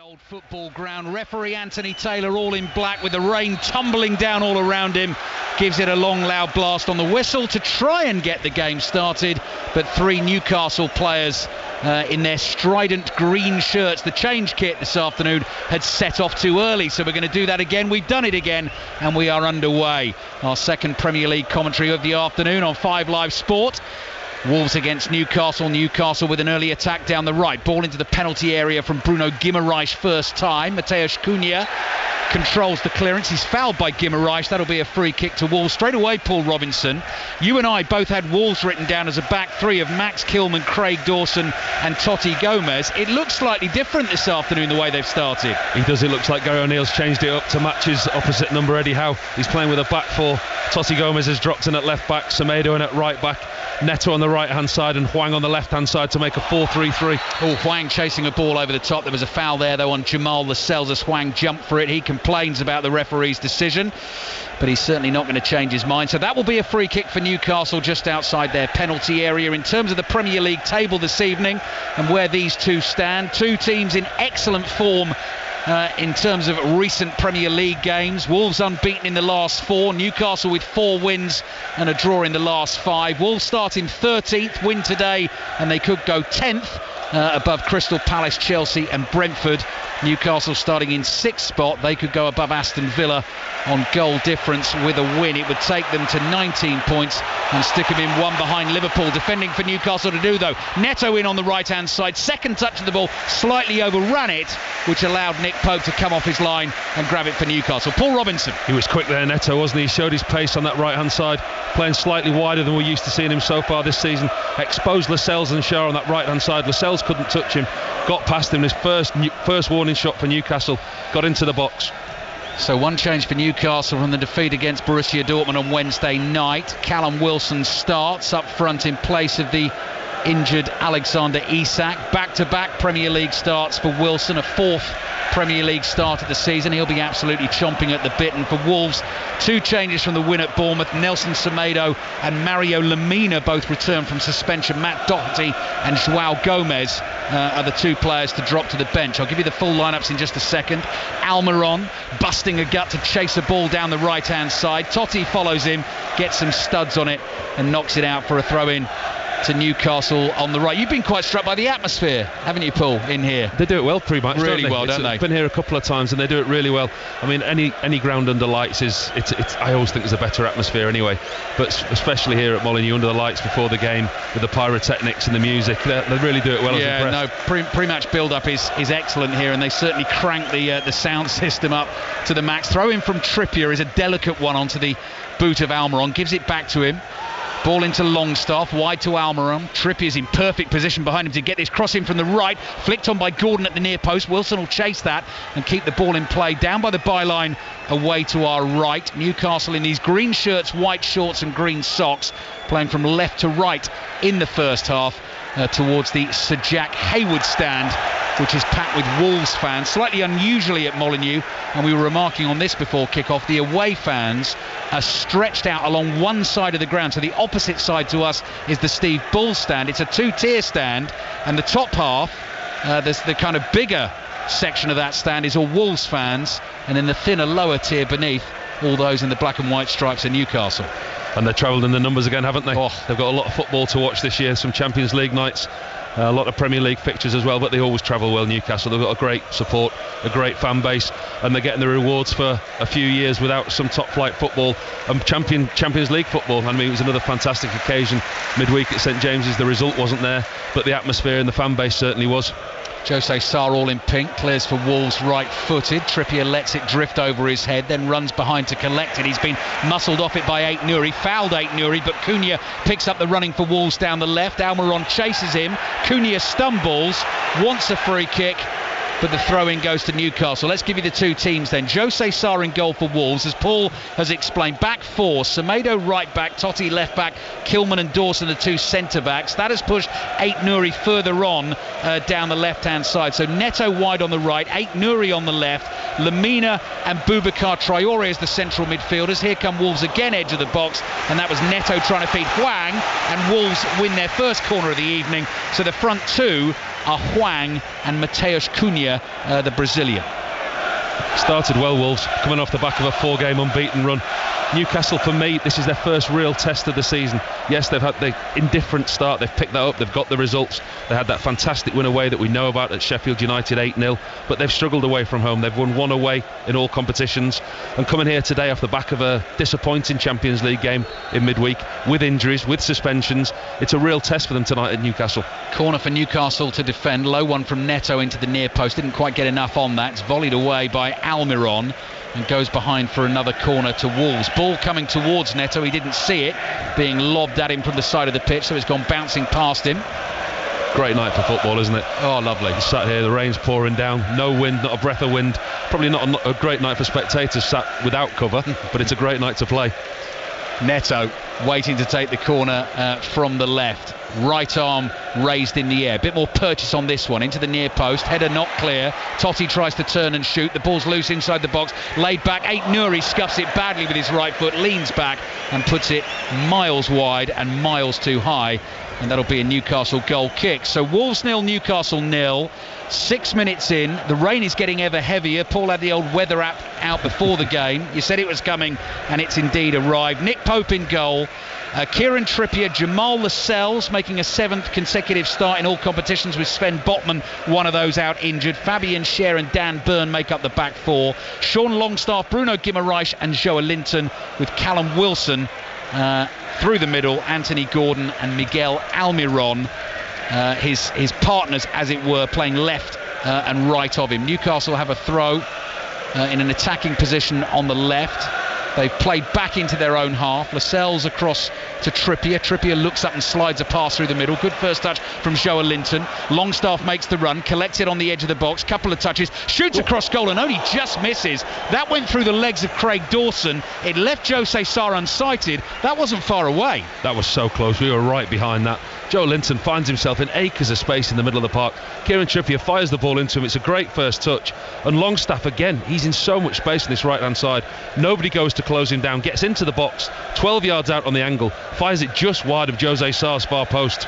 Old football ground. Referee Anthony Taylor, all in black, with the rain tumbling down all around him, gives it a long, loud blast on the whistle to try and get the game started. But three Newcastle players uh, in their strident green shirts, the change kit this afternoon, had set off too early. So we're going to do that again. We've done it again, and we are underway. Our second Premier League commentary of the afternoon on Five Live Sport. Wolves against Newcastle. Newcastle with an early attack down the right. Ball into the penalty area from Bruno Guimaraes first time. Matheus Cunha controls the clearance. He's fouled by Guimaraes. That'll be a free kick to Wolves. Straight away, Paul Robinson. You and I both had Wolves written down as a back three of Max Kilman, Craig Dawson, and Toti Gomes. It looks slightly different this afternoon, the way they've started. He does. It looks like Gary O'Neill's changed it up to match his opposite number, Eddie Howe. He's playing with a back four. Toti Gomes has dropped in at left back. Semedo in at right back. Neto on the right hand side and Hwang on the left hand side to make a 4 3 3. Oh, Hwang chasing a ball over the top. There was a foul there, though, on Jamal Lascelles as Hwang jumped for it. He complains about the referee's decision, but he's certainly not going to change his mind. So that will be a free kick for Newcastle just outside their penalty area. In terms of the Premier League table this evening and where these two stand, two teams in excellent form uh, in terms of recent Premier League games. Wolves unbeaten in the last four, Newcastle with four wins and a draw in the last five. Wolves starting 13th, win today, and they could go 10th uh, above Crystal Palace, Chelsea, and Brentford. Newcastle starting in sixth spot. They could go above Aston Villa on goal difference with a win. It would take them to 19 points and stick them in one behind Liverpool. Defending for Newcastle to do though. Neto in on the right hand side. Second touch of the ball, slightly overran it, which allowed Nick Pope to come off his line and grab it for Newcastle. Paul Robinson. He was quick there, Neto, wasn't he? He showed his pace on that right hand side, playing slightly wider than we're used to seeing him so far this season. Exposed Lascelles and Schär on that right hand side. Lascelles couldn't touch him, got past him. His first first warning shot for Newcastle got into the box. So one change for Newcastle from the defeat against Borussia Dortmund on Wednesday night. Callum Wilson starts up front in place of the injured Alexander Isak. Back to back Premier League starts for Wilson, a fourth Premier League start of the season. He'll be absolutely chomping at the bit. And for Wolves, two changes from the win at Bournemouth. Nelson Semedo and Mario Lemina both return from suspension. Matt Doherty and Joao Gomes uh, are the two players to drop to the bench. I'll give you the full lineups in just a second. Almiron busting a gut to chase a ball down the right hand side. Toti follows him, gets some studs on it, and knocks it out for a throw in to Newcastle on the right. You've been quite struck by the atmosphere, haven't you, Paul, in here? They do it well, pretty much. Really don't well, it's, don't they? I've been here a couple of times and they do it really well. I mean, any any ground under lights is it's, it's I always think there's a better atmosphere anyway, but especially here at Molineux under the lights before the game with the pyrotechnics and the music, they, they really do it well. Yeah, no, pre- pre-match build-up is, is excellent here, and they certainly crank the uh, the sound system up to the max. Throw in from Trippier is a delicate one onto the boot of Almiron, gives it back to him. Ball into Longstaff, wide to Almiron. Trippier's in perfect position behind him to get this crossing from the right. Flicked on by Gordon at the near post. Wilson will chase that and keep the ball in play. Down by the byline, away to our right. Newcastle in these green shirts, white shorts, and green socks, playing from left to right in the first half uh, towards the Sir Jack Hayward stand which is packed with Wolves fans, slightly unusually at Molineux, and we were remarking on this before kick-off. The away fans are stretched out along one side of the ground, so the opposite side to us is the Steve Bull stand. It's a two-tier stand, and the top half, uh, there's the kind of bigger section of that stand is all Wolves fans, and then the thinner lower tier beneath, all those in the black and white stripes of Newcastle. And they're travelled in the numbers again, haven't they? Oh. They've got a lot of football to watch this year, some Champions League nights. A lot of Premier League fixtures as well, but they always travel well. Newcastle, they've got a great support, a great fan base, and they're getting the rewards for a few years without some top-flight football and champion Champions League football. I mean, it was another fantastic occasion midweek at St James's. The result wasn't there, but the atmosphere and the fan base certainly was. Jose Sá all in pink, clears for Wolves right footed. Trippier lets it drift over his head, then runs behind to collect it. He's been muscled off it by Ait Nouri, fouled Ait Nouri, but Cunha picks up the running for Wolves down the left. Almiron chases him. Cunha stumbles, wants a free kick, but the throw in goes to Newcastle. Let's give you the two teams then. Jose Sá in goal for Wolves, as Paul has explained. Back four, Semedo right back, Toti left back, Kilman and Dawson the two centre backs. That has pushed Ait Nouri further on uh, down the left hand side. So Neto wide on the right, Ait Nouri on the left, Lemina and Boubacar Traore as the central midfielders. Here come Wolves again, edge of the box, and that was Neto trying to feed Hwang, and Wolves win their first corner of the evening. So the front two are Hwang and Matheus Cunha, uh, the Brazilian. Started well, Wolves, coming off the back of a four game unbeaten run. Newcastle, for me, this is their first real test of the season. Yes, they've had the indifferent start, they've picked that up, they've got the results. They had that fantastic win away that we know about at Sheffield United 8 0, but they've struggled away from home. They've won one away in all competitions. And coming here today off the back of a disappointing Champions League game in midweek, with injuries, with suspensions, it's a real test for them tonight at Newcastle. Corner for Newcastle to defend. Low one from Neto into the near post. Didn't quite get enough on that. It's volleyed away by Almiron and goes behind for another corner to Wolves. Ball coming towards Neto, he didn't see it, being lobbed at him from the side of the pitch, so it's gone bouncing past him. Great night for football, isn't it? Oh, lovely. Sat here, the rain's pouring down, no wind, not a breath of wind. Probably not a, a great night for spectators sat without cover, but it's a great night to play. Neto waiting to take the corner uh, from the left. Right arm raised in the air. A Bit more purchase on this one. Into the near post. Header not clear. Toti tries to turn and shoot. The ball's loose inside the box. Laid back. Aït-Nouri scuffs it badly with his right foot. Leans back and puts it miles wide and miles too high. And that'll be a Newcastle goal kick. So Wolves nil, Newcastle nil. Six minutes in, the rain is getting ever heavier. Paul had the old weather app out before the game. You said it was coming, and it's indeed arrived. Nick Pope in goal. Uh, Kieran Trippier, Jamal Lascelles making a seventh consecutive start in all competitions with Sven Botman, one of those out injured. Fabian Schär and Dan Burn make up the back four. Sean Longstaff, Bruno Guimaraes and Joelinton with Callum Wilson uh, through the middle. Anthony Gordon and Miguel Almiron uh, his his partners, as it were, playing left uh, and right of him. Newcastle have a throw uh, in an attacking position on the left. They've played back into their own half. Lascelles across to Trippier. Trippier looks up and slides a pass through the middle. Good first touch from Joelinton. Longstaff makes the run, collects it on the edge of the box. Couple of touches, shoots oh. across goal and only just misses. That went through the legs of Craig Dawson. It left Jose Sá unsighted. That wasn't far away. That was so close. We were right behind that. Joelinton finds himself in acres of space in the middle of the park. Kieran Trippier fires the ball into him. It's a great first touch. And Longstaff again, he's in so much space on this right hand side. Nobody goes to close him down. Gets into the box, 12 yards out on the angle, fires it just wide of Jose Sá's far post.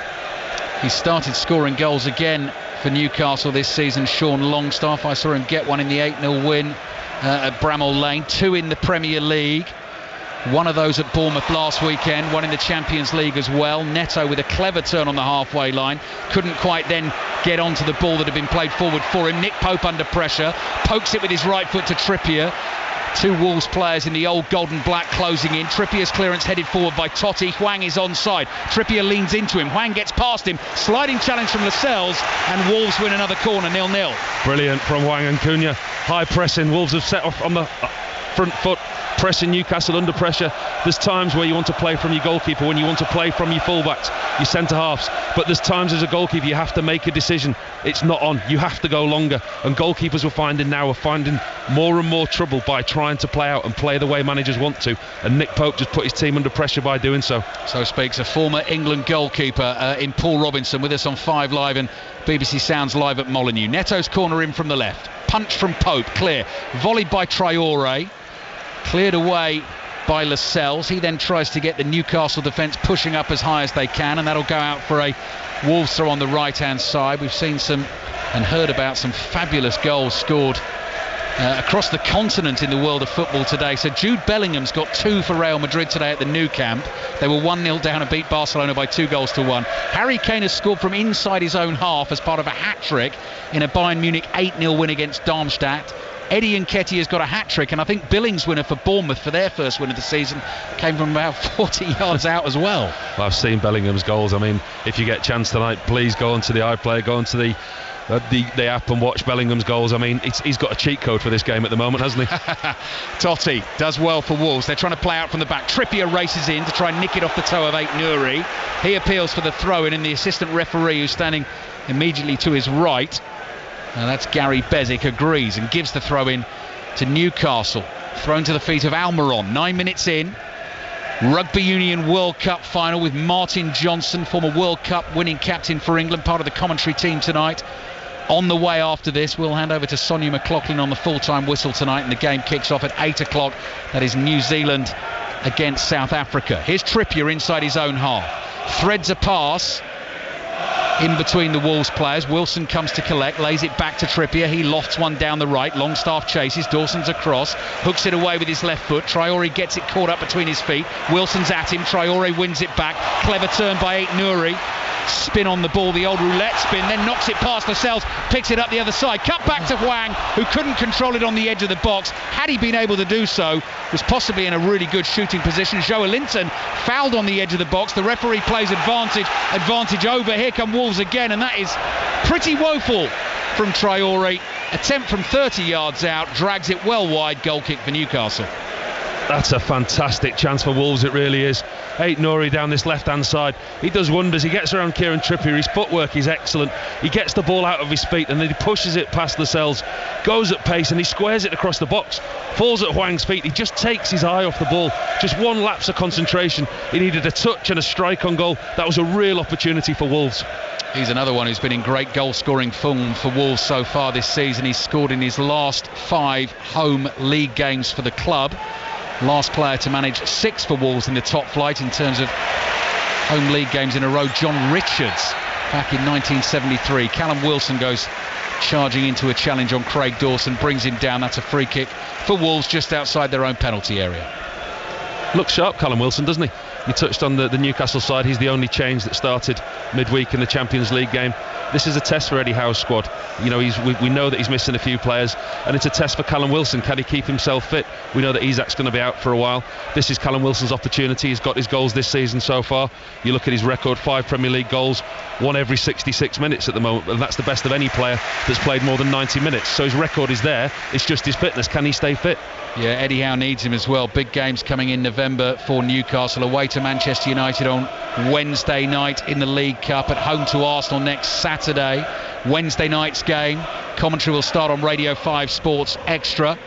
He started scoring goals again for Newcastle this season. Sean Longstaff, I saw him get one in the 8 0 win uh, at Bramall Lane, two in the Premier League. One of those at Bournemouth last weekend, one in the Champions League as well. Neto with a clever turn on the halfway line. Couldn't quite then get onto the ball that had been played forward for him. Nick Pope under pressure. Pokes it with his right foot to Trippier. Two Wolves players in the old golden black closing in. Trippier's clearance headed forward by Toti. Hwang is onside. Trippier leans into him. Hwang gets past him. Sliding challenge from Lascelles, and Wolves win another corner, nil nil. Brilliant from Hwang and Cunha. High pressing. Wolves have set off on the front foot pressing Newcastle under pressure. There's times where you want to play from your goalkeeper, when you want to play from your fullbacks, your centre halves. But there's times as a goalkeeper you have to make a decision. It's not on. You have to go longer. And goalkeepers we're finding now are finding more and more trouble by trying to play out and play the way managers want to. And Nick Pope just put his team under pressure by doing so. So speaks a former England goalkeeper uh, in Paul Robinson with us on 5 Live and BBC Sounds Live at Molineux. Neto's corner in from the left. Punch from Pope, clear. Volleyed by Traore cleared away by Lascelles. He then tries to get the Newcastle defence pushing up as high as they can, and that'll go out for a Wolves throw on the right hand side. We've seen some and heard about some fabulous goals scored. Uh, across the continent in the world of football today. So Jude Bellingham's got two for Real Madrid today at the Nou Camp. They were 1 0 down and beat Barcelona by two goals to one. Harry Kane has scored from inside his own half as part of a hat trick in a Bayern Munich 8 0 win against Darmstadt. Eddie Nketiah has got a hat trick, and I think Billing's winner for Bournemouth for their first win of the season came from about 40 yards out as well. well. I've seen Bellingham's goals. I mean, if you get a chance tonight, please go onto the iPlayer, go onto the uh, the, the app and watch Bellingham's goals. I mean, he's got a cheat code for this game at the moment, hasn't he? Toti does well for Wolves. They're trying to play out from the back. Trippier races in to try and nick it off the toe of Aït-Nouri. He appeals for the throw in, and the assistant referee, who's standing immediately to his right, and that's Gary Beswick agrees and gives the throw in to Newcastle. Thrown to the feet of Almiron. Nine minutes in. Rugby Union World Cup final with Martin Johnson, former World Cup winning captain for England, part of the commentary team tonight. On the way after this, we'll hand over to Sonja McLaughlan on the full time whistle tonight, and the game kicks off at 8 o'clock. That is New Zealand against South Africa. Here's Trippier inside his own half. Threads a pass in between the Wolves players. Wilson comes to collect, lays it back to Trippier. He lofts one down the right. Longstaff chases. Dawson's across, hooks it away with his left foot. Traore gets it caught up between his feet. Wilson's at him. Traore wins it back. Clever turn by Aït-Nouri spin on the ball, the old roulette spin, then knocks it past the Lascelles, picks it up the other side, cut back to Hwang, who couldn't control it on the edge of the box. Had he been able to do so, was possibly in a really good shooting position. Joelinton fouled on the edge of the box. The referee plays advantage, advantage over. Here come Wolves again, and that is pretty woeful from Traore. Attempt from 30 yards out, drags it well wide, goal kick for Newcastle. That's a fantastic chance for Wolves, it really is. Aït-Nouri down this left hand side. He does wonders. He gets around Kieran Trippier. His footwork is excellent. He gets the ball out of his feet and then he pushes it past Lascelles, goes at pace and he squares it across the box. Falls at Hwang's feet. He just takes his eye off the ball. Just one lapse of concentration. He needed a touch and a strike on goal. That was a real opportunity for Wolves. He's another one who's been in great goal scoring form for Wolves so far this season. He's scored in his last five home league games for the club. Last player to manage six for Wolves in the top flight in terms of home league games in a row, John Richards, back in 1973. Callum Wilson goes charging into a challenge on Craig Dawson, brings him down. That's a free kick for Wolves just outside their own penalty area. Looks sharp, Callum Wilson, doesn't he? You touched on the, the Newcastle side. He's the only change that started midweek in the Champions League game. This is a test for Eddie Howe's squad. You know, we, we, know that he's missing a few players, and it's a test for Callum Wilson. Can he keep himself fit? We know that Isak's going to be out for a while. This is Callum Wilson's opportunity. He's got his goals this season so far. You look at his record: five Premier League goals, one every 66 minutes at the moment, and that's the best of any player that's played more than 90 minutes. So his record is there. It's just his fitness. Can he stay fit? Yeah, Eddie Howe needs him as well. Big games coming in November for Newcastle. Away to Manchester United on Wednesday night in the League Cup. At home to Arsenal next Saturday. Wednesday night's game. Commentary will start on Radio 5 Sports Extra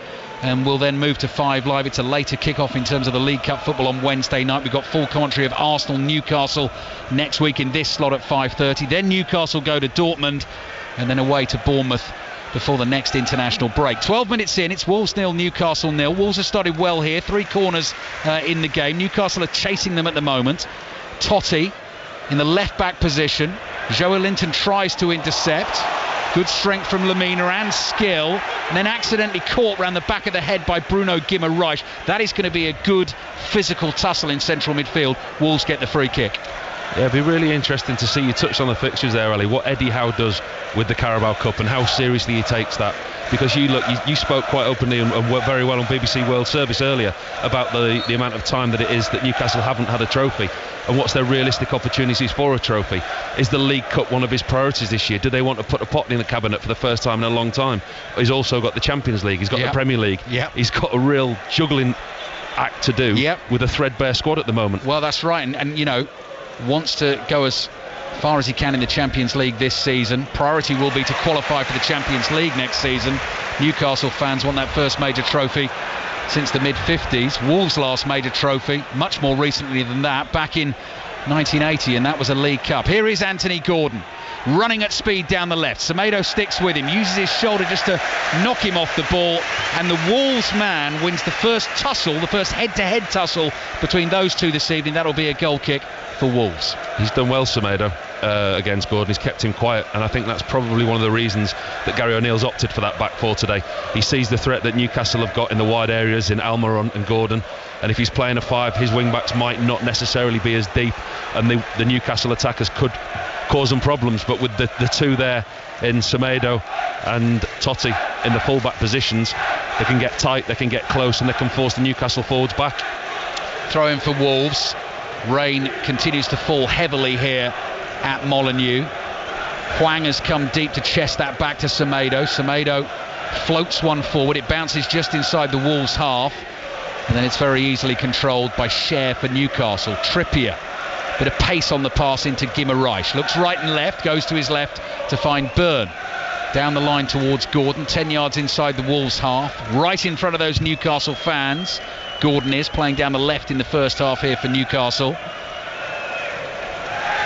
and we'll then move to 5 Live. It's a later kick-off in terms of the League Cup football on Wednesday night. We've got full commentary of Arsenal Newcastle next week in this slot at 5:30. Then Newcastle go to Dortmund and then away to Bournemouth before the next international break. 12 minutes in, it's Wolves nil, Newcastle nil. Wolves have started well here, three corners uh, in the game. Newcastle are chasing them at the moment. Toti in the left back position. Joelinton tries to intercept. Good strength from Lemina and skill, and then accidentally caught round the back of the head by Bruno Guimaraes. That is going to be a good physical tussle in central midfield. Wolves get the free kick. Yeah, it'd be really interesting to see you touched on the fixtures there, Ali. What Eddie Howe does with the Carabao Cup and how seriously he takes that. Because you look, you, you spoke quite openly and, and very well on BBC World Service earlier about the, the amount of time that it is that Newcastle haven't had a trophy and what's their realistic opportunities for a trophy. Is the League Cup one of his priorities this year? Do they want to put a pot in the cabinet for the first time in a long time? He's also got the Champions League. He's got yep. the Premier League. Yep. He's got a real juggling act to do yep. with a threadbare squad at the moment. Well, that's right, and, and you know wants to go as far as he can in the Champions League this season. Priority will be to qualify for the Champions League next season. Newcastle fans want that first major trophy since the mid 50s. Wolves' last major trophy, much more recently than that, back in 1980, and that was a League Cup. Here is Anthony Gordon running at speed down the left. Semedo sticks with him, uses his shoulder just to knock him off the ball, and the Wolves man wins the first tussle, the first head to head tussle between those two this evening. That'll be a goal kick for Wolves. He's done well, Semedo, uh, against Gordon. He's kept him quiet, and I think that's probably one of the reasons that Gary O'Neill's opted for that back four today. He sees the threat that Newcastle have got in the wide areas in Almiron and Gordon, and if he's playing a five, his wing backs might not necessarily be as deep, and the, the Newcastle attackers could cause them problems. But with the, the two there in Semedo and Toti in the fullback positions, they can get tight, they can get close, and they can force the Newcastle forwards back. Throw in for Wolves. Rain continues to fall heavily here at Molineux. Hwang has come deep to chest that back to Semedo. Semedo floats one forward. It bounces just inside the Wolves half. And then it's very easily controlled by Schär for Newcastle. Trippier. Bit of pace on the pass into Guimaraes. Looks right and left. Goes to his left to find Burn. Down the line towards Gordon. 10 yards inside the Wolves half. Right in front of those Newcastle fans. Gordon is playing down the left in the first half here for Newcastle.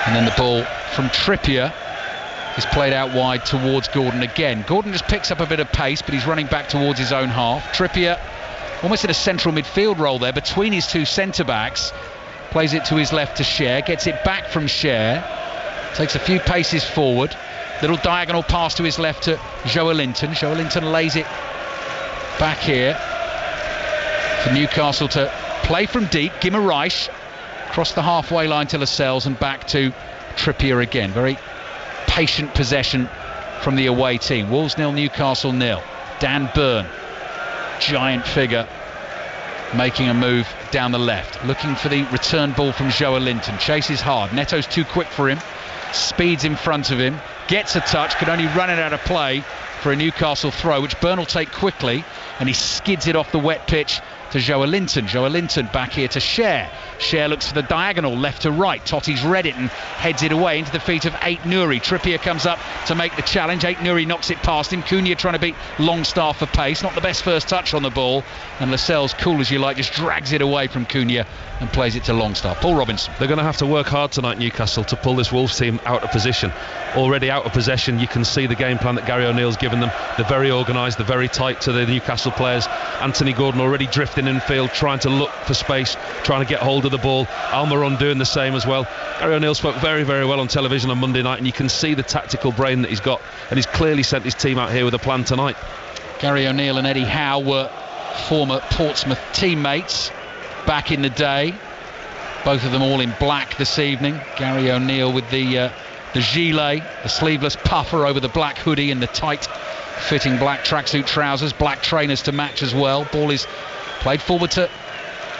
And then the ball from Trippier is played out wide towards Gordon again. Gordon just picks up a bit of pace, but he's running back towards his own half. Trippier almost in a central midfield role there between his two centre backs. Plays it to his left to Schär, gets it back from Schär, Takes a few paces forward. Little diagonal pass to his left to Joelinton. Joe Linton lays it back here for Newcastle to play from deep. Guimaraes across the halfway line to Lascelles and back to Trippier again. Very patient possession from the away team. Wolves nil, Newcastle nil. Dan Burn, giant figure, making a move down the left, looking for the return ball from Joelinton. Chases hard. Neto's too quick for him. Speeds in front of him. Gets a touch. Can only run it out of play for a Newcastle throw, which Burn will take quickly, and he skids it off the wet pitch to Joelinton. Joa Linton back here to Schär. Schär looks for the diagonal left to right. Toti's read it and heads it away into the feet of Aït-Nouri. Trippier comes up to make the challenge. Aït-Nouri knocks it past him. Cunha trying to beat Longstaff for pace. Not the best first touch on the ball. And Lascelles, cool as you like, just drags it away from Cunha and plays it to Longstaff. Paul Robinson. They're going to have to work hard tonight, Newcastle, to pull this Wolves team out of position. Already out of possession, you can see the game plan that Gary O'Neill's given them. They're very organised, they're very tight to the Newcastle players. Anthony Gordon already drifting in field, trying to look for space, trying to get hold of the ball. Almiron doing the same as well. Gary O'Neill spoke very, very well on television on Monday night, and you can see the tactical brain that he's got, and he's clearly sent his team out here with a plan tonight. Gary O'Neill and Eddie Howe were former Portsmouth teammates back in the day. Both of them all in black this evening. Gary O'Neill with the uh, the gilet, the sleeveless puffer over the black hoodie and the tight fitting black tracksuit trousers, black trainers to match as well. Ball is played forward to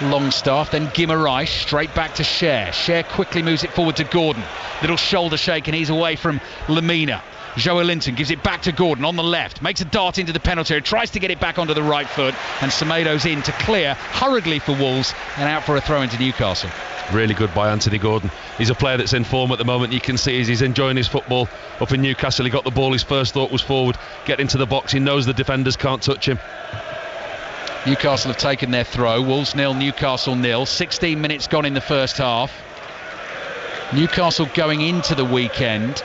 Longstaff, then Guimaraes, straight back to Schär. Schär quickly moves it forward to Gordon. Little shoulder shake and he's away from Lamina. Lemina. Joelinton gives it back to Gordon on the left, makes a dart into the penalty area, tries to get it back onto the right foot, and Semedo's in to clear hurriedly for Wolves and out for a throw into Newcastle. Really good by Anthony Gordon. He's a player that's in form at the moment. You can see he's enjoying his football up in Newcastle. He got the ball. His first thought was forward, get into the box. He knows the defenders can't touch him. Newcastle have taken their throw. Wolves nil, Newcastle nil. 16 minutes gone in the first half. Newcastle going into the weekend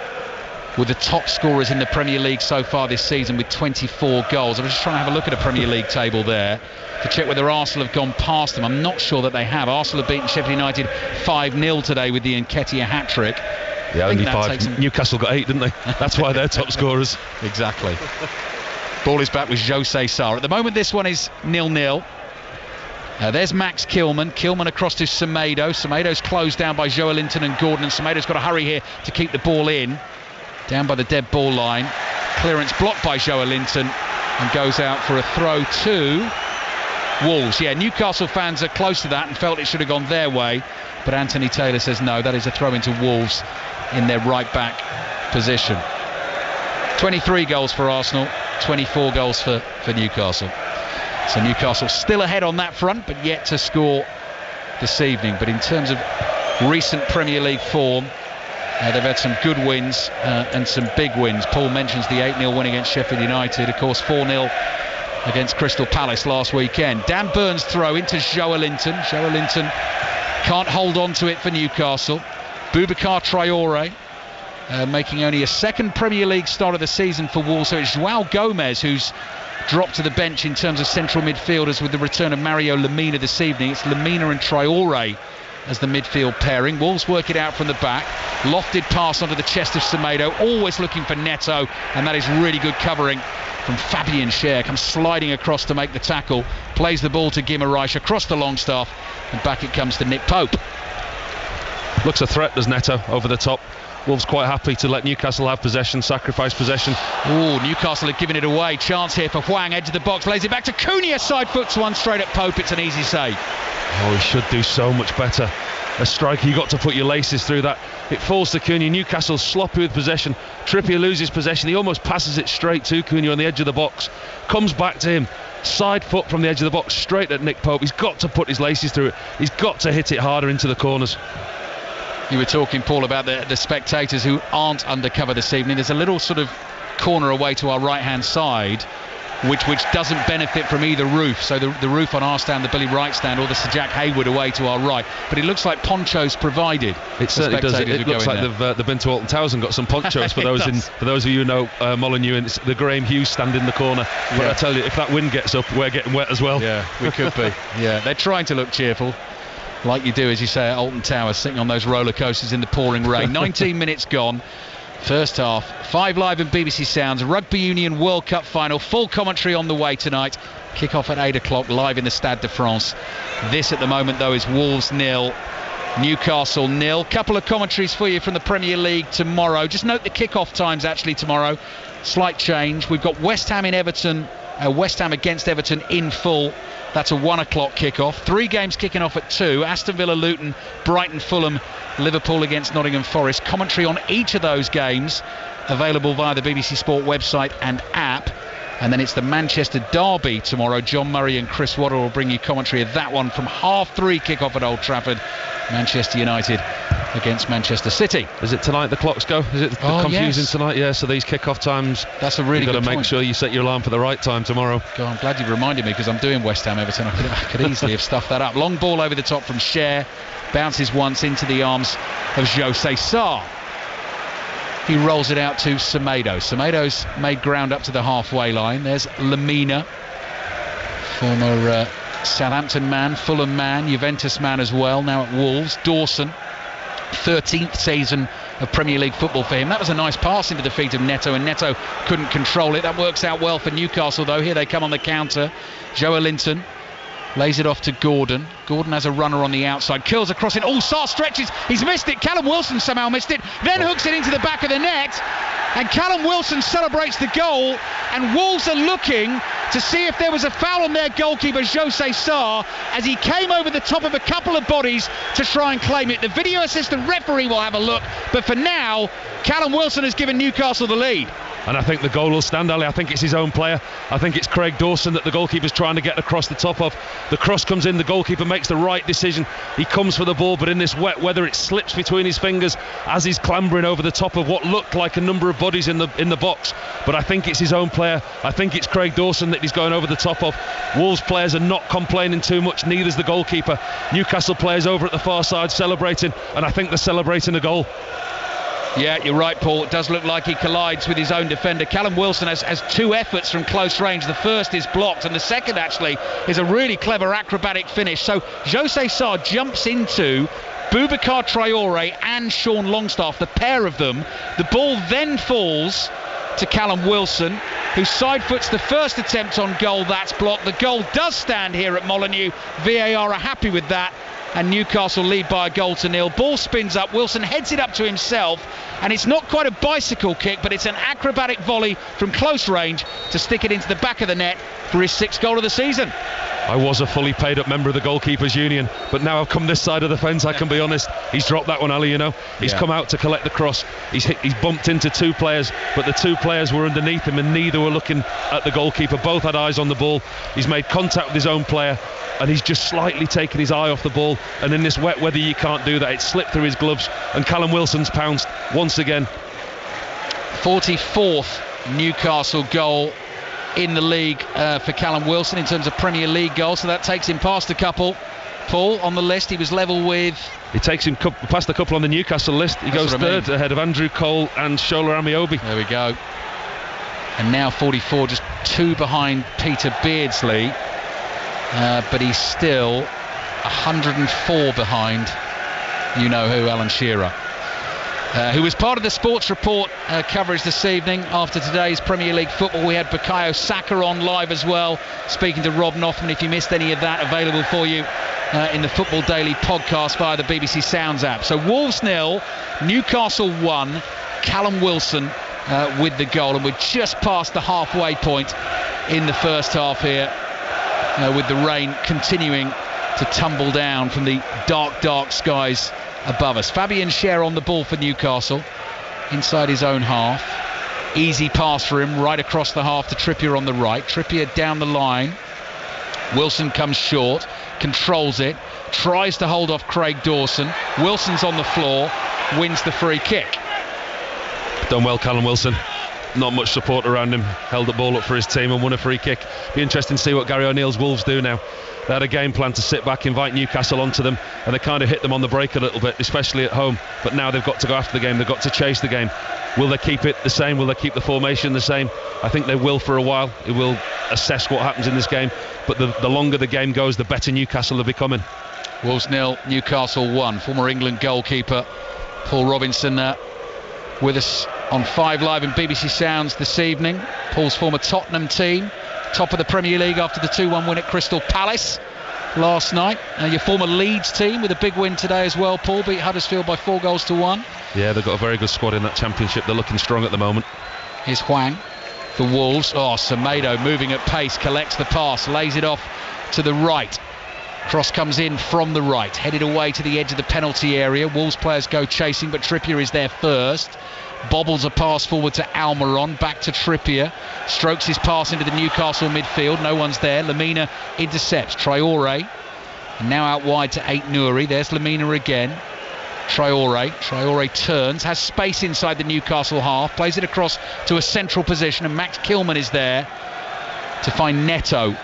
with the top scorers in the Premier League so far this season with 24 goals. I was just trying to have a look at a Premier League table there to check whether Arsenal have gone past them. I'm not sure that they have. Arsenal have beaten Sheffield United 5 0 today with the Nketiah hat trick. Yeah, only five. Newcastle got eight, didn't they? That's why they're top scorers. Exactly. Ball is back with Jose Sa. At the moment, this one is nil nil. Uh, there's Max Kilman. Kilman across to Semedo. Semedo's closed down by Joelinton and Gordon. And Semedo's got to hurry here to keep the ball in down by the dead ball line. Clearance blocked by Joelinton and goes out for a throw to Wolves. Yeah, Newcastle fans are close to that and felt it should have gone their way, but Anthony Taylor says no, that is a throw into Wolves in their right back position. 23 goals for Arsenal, 24 goals for, for Newcastle. So Newcastle still ahead on that front, but yet to score this evening. But in terms of recent Premier League form, uh, they've had some good wins uh, and some big wins. Paul mentions the 8 0 win against Sheffield United, of course, 4 0 against Crystal Palace last weekend. Dan Burn's throw into Joelinton. Joa Linton can't hold on to it for Newcastle. Boubacar Traore uh, making only a second Premier League start of the season for Wolves. So it's Joao Gomez who's dropped to the bench in terms of central midfielders with the return of Mario Lemina this evening. It's Lemina and Traore as the midfield pairing. Wolves work it out from the back. Lofted pass onto the chest of Semedo, always looking for Neto, and that is really good covering from Fabian Schär. Comes sliding across to make the tackle, plays the ball to Guimaraes across the Longstaff, and back it comes to Nick Pope. Looks a threat, does Neto, over the top. Wolves quite happy to let Newcastle have possession, sacrifice possession. Oh, Newcastle have given it away. Chance here for Hwang, edge of the box, lays it back to Cunha, side foots one straight at Pope. It's an easy save. Oh, he should do so much better. A striker, you got to put your laces through that. It falls to Cunha. Newcastle sloppy with possession. Trippier loses possession. He almost passes it straight to Cunha on the edge of the box. Comes back to him. Side foot from the edge of the box straight at Nick Pope. He's got to put his laces through it. He's got to hit it harder into the corners. You were talking, Paul, about the, the spectators who aren't undercover this evening. There's a little sort of corner away to our right hand side which which doesn't benefit from either roof. So the, the roof on our stand, the Billy Wright stand, or the Sir Jack Hayward away to our right. But it looks like ponchos provided. It certainly does. It, it looks like they've, uh, they've been to Alton Towers and got some ponchos for those in for those of you who know uh, Molineux and the Graham Hughes stand in the corner. But yeah. I tell you, if that wind gets up, we're getting wet as well. Yeah, we could be. yeah, they're trying to look cheerful. Like you do, as you say, at Alton Towers, sitting on those roller coasters in the pouring rain. 19 minutes gone. First half, five live and BBC Sounds, Rugby Union World Cup final, full commentary on the way tonight. Kick off at 8 o'clock live in the Stade de France. This at the moment, though, is Wolves nil, Newcastle nil. Couple of commentaries for you from the Premier League tomorrow. Just note the kick-off times actually tomorrow. Slight change. We've got West Ham in Everton, uh, West Ham against Everton in full. That's a one o'clock kick-off. Three games kicking off at two. Aston Villa, Luton, Brighton, Fulham, Liverpool against Nottingham Forest. Commentary on each of those games available via the BBC Sport website and app. And then it's the Manchester Derby tomorrow. John Murray and Chris Waddle will bring you commentary of that one from half three kick-off at Old Trafford. Manchester United against Manchester City. Is it tonight the clocks go? Is it Oh, confusing yes. tonight? Yeah, so these kick-off times, That's a really you've got to make point. sure you set your alarm for the right time tomorrow. God, I'm glad you reminded me because I'm doing West Ham Everton. I could, I could easily have stuffed that up. Long ball over the top from Schär. Bounces once into the arms of Jose Sá. He rolls it out to Semedo. Semedo's made ground up to the halfway line. There's Lemina, former uh, Southampton man, Fulham man, Juventus man as well, now at Wolves. Dawson, 13th season of Premier League football for him. That was a nice pass into the feet of Neto, and Neto couldn't control it. That works out well for Newcastle, though. Here they come on the counter. Joelinton lays it off to Gordon. Gordon has a runner on the outside, curls across it. Oh, Sá stretches. He's missed it. Callum Wilson somehow missed it. Then oh. hooks it into the back of the net. And Callum Wilson celebrates the goal. And Wolves are looking to see if there was a foul on their goalkeeper, Jose Sá, as he came over the top of a couple of bodies to try and claim it. The video assistant referee will have a look. But for now, Callum Wilson has given Newcastle the lead. And I think the goal will stand, Ali. I think it's his own player. I think it's Craig Dawson that the goalkeeper's trying to get across the top of. The cross comes in, the goalkeeper makes the right decision. He comes for the ball, but in this wet weather, it slips between his fingers as he's clambering over the top of what looked like a number of bodies in the in the box. But I think it's his own player. I think it's Craig Dawson that he's going over the top of. Wolves players are not complaining too much, neither's the goalkeeper. Newcastle players over at the far side celebrating, and I think they're celebrating a goal. Yeah, you're right, Paul. It does look like he collides with his own defender. Callum Wilson has, has two efforts from close range. The first is blocked, and the second actually is a really clever acrobatic finish. So Jose Sá jumps into Boubacar Traore and Sean Longstaff, the pair of them. The ball then falls to Callum Wilson, who side foots the first attempt on goal. That's blocked. The goal does stand here at Molineux. VAR are happy with that. And Newcastle lead by a goal to nil. Ball spins up. Wilson heads it up to himself. And it's not quite a bicycle kick, but it's an acrobatic volley from close range to stick it into the back of the net for his sixth goal of the season. I was a fully paid up member of the goalkeepers union, but now I've come this side of the fence. I can be honest. He's dropped that one, Ali. You know, he's Yeah. come out to collect the cross. He's hit, he's bumped into two players, but the two players were underneath him, and neither were looking at the goalkeeper. Both had eyes on the ball. He's made contact with his own player, and he's just slightly taken his eye off the ball. And in this wet weather, you can't do that. It slipped through his gloves, and Callum Wilson's pounced once again. 44th Newcastle goal in the league uh, for Callum Wilson in terms of Premier League goals. So that takes him past a couple. Paul on the list, he was level with. It takes him cou- past a couple on the Newcastle list. He That's goes what I mean. third ahead of Andrew Cole and Shola Ameobi. There we go. And now 44, just two behind Peter Beardsley. Uh, but he's still 104 behind, you know who, Alan Shearer. Uh, who was part of the sports report uh, coverage this evening after today's Premier League football. We had Bukayo Saka on live as well, speaking to Rob Nothman. If you missed any of that, available for you uh, in the Football Daily podcast via the BBC Sounds app. So Wolves nil, Newcastle one, Callum Wilson uh, with the goal, and we're just past the halfway point in the first half here, uh, with the rain continuing to tumble down from the dark, dark skies above us. Fabian Schär on the ball for Newcastle, inside his own half. Easy pass for him, right across the half to Trippier on the right. Trippier down the line. Wilson comes short, controls it, tries to hold off Craig Dawson. Wilson's on the floor, wins the free kick. Done well, Callum Wilson. Not much support around him. Held the ball up for his team and won a free kick. Be interesting to see what Gary O'Neill's Wolves do now. They had a game plan to sit back, invite Newcastle onto them, and they kind of hit them on the break a little bit, especially at home. But now they've got to go after the game. They've got to chase the game. Will they keep it the same? Will they keep the formation the same? I think they will for a while. It will assess what happens in this game. But the, the longer the game goes, the better Newcastle are becoming. Wolves nil, Newcastle one. Former England goalkeeper Paul Robinson uh, with us on Five Live and BBC Sounds this evening. Paul's former Tottenham team, top of the Premier League after the 2-1 win at Crystal Palace last night. Uh, your former Leeds team with a big win today as well. Paul beat Huddersfield by four goals to one. Yeah, they've got a very good squad in that championship. They're looking strong at the moment. Here's Hwang, The Wolves. Oh, Semedo moving at pace, collects the pass, lays it off to the right. Cross comes in from the right, headed away to the edge of the penalty area. Wolves players go chasing, but Trippier is there first. Bobbles a pass forward to Almiron, back to Trippier. Strokes his pass into the Newcastle midfield. No one's there. Lemina intercepts. Traore. And now out wide to Aït-Nouri. There's Lemina again. Traore. Traore turns, has space inside the Newcastle half, plays it across to a central position, and Max Kilman is there to find Neto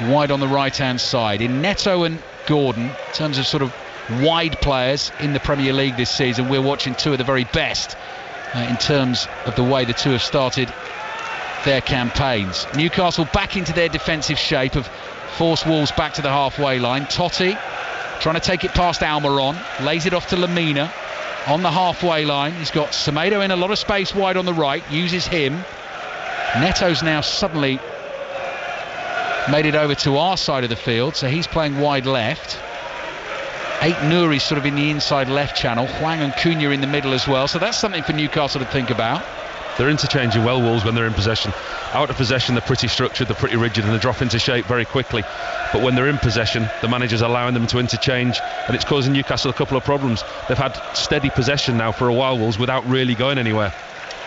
wide on the right hand side. In Neto and Gordon, in terms of sort of wide players in the Premier League this season, we're watching two of the very best uh, in terms of the way the two have started their campaigns. Newcastle back into their defensive shape of force Wolves back to the halfway line. Toti trying to take it past Almiron, lays it off to Lemina on the halfway line. He's got Semedo in a lot of space wide on the right, uses him. Neto's now suddenly made it over to our side of the field, so he's playing wide left. Aït-Nouri sort of in the inside left channel. Hwang and Cunha in the middle as well. So that's something for Newcastle to think about. They're interchanging well, Wolves, when they're in possession. Out of possession, they're pretty structured, they're pretty rigid, and they drop into shape very quickly. But when they're in possession, the manager's allowing them to interchange, and it's causing Newcastle a couple of problems. They've had steady possession now for a while, Wolves, without really going anywhere.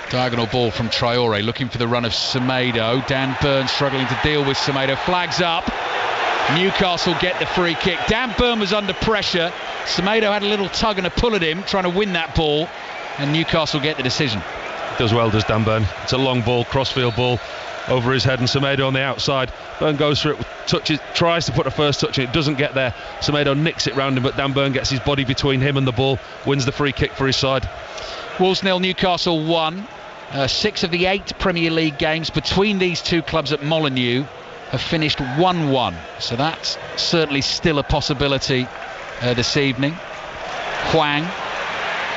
Diagonal ball from Traore, looking for the run of Semedo. Dan Burn struggling to deal with Semedo. Flags up. Newcastle get the free kick. Dan Burn was under pressure. Semedo had a little tug and a pull at him, trying to win that ball, and Newcastle get the decision. Does well, does Dan Burn. It's a long ball, crossfield ball over his head, and Semedo on the outside. Burn goes for it, touches, tries to put a first touch, and it doesn't get there. Semedo nicks it round him, but Dan Burn gets his body between him and the ball, wins the free kick for his side. Wolves nil, Newcastle one. Uh, six of the eight Premier League games between these two clubs at Molineux have finished 1 1. So that's certainly still a possibility uh, this evening. Hwang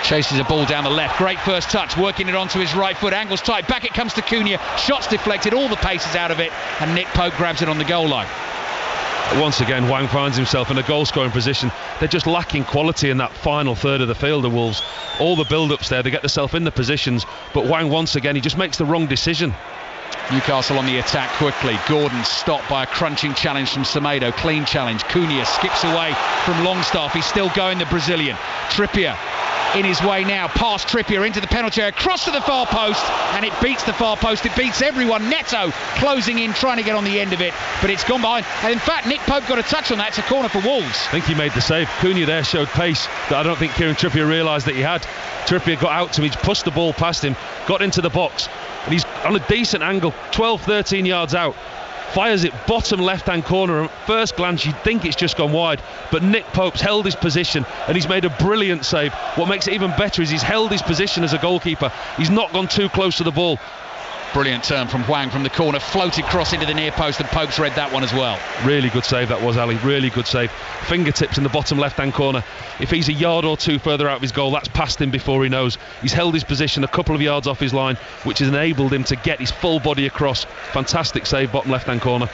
chases a ball down the left. Great first touch, working it onto his right foot. Angles tight. Back it comes to Cunha. Shots deflected. All the pace is out of it. And Nick Pope grabs it on the goal line. Once again, Hwang finds himself in a goal scoring position. They're just lacking quality in that final third of the field, the Wolves. All the build ups there, they get themselves in the positions, but Hwang, once again, he just makes the wrong decision. Newcastle on the attack quickly. Gordon stopped by a crunching challenge from Semedo. Clean challenge. Cunha skips away from Longstaff. He's still going, the Brazilian. Trippier in his way now, past Trippier into the penalty area, cross to the far post, and it beats the far post. It beats everyone. Neto closing in, trying to get on the end of it, but it's gone behind. And in fact, Nick Pope got a touch on that. It's a corner for Wolves. I think he made the save. Cunha there showed pace that I don't think Kieran Trippier realised that he had. Trippier got out to him, he pushed the ball past him, got into the box, and he's on a decent angle, 12, 13 yards out fires it bottom left hand corner. At first glance, you'd think it's just gone wide, but Nick Pope's held his position and he's made a brilliant save. What makes it even better is he's held his position as a goalkeeper. He's not gone too close to the ball. Brilliant turn from Hwang from the corner, floated cross into the near post, and Pope's read that one as well. Really good save that was, Ali. Really good save. Fingertips in the bottom left hand corner. If he's a yard or two further out of his goal, that's past him before he knows. He's held his position a couple of yards off his line, which has enabled him to get his full body across. Fantastic save, bottom left hand corner.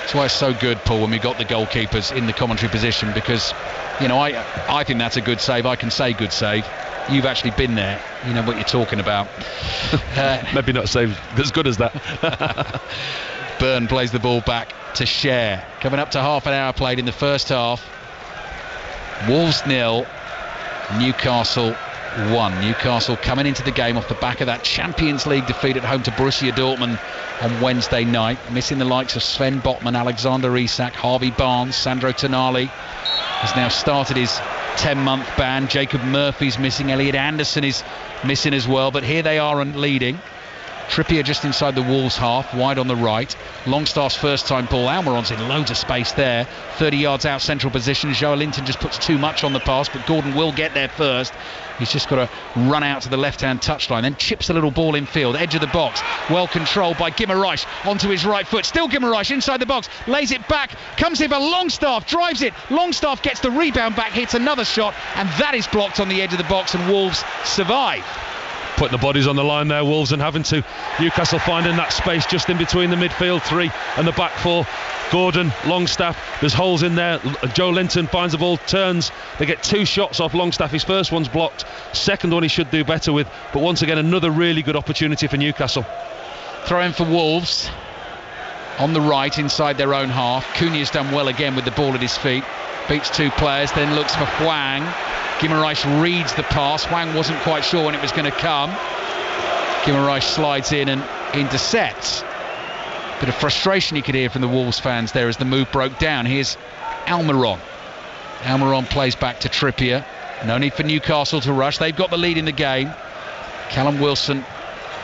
That's why it's so good, Paul, when we got the goalkeepers in the commentary position because, you know, I I think that's a good save. I can say good save you've actually been there. You know what you're talking about. Uh, Maybe not so as good as that. Burn plays the ball back to Schär. Coming up to half an hour played in the first half. Wolves nil, Newcastle one. Newcastle coming into the game off the back of that Champions League defeat at home to Borussia Dortmund on Wednesday night, missing the likes of Sven Botman, Alexander Isak, Harvey Barnes, Sandro Tonali has now started his 10 month ban. Jacob Murphy's missing. Elliot Anderson is missing as well. But here they are and leading. Trippier just inside the Wolves half, wide on the right. Longstaff's first time ball. Almiron's in loads of space there. 30 yards out central position. Joelinton just puts too much on the pass, but Gordon will get there first. He's just got to run out to the left hand touchline, then chips a little ball in field, edge of the box. Well controlled by Guimaraes onto his right foot. Still Guimaraes inside the box, lays it back, comes in for Longstaff, drives it. Longstaff gets the rebound back, hits another shot, and that is blocked on the edge of the box, and Wolves survive putting the bodies on the line there, Wolves, and having to Newcastle finding that space just in between the midfield three and the back four. Gordon, Longstaff, there's holes in there. Joelinton finds the ball, turns. They get two shots off Longstaff. His first one's blocked, second one he should do better with. But once again, another really good opportunity for Newcastle. Throw in for Wolves on the right inside their own half. Cunha has done well again with the ball at his feet. Beats two players, then looks for Hwang. Guimaraes reads the pass. Hwang wasn't quite sure when it was going to come. Guimaraes slides in and intercepts. Bit of frustration you could hear from the Wolves fans there as the move broke down. Here's Almiron. Almiron plays back to Trippier. No need for Newcastle to rush. They've got the lead in the game. Callum Wilson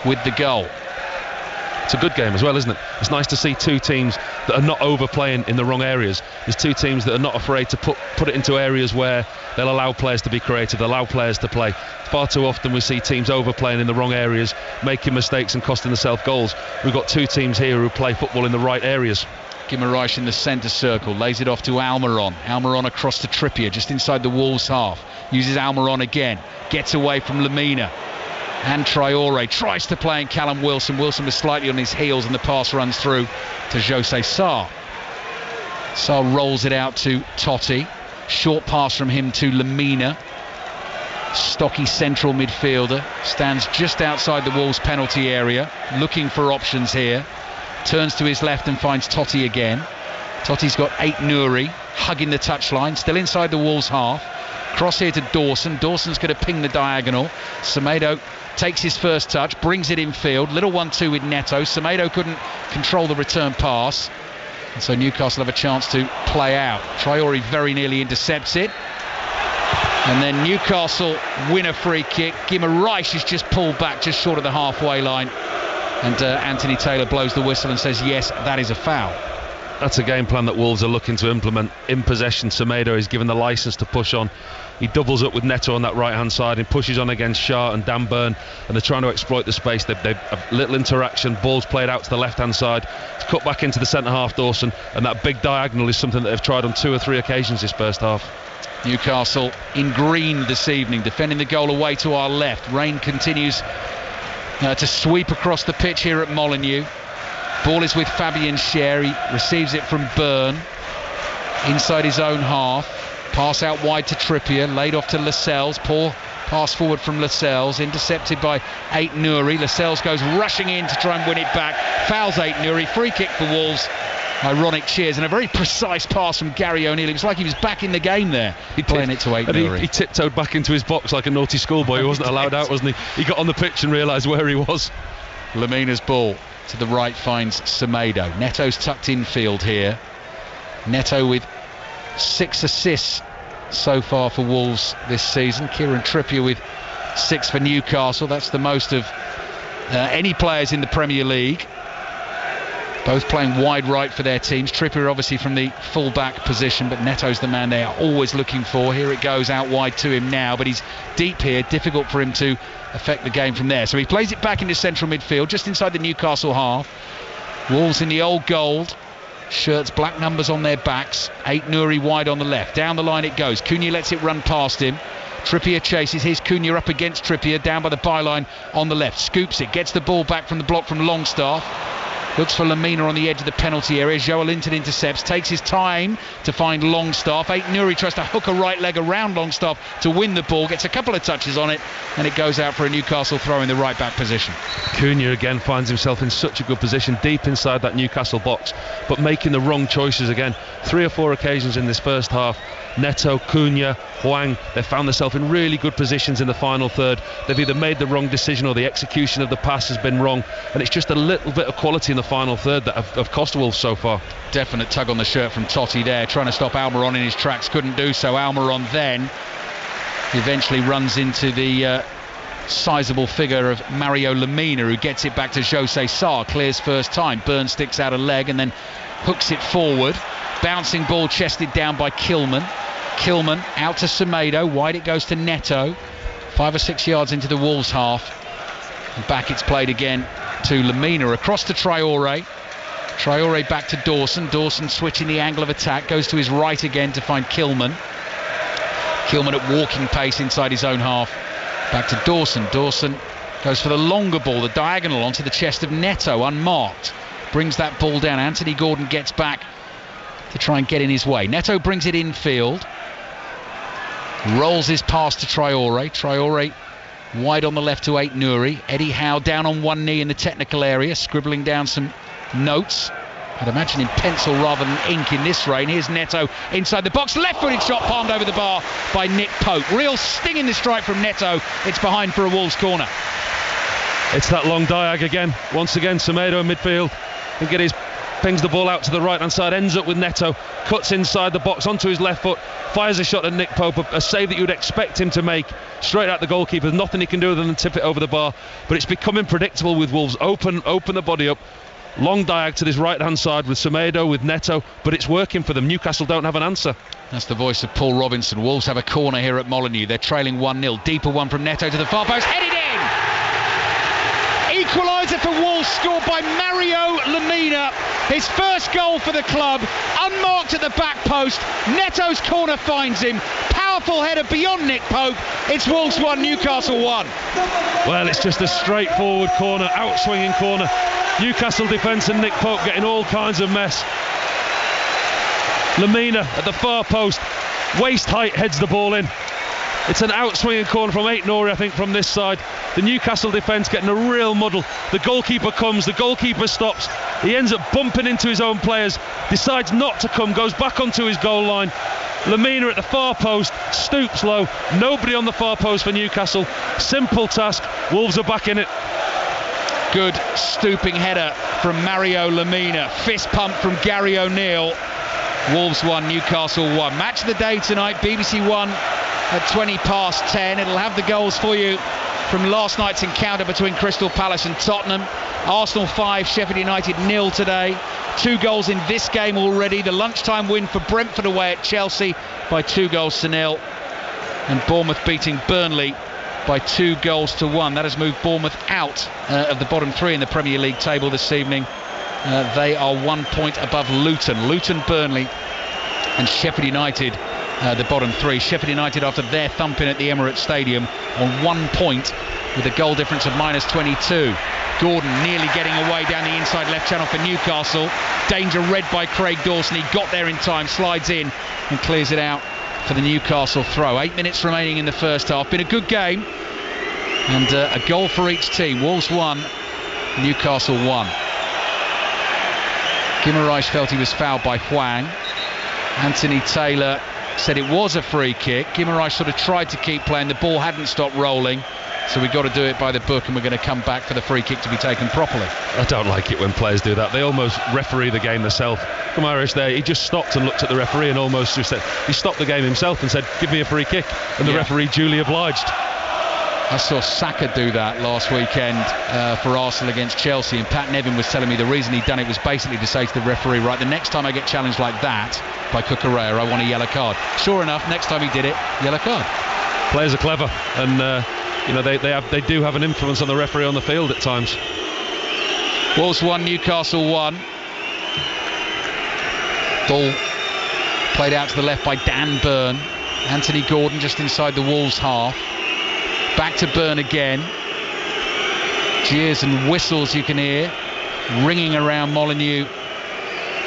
with the goal it's a good game as well, isn't it? It's nice to see two teams that are not overplaying in the wrong areas. There's two teams that are not afraid to put put it into areas where they'll allow players to be creative, allow players to play. Far too often we see teams overplaying in the wrong areas, making mistakes and costing themselves goals. We've got two teams here who play football in the right areas. Guimaraes in the centre circle, lays it off to Almiron. Almiron across to Trippier, just inside the Wolves half. Uses Almiron again, gets away from Lemina and Traore tries to play in Callum Wilson. Wilson was slightly on his heels and the pass runs through to Jose Sá. Sá rolls it out to Toti. Short pass from him to Lemina. Stocky central midfielder stands just outside the Wolves penalty area, looking for options here. Turns to his left and finds Toti again. Toti's got Aït-Nouri hugging the touchline, still inside the Wolves half. Cross here to Dawson. Dawson's going to ping the diagonal. Semedo takes his first touch, brings it in field. Little 1 2 with Neto. Semedo couldn't control the return pass. And so Newcastle have a chance to play out. Traore very nearly intercepts it. And then Newcastle win a free kick. Guimaraes is just pulled back just short of the halfway line. And uh, Anthony Taylor blows the whistle and says, yes, that is a foul. That's a game plan that Wolves are looking to implement. In possession, Semedo is given the licence to push on. He doubles up with Neto on that right hand side and pushes on against Schär and Dan Burn, and they're trying to exploit the space. They've, they've a little interaction. Ball's played out to the left hand side. It's cut back into the centre half, Dawson, and that big diagonal is something that they've tried on two or three occasions this first half. Newcastle in green this evening, defending the goal away to our left. Rain continues uh, to sweep across the pitch here at Molineux. Ball is with Fabian Schär. He receives it from Burn inside his own half. Pass out wide to Trippier, laid off to Lascelles. Poor pass forward from Lascelles, intercepted by Aït-Nouri. Lascelles goes rushing in to try and win it back. Fouls Aït-Nouri. Free kick for Wolves. Ironic cheers and a very precise pass from Gary O'Neill. It was like he was back in the game there. He playing it to Aït-Nouri. He, he, tiptoed back into his box like a naughty schoolboy He wasn't allowed out, wasn't he? He got on the pitch and realised where he was. Lemina's ball to the right finds Semedo. Neto's tucked in field here. Neto with six assists so far for Wolves this season. Kieran Trippier with six for Newcastle. That's the most of uh, any players in the Premier League. Both playing wide right for their teams. Trippier obviously from the full back position, but Neto's the man they are always looking for. Here it goes out wide to him now, but he's deep here. Difficult for him to affect the game from there. So he plays it back into central midfield, just inside the Newcastle half. Wolves in the old gold. Shirts, black numbers on their backs. Aït-Nouri wide on the left. Down the line it goes. Cunha lets it run past him. Trippier chases. Here's Cunha up against Trippier, down by the byline on the left. Scoops it, gets the ball back from the block from Longstaff. Looks for Lemina on the edge of the penalty area. Joelinton intercepts, takes his time to find Longstaff. Aït-Nouri tries to hook a right leg around Longstaff to win the ball, gets a couple of touches on it, and it goes out for a Newcastle throw in the right back position. Cunha again finds himself in such a good position, deep inside that Newcastle box, but making the wrong choices again. Three or four occasions in this first half Neto, Cunha, Hwang, they found themselves in really good positions in the final third. They've either made the wrong decision or the execution of the pass has been wrong. And it's just a little bit of quality in the final third that have, have cost Wolves so far. Definite tug on the shirt from Toti there, trying to stop Almiron in his tracks. Couldn't do so. Almiron then eventually runs into the uh, sizable figure of Mario Lemina, who gets it back to Jose Sá. Clears first time. Burn sticks out a leg and then hooks it forward. Bouncing ball chested down by Kilman. Kilman out to Semedo. Wide it goes to Neto. Five or six yards into the Wolves half. Back it's played again to Lemina Across to Traore. Traore back to Dawson. Dawson switching the angle of attack. Goes to his right again to find Kilman. Kilman at walking pace inside his own half. Back to Dawson. Dawson goes for the longer ball, the diagonal onto the chest of Neto, unmarked. Brings that ball down. Anthony Gordon gets back to try and get in his way. Neto brings it infield. Rolls his pass to Traore. Traore wide on the left to Aït-Nouri. Eddie Howe down on one knee in the technical area, scribbling down some notes. I'd imagine in pencil rather than ink in this rain. Here's Neto inside the box. Left footed shot palmed over the bar by Nick Pope. Real sting in the strike from Neto. It's behind for a Wolves corner. It's that long diag again. Once again, Semedo in midfield. And get his pings the ball out to the right hand side, ends up with Neto, cuts inside the box onto his left foot, fires a shot at Nick Pope, a, a save that you would expect him to make straight at the goalkeeper. Nothing he can do other than tip it over the bar. But it's becoming predictable with Wolves. Open, open the body up, Long diag to this right hand side with Semedo, with Neto, but it's working for them. Newcastle don't have an answer. That's the voice of Paul Robinson. Wolves have a corner here at Molineux. They're trailing 1 0. Deeper one from Neto to the far post. Headed in! Scored by Mario Lemina. His first goal for the club. Unmarked at the back post. Neto's corner finds him. Powerful header beyond Nick Pope. It's Wolves 1, Newcastle 1. Well, it's just a straightforward corner, outswinging corner. Newcastle defence and Nick Pope getting all kinds of mess. Lemina at the far post, waist height heads the ball in. It's an outswinging corner from Aït-Nouri, I think, from this side. The Newcastle defence getting a real muddle. The goalkeeper comes, the goalkeeper stops. He ends up bumping into his own players, decides not to come, goes back onto his goal line. Lemina at the far post, stoops low. Nobody on the far post for Newcastle. Simple task. Wolves are back in it. Good stooping header from Mario Lemina. Fist pump from Gary O'Neill. Wolves 1, Newcastle 1. Match of the day tonight, BBC 1 at 20 past 10. It'll have the goals for you from last night's encounter between Crystal Palace and Tottenham. Arsenal 5, Sheffield United nil today. Two goals in this game already. The lunchtime win for Brentford away at Chelsea by two goals to nil. And Bournemouth beating Burnley by two goals to one. That has moved Bournemouth out uh, of the bottom three in the Premier League table this evening. Uh, they are one point above Luton. Luton, Burnley, and Sheffield United, uh, the bottom three. Sheffield United, after their thumping at the Emirates Stadium, on one point with a goal difference of minus 22. Gordon nearly getting away down the inside left channel for Newcastle. Danger read by Craig Dawson. He got there in time, slides in, and clears it out for the Newcastle throw. Eight minutes remaining in the first half. Been a good game. And uh, a goal for each team. Wolves one, Newcastle one. Guimaraes felt he was fouled by Hwang. Anthony Taylor said it was a free kick. Guimaraes sort of tried to keep playing. The ball hadn't stopped rolling. So we've got to do it by the book, and we're going to come back for the free kick to be taken properly. I don't like it when players do that. They almost referee the game themselves. Guimaraes there, he just stopped and looked at the referee and almost just said, he stopped the game himself and said, give me a free kick. And the yeah. referee duly obliged. I saw Saka do that last weekend uh, for Arsenal against Chelsea, and Pat Nevin was telling me the reason he'd done it was basically to say to the referee, right, the next time I get challenged like that by Cucurella, I want a yellow card. Sure enough, next time he did it, yellow card. Players are clever, and uh, you know they they have they do have an influence on the referee on the field at times. Wolves one, Newcastle one. Ball played out to the left by Dan Burn. Anthony Gordon just inside the Wolves half. Back to Burn again. Cheers and whistles you can hear ringing around Molineux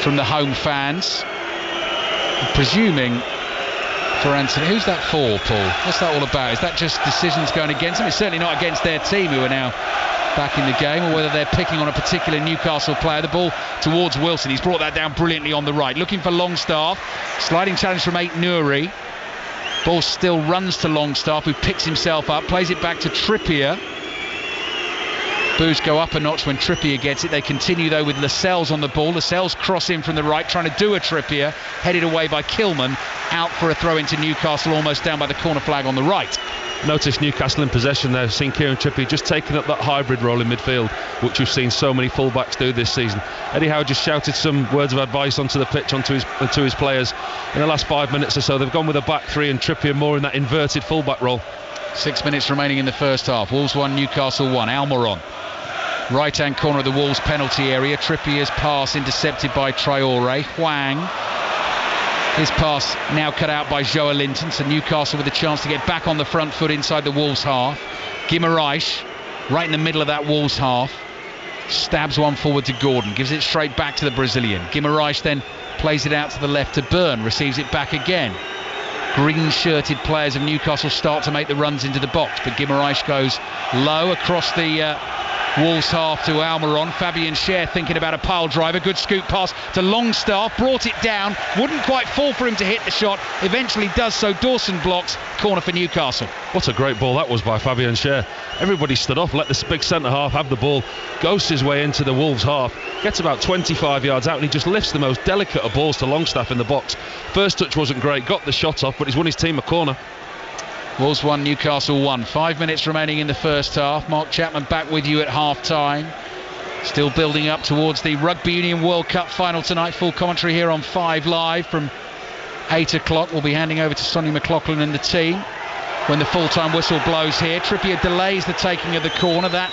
from the home fans. I'm presuming for Anthony. Who's that for, Paul? What's that all about? Is that just decisions going against them? It's certainly not against their team who are now back in the game, or whether they're picking on a particular Newcastle player. The ball towards Wilson. He's brought that down brilliantly on the right. Looking for Longstaff. Sliding challenge from Aït-Nouri. Ball still runs to Longstaff, who picks himself up, plays it back to Trippier. Booths go up a notch when Trippier gets it. They continue though with Lascelles on the ball. Lascelles cross in from the right, trying to do a Trippier, headed away by Kilman, out for a throw into Newcastle, almost down by the corner flag on the right. Notice Newcastle in possession there, seeing Kieran Trippier just taking up that hybrid role in midfield, which we've seen so many fullbacks do this season. Eddie Howe just shouted some words of advice onto the pitch, onto his, to his players in the last five minutes or so. They've gone with a back three and Trippier more in that inverted fullback role. Six minutes remaining in the first half. Wolves 1, Newcastle 1. Almiron. Right hand corner of the Wolves penalty area. Trippier's pass intercepted by Traore. Hwang. His pass now cut out by Joelinton. So Newcastle with a chance to get back on the front foot inside the Wolves half. Guimaraes right in the middle of that Wolves half. Stabs one forward to Gordon. Gives it straight back to the Brazilian. Guimaraes then plays it out to the left to Burn. Receives it back again green shirted players of Newcastle start to make the runs into the box. But Guimaraes goes low across the uh, Wolves half to Almiron. Fabian Schär thinking about a pile driver. Good scoop pass to Longstaff. Brought it down. Wouldn't quite fall for him to hit the shot. Eventually does so. Dawson blocks. Corner for Newcastle. What a great ball that was by Fabian Schär. Everybody stood off. Let this big centre half have the ball. Ghosts his way into the Wolves half. Gets about 25 yards out and he just lifts the most delicate of balls to Longstaff in the box. First touch wasn't great. Got the shot off, but he's won his team a corner. Wolves 1, Newcastle 1. Five minutes remaining in the first half. Mark Chapman back with you at half time. Still building up towards the Rugby Union World Cup final tonight. Full commentary here on 5 Live from 8 o'clock. We'll be handing over to Sonja McLaughlan and the team when the full time whistle blows here. Trippier delays the taking of the corner. That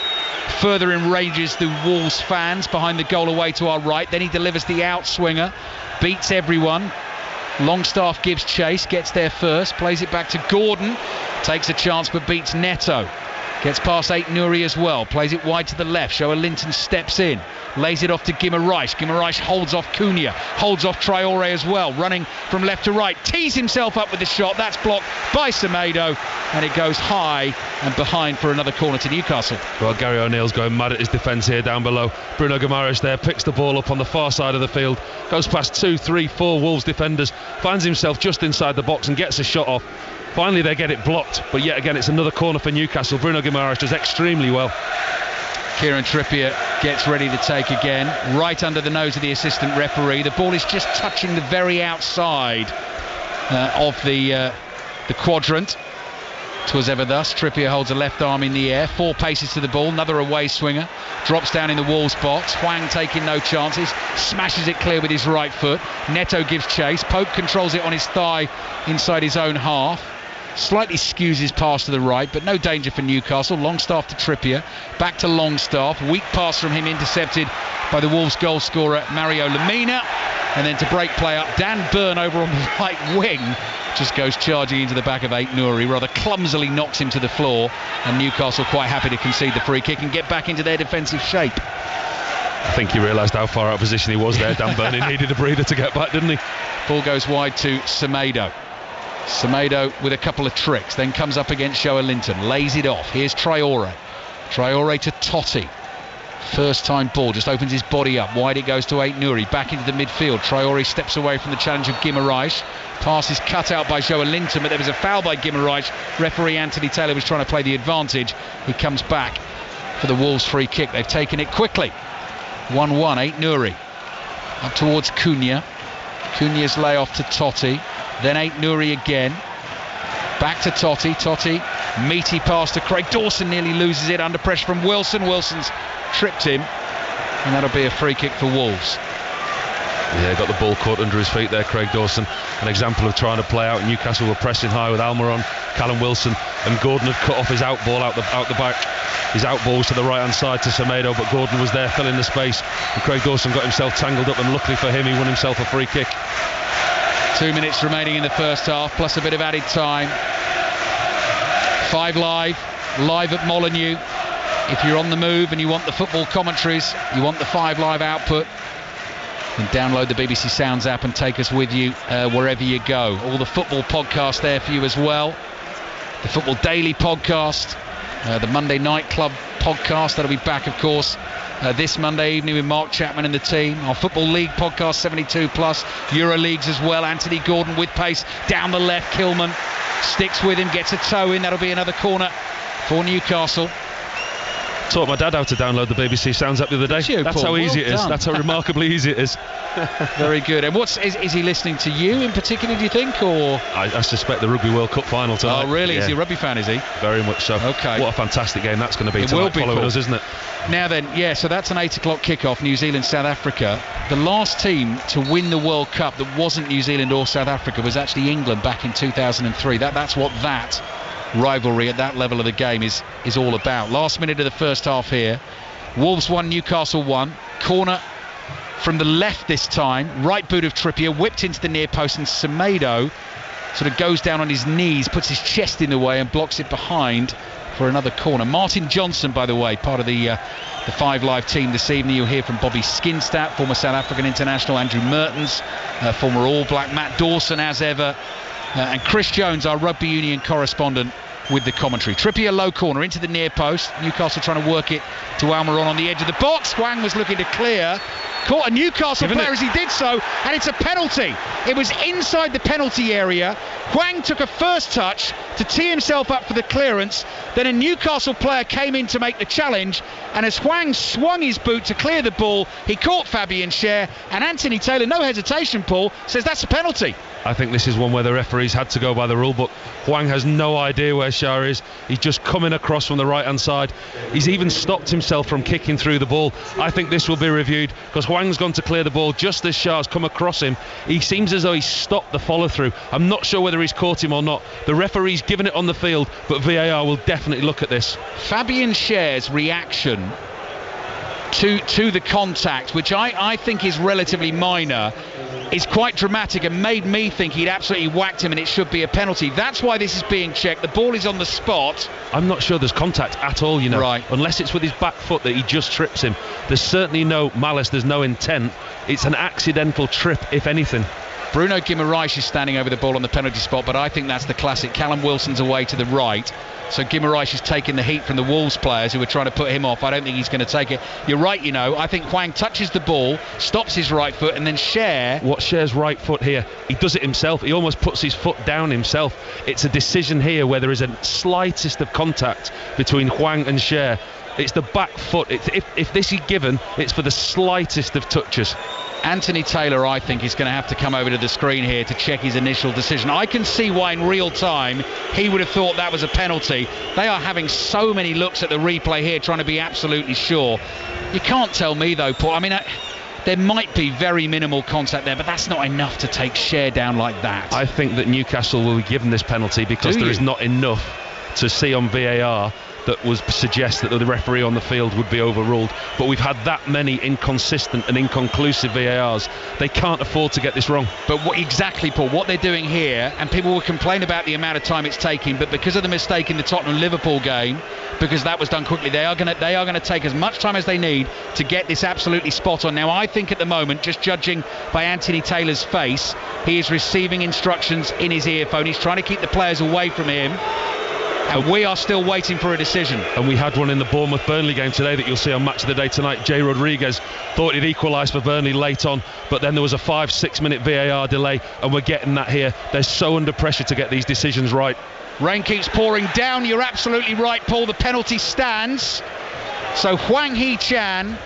further enrages the Wolves fans behind the goal away to our right. Then he delivers the outswinger, beats everyone, Longstaff gives chase, gets there first, plays it back to Gordon, takes a chance but beats Neto. Gets past Aït-Nouri as well, plays it wide to the left. Joelinton steps in, lays it off to Guimaraes. Guimaraes holds off Cunha, holds off Traore as well, running from left to right. Tees himself up with the shot, that's blocked by Semedo, and it goes high and behind for another corner to Newcastle. Well, Gary O'Neill's going mad at his defence here down below. Bruno Guimaraes there picks the ball up on the far side of the field, goes past two, three, four Wolves defenders, finds himself just inside the box and gets a shot off. Finally, they get it blocked, but yet again, it's another corner for Newcastle. Bruno Guimaraes does extremely well. Kieran Trippier gets ready to take again, right under the nose of the assistant referee. The ball is just touching the very outside uh, of the uh, the quadrant. Twas ever thus. Trippier holds a left arm in the air, four paces to the ball, another away swinger, drops down in the walls box. Hwang taking no chances, smashes it clear with his right foot. Neto gives chase. Pope controls it on his thigh inside his own half. Slightly skews his pass to the right, but no danger for Newcastle. Longstaff to Trippier. Back to Longstaff. Weak pass from him intercepted by the Wolves goal scorer Mario Lemina. And then to break play up, Dan Burn over on the right wing just goes charging into the back of Aït-Nouri, rather clumsily knocks him to the floor. And Newcastle quite happy to concede the free kick and get back into their defensive shape. I think he realised how far out of position he was there. Dan Burn he needed a breather to get back, didn't he? Ball goes wide to Semedo. Semedo with a couple of tricks, then comes up against Joelinton, lays it off. Here's Traore. Traore to Toti. First time ball, just opens his body up. Wide it goes to Aït-Nouri, back into the midfield. Traore steps away from the challenge of Guimaraes. Pass is cut out by Joelinton, but there was a foul by Guimaraes. Referee Anthony Taylor was trying to play the advantage. He comes back for the Wolves free kick. They've taken it quickly. 1 1, Aït-Nouri. Up towards Cunha. Cunha's layoff to Toti. Then Aït-Nouri again. Back to Toti. Toti, meaty pass to Craig Dawson, nearly loses it under pressure from Wilson. Wilson's tripped him, and that'll be a free kick for Wolves. Yeah, got the ball caught under his feet there, Craig Dawson. An example of trying to play out. Newcastle were pressing high with Almiron, Callum Wilson, and Gordon had cut off his out ball out the out the back. His out ball was to the right hand side to Semedo, but Gordon was there filling the space. And Craig Dawson got himself tangled up, and luckily for him, he won himself a free kick. Two minutes remaining in the first half, plus a bit of added time. Five live, live at Molineux. If you're on the move and you want the football commentaries, you want the five live output, then download the BBC Sounds app and take us with you uh, wherever you go. All the football podcasts there for you as well. The Football Daily podcast, uh, the Monday Night Club podcast, that'll be back, of course, uh, this Monday evening with Mark Chapman and the team. Our Football League podcast 72 plus, Euro Leagues as well. Anthony Gordon with pace down the left. Kilman sticks with him, gets a toe in. That'll be another corner for Newcastle. Taught my dad how to download the BBC Sounds app the other day. You, That's Paul. how easy Well it is. done. That's how remarkably easy it is. Very good. And what's is, is he listening to you in particular? Do you think, or I, I suspect the Rugby World Cup final tonight. oh really? Is Yeah, he a rugby fan? Is he? Very much so. Okay. What a fantastic game that's going to be It will be, following Paul. us, isn't it? Now then, yeah. So that's an eight o'clock kickoff. New Zealand, South Africa. The last team to win the World Cup that wasn't New Zealand or South Africa was actually England back in 2003. That that's what that rivalry at that level of the game is is all about. Last minute of the first half here. Wolves won, Newcastle won. Corner from the left this time. Right boot of Trippier whipped into the near post, and Semedo sort of goes down on his knees, puts his chest in the way, and blocks it behind for another corner. Martin Johnson, by the way, part of the uh, the Five Live team this evening. You'll hear from Bobby Skinstad, former South African international, Andrew Mehrtens, uh, former All Black, Matt Dawson, as ever, Uh, and Chris Jones, our rugby union correspondent. With the commentary, Trippier low corner into the near post. Newcastle trying to work it to Almiron on the edge of the box. Hwang was looking to clear, caught a Newcastle player it- as he did so, and it's a penalty. It was inside the penalty area. Hwang took a first touch to tee himself up for the clearance. Then a Newcastle player came in to make the challenge, and as Hwang swung his boot to clear the ball, he caught Fabian Schär, and Anthony Taylor, no hesitation, Paul, says that's a penalty. I think this is one where the referees had to go by the rule book. Hwang has no idea where Schär is. He's just coming across from the right hand side. He's even stopped himself from kicking through the ball. I think this will be reviewed because Hwang's gone to clear the ball just as Schär's come across him. He seems as though he's stopped the follow through. I'm not sure whether he's caught him or not. The referee's given it on the field, but VAR will definitely look at this. Fabian Schär's reaction to to the contact, which I, I think is relatively minor, is quite dramatic and made me think he'd absolutely whacked him and it should be a penalty. That's why this is being checked. The ball is on the spot. I'm not sure there's contact at all, you know. Right. Unless it's with his back foot that he just trips him. There's certainly no malice, there's no intent. It's an accidental trip, if anything. Bruno Guimaraes is standing over the ball on the penalty spot, but I think that's the classic. Callum Wilson's away to the right. So Guimaraes is taking the heat from the Wolves players who are trying to put him off. I don't think he's going to take it. You're right, you know. I think Hwang touches the ball, stops his right foot, and then Schär What Schär's right foot here? He does it himself. He almost puts his foot down himself. It's a decision here where there is a slightest of contact between Hwang and Schär. It's the back foot. It's, if, if this is given, it's for the slightest of touches. Anthony Taylor, I think, is going to have to come over to the screen here to check his initial decision. I can see why, in real time, he would have thought that was a penalty. They are having so many looks at the replay here, trying to be absolutely sure. You can't tell me, though, Paul. I mean, I, there might be very minimal contact there, but that's not enough to take Schär down like that. I think that Newcastle will be given this penalty because Do there you? is not enough to see on VAR that would suggest that the referee on the field would be overruled. But we've had that many inconsistent and inconclusive VARs. They can't afford to get this wrong. But what exactly, Paul? What they're doing here, and people will complain about the amount of time it's taking, but because of the mistake in the Tottenham Liverpool game, because that was done quickly, they are going to they are going to take as much time as they need to get this absolutely spot on. Now, I think at the moment, just judging by Anthony Taylor's face, he is receiving instructions in his earphone. He's trying to keep the players away from him, and we are still waiting for a decision. And we had one in the Bournemouth Burnley game today that you'll see on Match of the Day tonight. Jay Rodriguez thought he'd equalised for Burnley late on, but then there was a five, six minute VAR delay, and we're getting that here. They're so under pressure to get these decisions right. Rain keeps pouring down. You're absolutely right, Paul. The penalty stands. So Hwang Hee Chan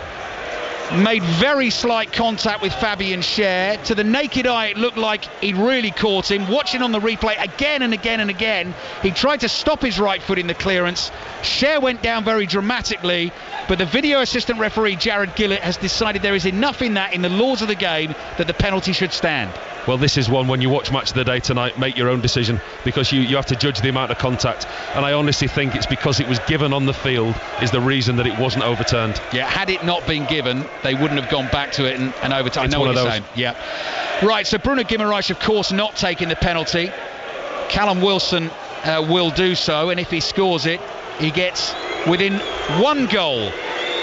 made very slight contact with Fabian Schär. To the naked eye, it looked like he really caught him. Watching on the replay again and again and again, he tried to stop his right foot in the clearance. Schär went down very dramatically, but the video assistant referee Jared Gillett has decided there is enough in that in the laws of the game that the penalty should stand. Well, this is one when you watch Match of the Day tonight, make your own decision because you, you have to judge the amount of contact. And I honestly think it's because it was given on the field is the reason that it wasn't overturned. Yeah, had it not been given, they wouldn't have gone back to it and, and overtime. I know one what you're those. saying. Yeah. Right, so Bruno Guimaraes, of course, not taking the penalty. Callum Wilson uh, will do so, and if he scores it, he gets within one goal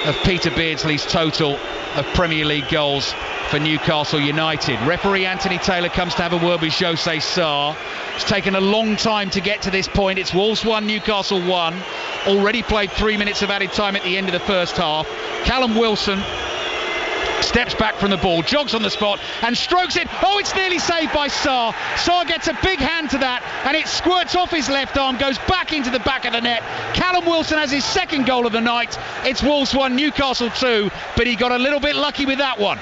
of Peter Beardsley's total of Premier League goals for Newcastle United. Referee Anthony Taylor comes to have a word with Jose Sá. It's taken a long time to get to this point. It's Wolves 1, Newcastle 1. Already played three minutes of added time at the end of the first half. Callum Wilson steps back from the ball, jogs on the spot, and strokes it. Oh, it's nearly saved by Sá. Sá gets a big hand to that, and it squirts off his left arm, goes back into the back of the net. Callum Wilson has his second goal of the night. It's Wolves 1, Newcastle 2, but he got a little bit lucky with that one.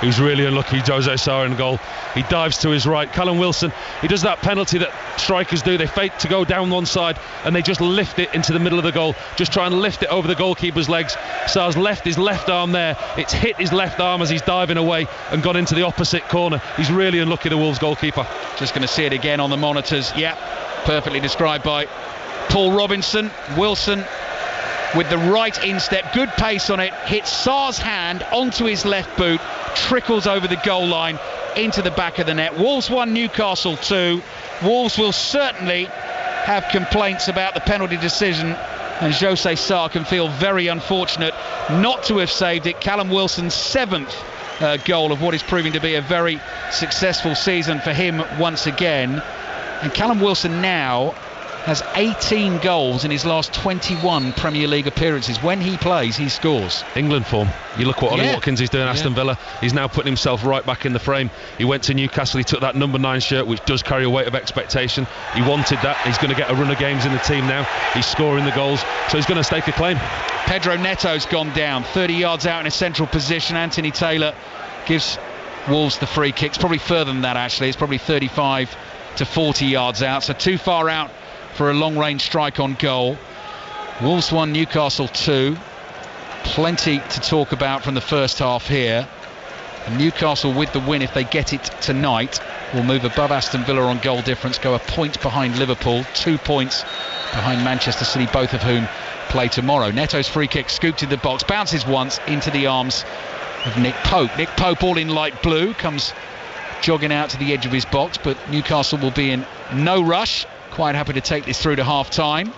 He's really unlucky, Jose Sá in goal. He dives to his right. Callum Wilson, he does that penalty that strikers do. They fake to go down one side and they just lift it into the middle of the goal. Just try and lift it over the goalkeeper's legs. Sá's left his left arm there. It's hit his left arm as he's diving away and gone into the opposite corner. He's really unlucky, the Wolves goalkeeper. Just going to see it again on the monitors. Yeah, perfectly described by Paul Robinson. Wilson with the right instep, good pace on it, hits Sá's hand onto his left boot, trickles over the goal line into the back of the net. Wolves 1, Newcastle 2. Wolves will certainly have complaints about the penalty decision, and Jose Sá can feel very unfortunate not to have saved it. Callum Wilson's seventh uh, goal of what is proving to be a very successful season for him once again. And Callum Wilson now has 18 goals in his last 21 Premier League appearances. When he plays, he scores. England form. You look what Ollie Yeah. Watkins is doing, Aston Yeah. Villa. He's now putting himself right back in the frame. He went to Newcastle. He took that number nine shirt, which does carry a weight of expectation. He wanted that. He's going to get a run of games in the team now. He's scoring the goals, so he's going to stake a claim. Pedro Neto's gone down, 30 yards out in a central position. Anthony Taylor gives Wolves the free kicks, probably further than that actually. It's probably 35 to 40 yards out, so too far out for a long range strike on goal. Wolves 1, Newcastle 2. Plenty to talk about from the first half here. And Newcastle with the win, if they get it tonight, will move above Aston Villa on goal difference, go a point behind Liverpool, two points behind Manchester City, both of whom play tomorrow. Neto's free kick scooped in the box, bounces once into the arms of Nick Pope. Nick Pope, all in light blue, comes jogging out to the edge of his box, but Newcastle will be in no rush. Quite happy to take this through to half time.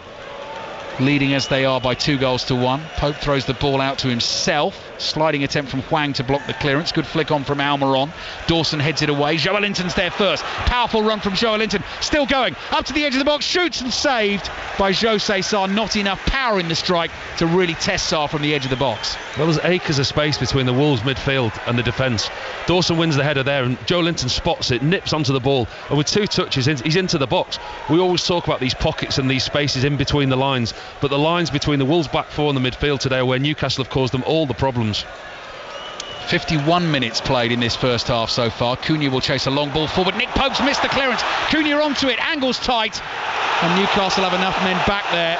Leading as they are by two goals to one. Pope throws the ball out to himself. Sliding attempt from Hwang to block the clearance. Good flick on from Almiron. Dawson heads it away. Joelinton's there first. Powerful run from Joelinton. Still going. Up to the edge of the box. Shoots and saved by Jose Sá. Not enough power in the strike to really test Sá from the edge of the box. Well, there's acres of space between the Wolves midfield and the defence. Dawson wins the header there, and Joelinton spots it, nips onto the ball, and with two touches, he's into the box. We always talk about these pockets and these spaces in between the lines, but the lines between the Wolves back four and the midfield today are where Newcastle have caused them all the problems. 51 minutes played in this first half so far. Cunha will chase a long ball forward. Nick Pope's missed the clearance. Cunha onto it. Angles tight. And Newcastle have enough men back there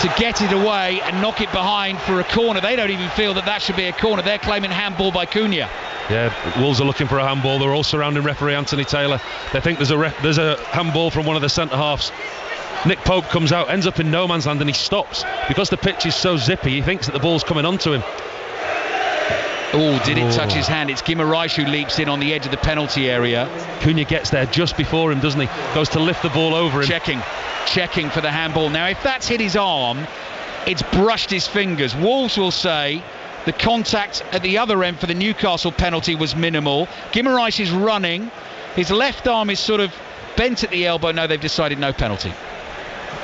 to get it away and knock it behind for a corner. They don't even feel that that should be a corner. They're claiming handball by Cunha. Yeah, Wolves are looking for a handball. They're all surrounding referee Anthony Taylor. They think there's a ref- there's a handball from one of the centre halves. Nick Pope comes out, ends up in no man's land, and he stops because the pitch is so zippy. He thinks that the ball's coming onto him. Oh, did it touch Oh. his hand? It's Guimaraes who leaps in on the edge of the penalty area. Cunha gets there just before him, doesn't he? Goes to lift the ball over him. Checking, checking for the handball. Now, if that's hit his arm, it's brushed his fingers. Wolves will say the contact at the other end for the Newcastle penalty was minimal. Guimaraes is running. His left arm is sort of bent at the elbow. No, they've decided no penalty.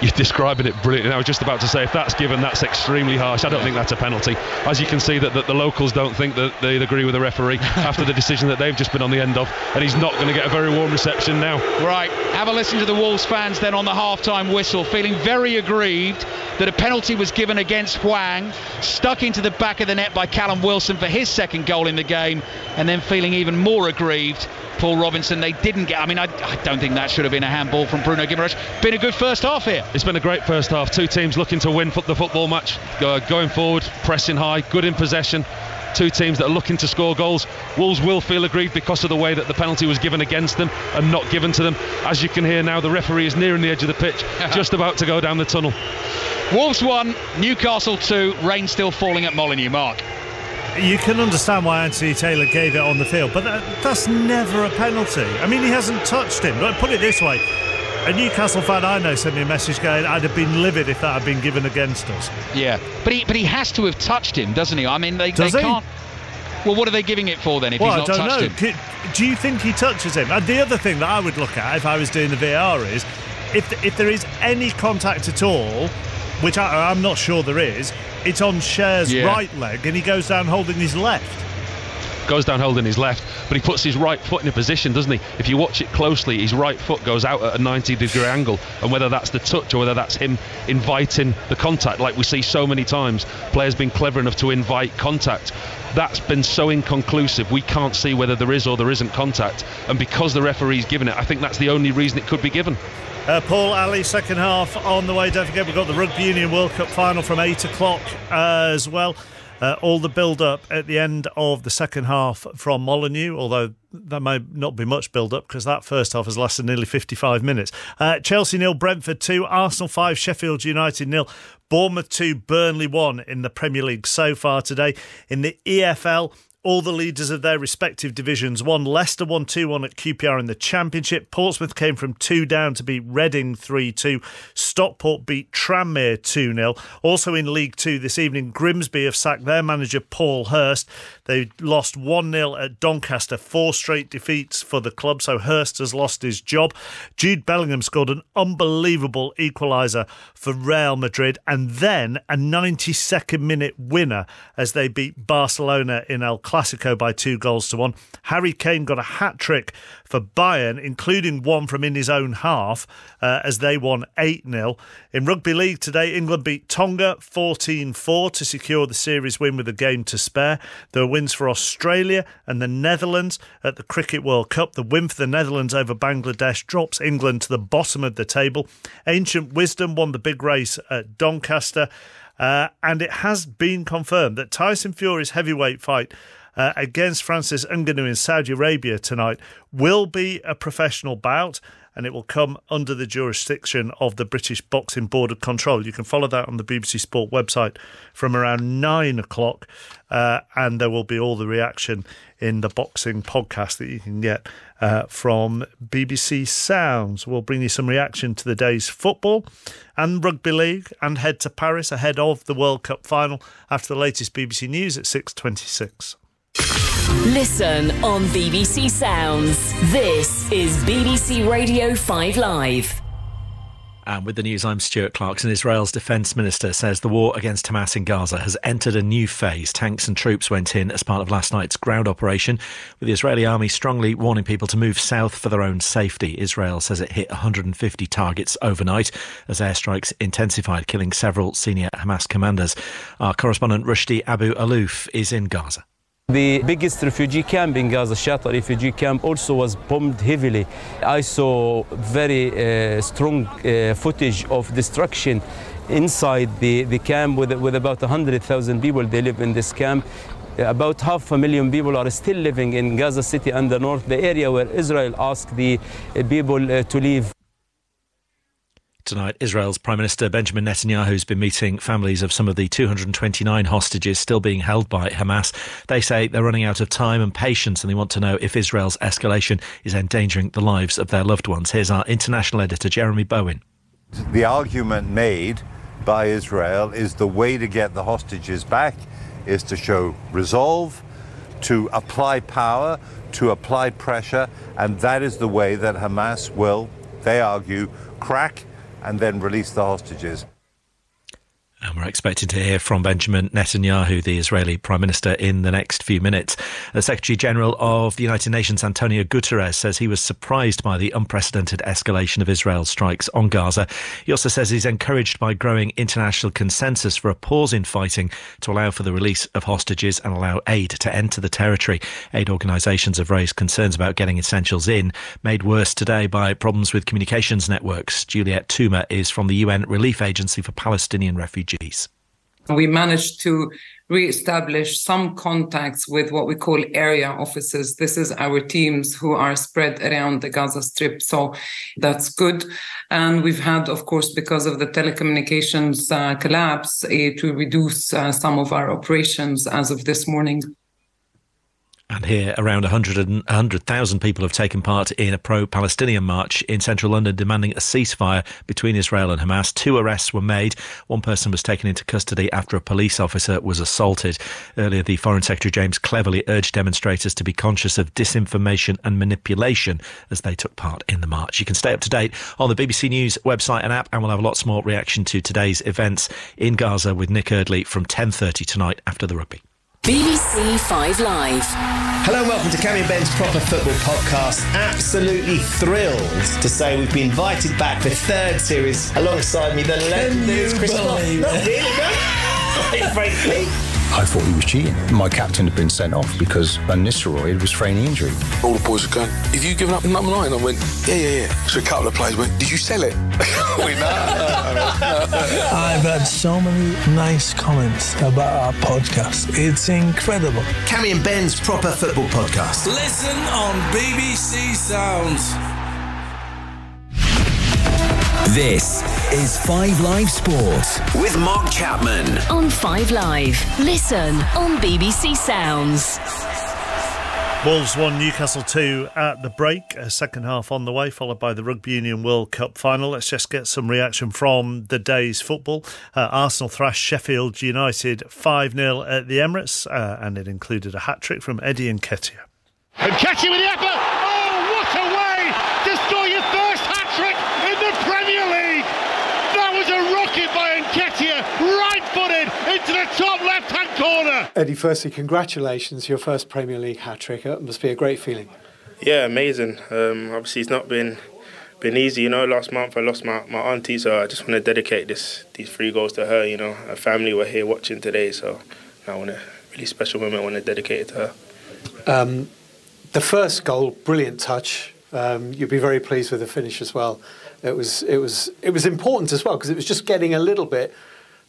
You're describing it brilliantly. I was just about to say, if that's given, that's extremely harsh. I don't think that's a penalty. As you can see, that, that the locals don't think that they'd agree with the referee after the decision that they've just been on the end of, and he's not going to get a very warm reception now. Right, have a listen to the Wolves fans then on the half-time whistle, feeling very aggrieved that a penalty was given against Hwang, stuck into the back of the net by Callum Wilson for his second goal in the game, and then feeling even more aggrieved. Paul Robinson, they didn't get. I mean, I, I don't think that should have been a handball from Bruno Guimaraes. Been a good first half here. It's been a great first half. Two teams looking to win the football match, uh, going forward, pressing high, good in possession. Two teams that are looking to score goals. Wolves will feel aggrieved because of the way that the penalty was given against them and not given to them. As you can hear now, the referee is nearing the edge of the pitch, just about to go down the tunnel. Wolves one, Newcastle two. Rain still falling at Molineux. Mark. You can understand why Anthony Taylor gave it on the field, but that, that's never a penalty. I mean, he hasn't touched him. But put it this way a Newcastle fan I know sent me a message going, I'd have been livid if that had been given against us. Yeah, but he but he has to have touched him, doesn't he? I mean, they, Does they he? can't. Well, what are they giving it for then if Well, he's I don't touched know. him? Do you think he touches him? And the other thing that I would look at if I was doing the VAR is if if there is any contact at all, which I, I'm not sure there is, it's on Schär's Yeah. right leg and he goes down holding his left. Goes down holding his left, but he puts his right foot in a position, doesn't he? If you watch it closely, his right foot goes out at a 90 degree angle, and whether that's the touch or whether that's him inviting the contact, like we see so many times, players being clever enough to invite contact. That's been so inconclusive. We can't see whether there is or there isn't contact, and because the referee's given it, I think that's the only reason it could be given. Uh, Paul Ali, second half on the way. Don't forget, we've got the Rugby Union World Cup final from 8 o'clock uh, as well. Uh, all the build up at the end of the second half from Molineux, although there may not be much build up because that first half has lasted nearly 55 minutes. Uh, Chelsea nil, Brentford 2, Arsenal 5, Sheffield United nil, Bournemouth 2, Burnley 1 in the Premier League so far today. In the EFL, all the leaders of their respective divisions won. Leicester won 2 1 at QPR in the Championship. Portsmouth came from 2 down to beat Reading 3 2. Stockport beat Tranmere 2 0. Also in League 2 this evening, Grimsby have sacked their manager Paul Hurst. They lost 1 0 at Doncaster, four straight defeats for the club, so Hurst has lost his job. Jude Bellingham scored an unbelievable equaliser for Real Madrid and then a 92nd minute winner as they beat Barcelona in El Clasico Clasico by two goals to one. Harry Kane got a hat trick for Bayern, including one from in his own half, uh, as they won 8 0. In Rugby League today, England beat Tonga 14 4 to secure the series win with a game to spare. There were wins for Australia and the Netherlands at the Cricket World Cup. The win for the Netherlands over Bangladesh drops England to the bottom of the table. Ancient Wisdom won the big race at Doncaster. Uh, and it has been confirmed that Tyson Fury's heavyweight fight uh, against Francis Ngannou in Saudi Arabia tonight will be a professional bout and it will come under the jurisdiction of the British Boxing Board of Control. You can follow that on the BBC Sport website from around nine o'clock, uh, and there will be all the reaction in the boxing podcast that you can get uh, from BBC Sounds. We'll bring you some reaction to the day's football and rugby league, and head to Paris ahead of the World Cup final after the latest BBC News at six twenty-six. Listen on BBC Sounds. This is BBC Radio 5 Live. And with the news, I'm Stuart Clarkson. Israel's defence minister says the war against Hamas in Gaza has entered a new phase. Tanks and troops went in as part of last night's ground operation, with the Israeli army strongly warning people to move south for their own safety. Israel says it hit 150 targets overnight as airstrikes intensified, killing several senior Hamas commanders. Our correspondent Rushdie Abu Alouf is in Gaza. The biggest refugee camp in Gaza, Shata refugee camp, also was bombed heavily. I saw very uh, strong uh, footage of destruction inside the, the camp with, with about 100,000 people. They live in this camp. About half a million people are still living in Gaza City and the north, the area where Israel asked the uh, people uh, to leave. Tonight, Israel's Prime Minister Benjamin Netanyahu has been meeting families of some of the 229 hostages still being held by Hamas. They say they're running out of time and patience and they want to know if Israel's escalation is endangering the lives of their loved ones. Here's our international editor, Jeremy Bowen. The argument made by Israel is the way to get the hostages back is to show resolve, to apply power, to apply pressure, and that is the way that Hamas will, they argue, crack and then release the hostages. And we're expecting to hear from Benjamin Netanyahu, the Israeli Prime Minister, in the next few minutes. The Secretary General of the United Nations, Antonio Guterres, says he was surprised by the unprecedented escalation of Israel's strikes on Gaza. He also says he's encouraged by growing international consensus for a pause in fighting to allow for the release of hostages and allow aid to enter the territory. Aid organisations have raised concerns about getting essentials in, made worse today by problems with communications networks. Juliette Touma is from the UN Relief Agency for Palestinian Refugees refugees. We managed to re-establish some contacts with what we call area offices. This is our teams who are spread around the Gaza Strip. So that's good. And we've had, of course, because of the telecommunications uh, collapse, uh, to reduce uh, some of our operations as of this morning. And here, around 100,000 100, people have taken part in a pro Palestinian march in central London demanding a ceasefire between Israel and Hamas. Two arrests were made. One person was taken into custody after a police officer was assaulted. Earlier, the Foreign Secretary James Cleverly urged demonstrators to be conscious of disinformation and manipulation as they took part in the march. You can stay up to date on the BBC News website and app, and we'll have lots more reaction to today's events in Gaza with Nick Eardley from 10.30 tonight after the rugby. BBC Five Live. Hello and welcome to Kammy and Ben's Proper Football Podcast. Absolutely thrilled to say we've been invited back for third series alongside me, the legendary Chris Not really, no. frankly. I thought he was cheating. My captain had been sent off because Van Nistelrooy was feigning injury. All the boys were going, have you given up number nine? I went, yeah, yeah, yeah. So a couple of players went, did you sell it? I went, no. I've had so many nice comments about our podcast. It's incredible. Kammy and Ben's Proper Football Podcast. Listen on BBC Sounds. This is Five Live Sports with Mark Chapman. On Five Live. Listen on BBC Sounds. Wolves won Newcastle 2 at the break. A second half on the way, followed by the Rugby Union World Cup final. Let's just get some reaction from the day's football. Uh, Arsenal thrashed Sheffield United 5 0 at the Emirates, uh, and it included a hat trick from Eddie Nketiah. And Nketiah with the effort! Oh, what a way to score your first hat trick in the Premier League! That was a rocket by Nketiah, right footed into the top left hand corner. Eddie, firstly, congratulations, your first Premier League hat trick. It must be a great feeling. Yeah, amazing. Um, obviously, it's not been been easy. You know, last month I lost my, my auntie, so I just want to dedicate this these three goals to her. You know, her family were here watching today, so I want a really special moment. I want to dedicate it to her. Um, the first goal, brilliant touch. Um, you'd be very pleased with the finish as well. It was it was it was important as well because it was just getting a little bit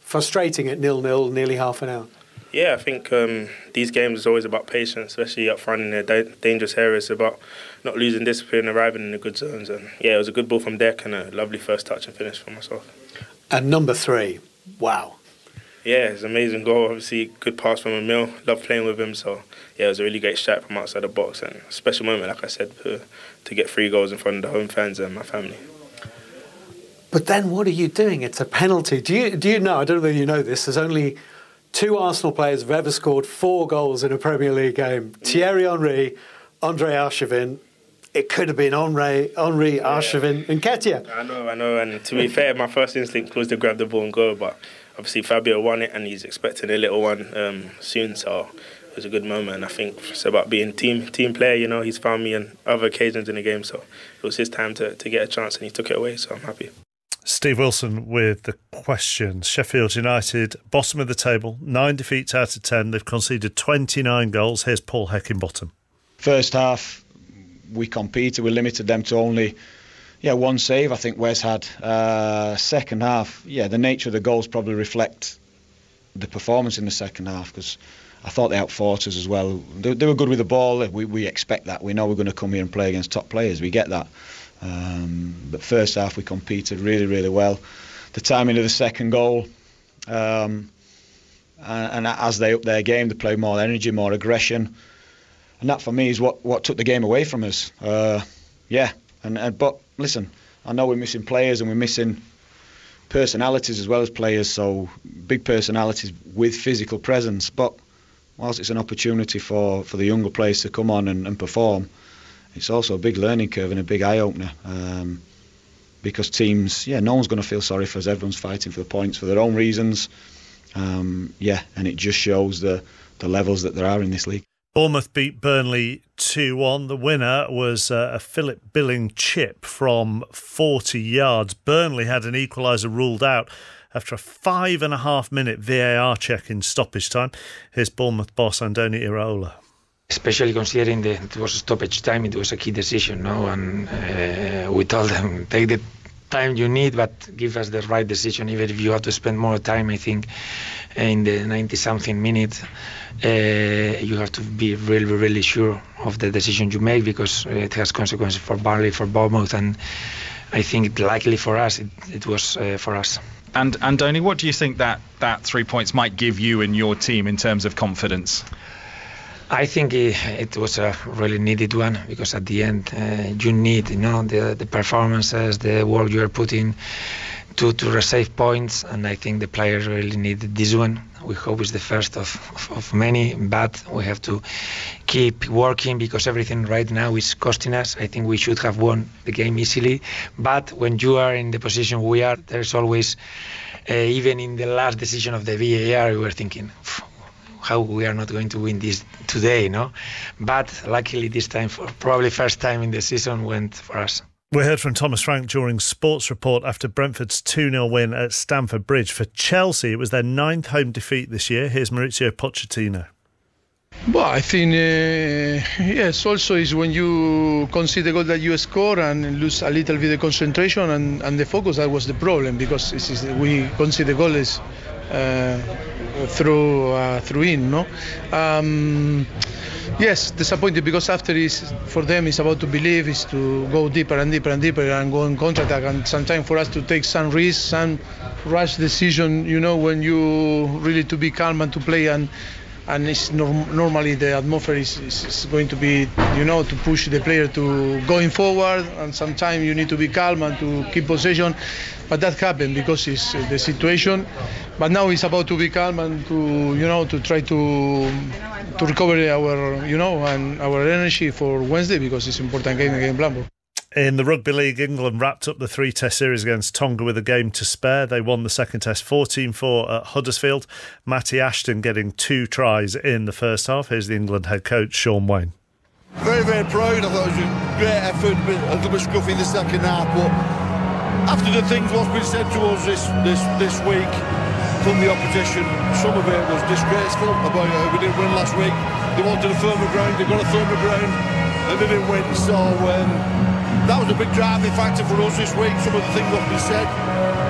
frustrating at nil nil, nearly half an hour. Yeah, I think um, these games is always about patience, especially up front in the da- dangerous areas. About not losing discipline, arriving in the good zones, and yeah, it was a good ball from deck and a lovely first touch and finish for myself. And number three, wow. Yeah, it's an amazing goal. Obviously, good pass from Emil. Love playing with him. So yeah, it was a really great shot from outside the box and a special moment, like I said, to, to get three goals in front of the home fans and my family. But then what are you doing? It's a penalty. Do you do you know? I don't know whether you know this. There's only two Arsenal players have ever scored four goals in a Premier League game. Thierry Henry, Andre Arshavin. It could have been Henri, Henri Arshavin, and Nketiah. I know, I know. And to be fair, my first instinct was to grab the ball and go, but obviously Fabio won it, and he's expecting a little one um, soon. So it was a good moment. And I think it's about being team team player. You know, he's found me on other occasions in the game, so it was his time to, to get a chance, and he took it away. So I'm happy. Steve Wilson with the questions. Sheffield United, bottom of the table, nine defeats out of ten. They've conceded 29 goals. Here's Paul Heckingbottom. First half, we competed. We limited them to only yeah one save. I think Wes had. Uh, second half, yeah, the nature of the goals probably reflect the performance in the second half because I thought they outfought us as well. They, they were good with the ball. We, we expect that. We know we're going to come here and play against top players. We get that. Um, but first half we competed really, really well. The timing of the second goal, um, and, and, as they up their game, they played more energy, more aggression, and that for me is what, what took the game away from us. Uh, yeah, and, and but listen, I know we're missing players and we're missing personalities as well as players. So big personalities with physical presence, but whilst it's an opportunity for, for the younger players to come on and, and perform it's also a big learning curve and a big eye opener. Um, because teams, yeah, no one's going to feel sorry for us. Everyone's fighting for the points for their own reasons. Um, yeah, and it just shows the the levels that there are in this league. Bournemouth beat Burnley 2 1. The winner was uh, a Philip Billing chip from 40 yards. Burnley had an equaliser ruled out after a five and a half minute VAR check in stoppage time. Here's Bournemouth boss Andoni Iraola especially considering that it was stoppage time, it was a key decision, no? And uh, we told them take the time you need, but give us the right decision, even if you have to spend more time. I think in the 90 something minutes, uh, you have to be really, really sure of the decision you make because it has consequences for Burnley, for Bournemouth, and I think likely for us, it, it was uh, for us. And Andoni, what do you think that that three points might give you and your team in terms of confidence? I think it, it, was a really needed one because at the end uh, you need you know the the performances, the work you are putting to to receive points, and I think the players really needed this one. We hope it's the first of, of, of many, but we have to keep working because everything right now is costing us. I think we should have won the game easily, but when you are in the position we are, there's always, uh, even in the last decision of the VAR, we were thinking how we are not going to win this today, no? But luckily this time, for probably first time in the season, went for us. We heard from Thomas Frank during Sports Report after Brentford's 2 0 win at Stamford Bridge. For Chelsea, it was their ninth home defeat this year. Here's Maurizio Pochettino. Well, I think uh, yes. Also, is when you concede the goal that you score and lose a little bit of concentration and, and the focus. That was the problem because is, we concede the goal is uh, through uh, through in. No. Um, yes, disappointed because after is for them it's about to believe, is to go deeper and deeper and deeper and go on attack and sometimes for us to take some risks, some rush decision. You know when you really to be calm and to play and and it's norm- normally the atmosphere is, is, is, going to be, you know, to push the player to going forward, and sometimes you need to be calm and to keep possession. But that happened because it's uh, the situation. But now it's about to be calm and to, you know, to try to to recover our, you know, and our energy for Wednesday because it's important game against Blackburn. In the Rugby League, England wrapped up the three test series against Tonga with a game to spare. They won the second test 14 4 at Huddersfield. Matty Ashton getting two tries in the first half. Here's the England head coach, Shaun Wane. Very, very proud. I thought it was a great effort, a, little bit scruffy in the second half. But after the things what's been said to us this, this, this week from the opposition, some of it was disgraceful about how we didn't win last week. They wanted a firmer ground, they got a firmer ground, and they didn't win. So, um, that was a big driving factor for us this week. Some of the things that have been said,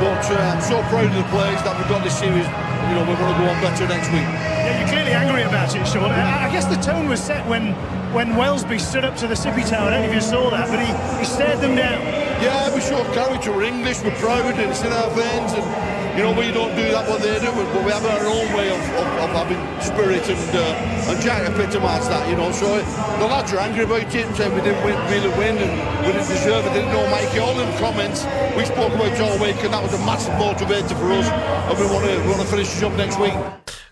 but uh, I'm so proud of the players that we've got this series. You know, we're going to go on better next week. Yeah, you're clearly angry about it, Shaun. I guess the tone was set when when Welsby stood up to the Sipi Tau. I don't know if you saw that, but he, he stared them down. Yeah, we showed character. We're English. We're proud, and it's in our veins. And you know, we don't do that what they do, but we have our own way of, of, of having spirit, and uh, and that, you know. So the lads are angry about it, and saying we didn't win, really win, and we didn't deserve it, didn't know make it. All them comments we spoke about all week, and that was a massive motivator for us, and we want to we want to finish the job next week.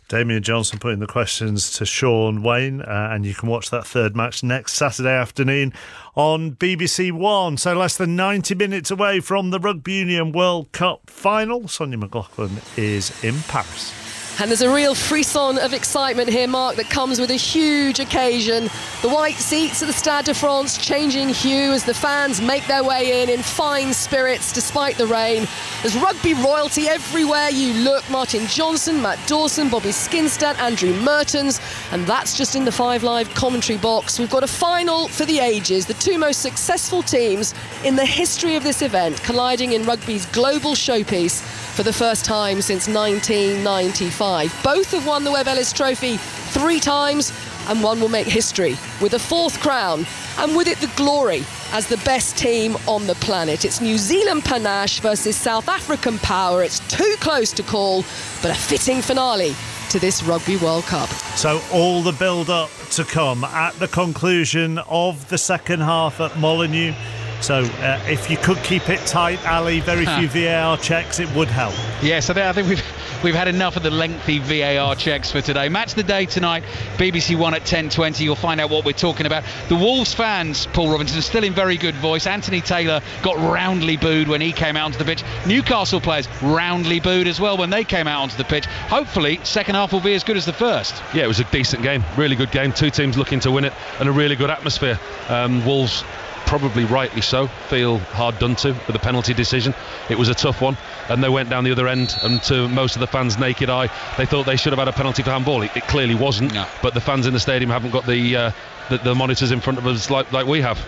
Damian Johnson putting the questions to Shaun Wane, uh, and you can watch that third match next Saturday afternoon on BBC One. So less than 90 minutes away from the Rugby Union World Cup final. Sonja McLaughlan is in Paris. And there's a real frisson of excitement here, Mark, that comes with a huge occasion. The white seats at the Stade de France changing hue as the fans make their way in in fine spirits despite the rain. There's rugby royalty everywhere you look. Martin Johnson, Matt Dawson, Bobby Skinstad, Andrew Mehrtens. and that's just in the Five Live commentary box. We've got a final for the ages, the two most successful teams in the history of this event colliding in rugby's global showpiece for the first time since 1995. Both have won the Webb Ellis Trophy three times, and one will make history with a fourth crown, and with it the glory as the best team on the planet. It's New Zealand panache versus South African power. It's too close to call, but a fitting finale to this Rugby World Cup. So, all the build up to come at the conclusion of the second half at Molineux. So uh, if you could keep it tight, Ali, very few VAR checks, it would help. Yes, I think we've we've had enough of the lengthy VAR checks for today. Match the day tonight, BBC One at 10:20. You'll find out what we're talking about. The Wolves fans, Paul Robinson, still in very good voice. Anthony Taylor got roundly booed when he came out onto the pitch. Newcastle players roundly booed as well when they came out onto the pitch. Hopefully, second half will be as good as the first. Yeah, it was a decent game, really good game. Two teams looking to win it, and a really good atmosphere. Um, Wolves probably rightly so, feel hard done to with the penalty decision. It was a tough one, and they went down the other end. And to most of the fans' naked eye, they thought they should have had a penalty for handball. It, it clearly wasn't. No. But the fans in the stadium haven't got the, uh, the, the monitors in front of us like like we have.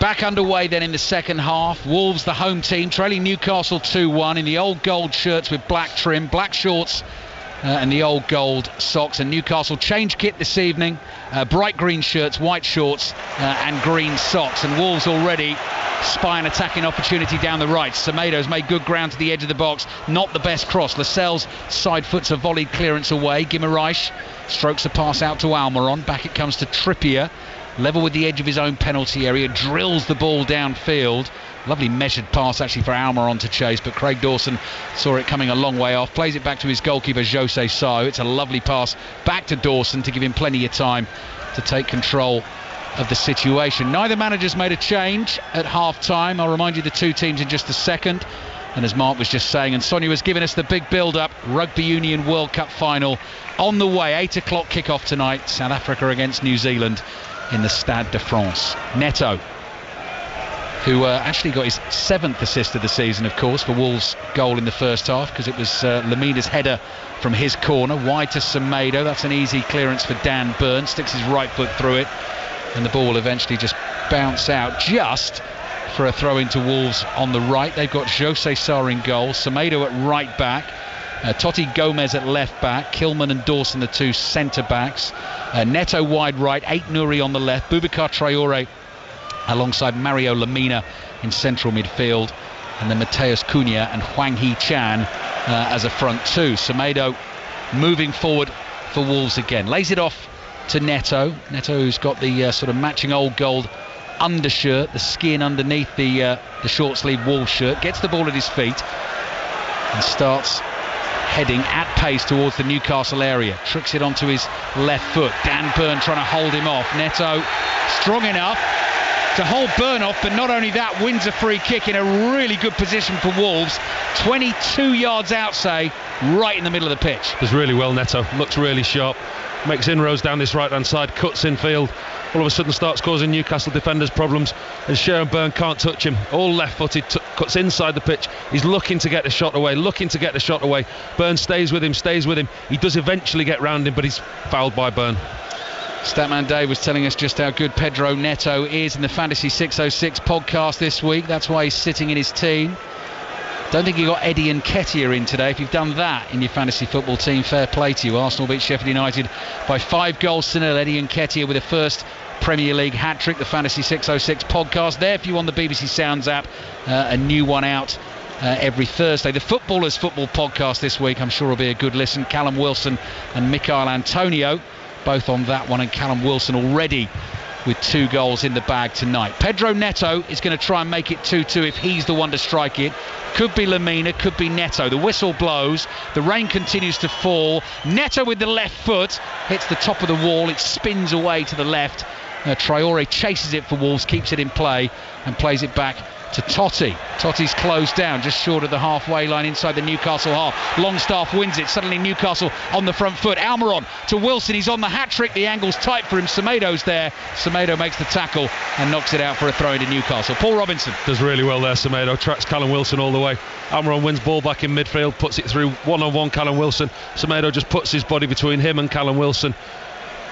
Back underway then in the second half. Wolves, the home team, trailing Newcastle 2 1 in the old gold shirts with black trim, black shorts, uh, and the old gold socks. And Newcastle change kit this evening uh, bright green shirts, white shorts, uh, and green socks. And Wolves already spy an attacking opportunity down the right. Semedo's made good ground to the edge of the box. Not the best cross. Lascelles side foots a volleyed clearance away. Guimaraes strokes a pass out to Almiron. Back it comes to Trippier. Level with the edge of his own penalty area. Drills the ball downfield. Lovely measured pass actually for Almiron to chase, but Craig Dawson saw it coming a long way off. Plays it back to his goalkeeper Jose Sá. It's a lovely pass back to Dawson to give him plenty of time to take control of the situation. Neither manager's made a change at half time. I'll remind you the two teams in just a second. And as Mark was just saying, and Sonja was giving us the big build up, Rugby Union World Cup final on the way. 8 o'clock kickoff tonight, South Africa against New Zealand in the Stade de France. Neto, who uh, actually got his seventh assist of the season, of course, for Wolves' goal in the first half, because it was uh, Lemina's header from his corner, wide to Semedo. That's an easy clearance for Dan Burn, sticks his right foot through it, and the ball eventually just bounce out just for a throw into Wolves on the right. They've got Jose Sá in goal, Semedo at right back. Uh, Toti Gomes at left back, Kilman and Dawson the two centre backs, uh, Neto wide right, Aït-Nouri on the left, Boubacar Traore alongside Mario Lemina in central midfield, and then Matheus Cunha and Hwang Hee-chan uh, as a front two. Semedo moving forward for Wolves again, lays it off to Neto. Neto who's got the uh, sort of matching old gold undershirt, the skin underneath the uh, the short sleeve Wolves shirt, gets the ball at his feet and starts heading at pace towards the Newcastle area. Tricks it onto his left foot. Dan Burn trying to hold him off. Neto strong enough to hold Burn off, but not only that, wins a free kick in a really good position for Wolves. 22 yards out, say, right in the middle of the pitch. Does really well, Neto. Looks really sharp. Makes inroads down this right hand side, cuts in field. All of a sudden starts causing Newcastle defenders problems, and Schär and Burn can't touch him. All left footed, t- cuts inside the pitch. He's looking to get the shot away, looking to get the shot away. Burn stays with him, stays with him. He does eventually get round him, but he's fouled by Burn. Statman Dave was telling us just how good Pedro Neto is in the Fantasy 606 podcast this week. That's why he's sitting in his team. Don't think you got Eddie and Nketiah in today. If you've done that in your fantasy football team, fair play to you. Arsenal beat Sheffield United by five goals to nil. Eddie Nketiah with a first Premier League hat trick. The Fantasy 606 podcast there for you on the BBC Sounds app. Uh, a new one out. Uh, every Thursday. The Footballers Football podcast this week, I'm sure, will be a good listen. Callum Wilson and Michail Antonio, both on that one, and Callum Wilson already with two goals in the bag tonight. Pedro Neto is going to try and make it 2 2 if he's the one to strike it. Could be Lemina, could be Neto. The whistle blows, the rain continues to fall. Neto with the left foot hits the top of the wall, it spins away to the left. Uh, Traore chases it for Wolves, keeps it in play, and plays it back to Toti. Toti's closed down just short of the halfway line inside the Newcastle half. Longstaff wins it. Suddenly Newcastle on the front foot. Almiron to Wilson. He's on the hat trick. The angle's tight for him. Semedo's there. Semedo makes the tackle and knocks it out for a throw into Newcastle. Paul Robinson does really well there. Semedo tracks Callum Wilson all the way. Almiron wins ball back in midfield, puts it through one on one. Callum Wilson. Semedo just puts his body between him and Callum Wilson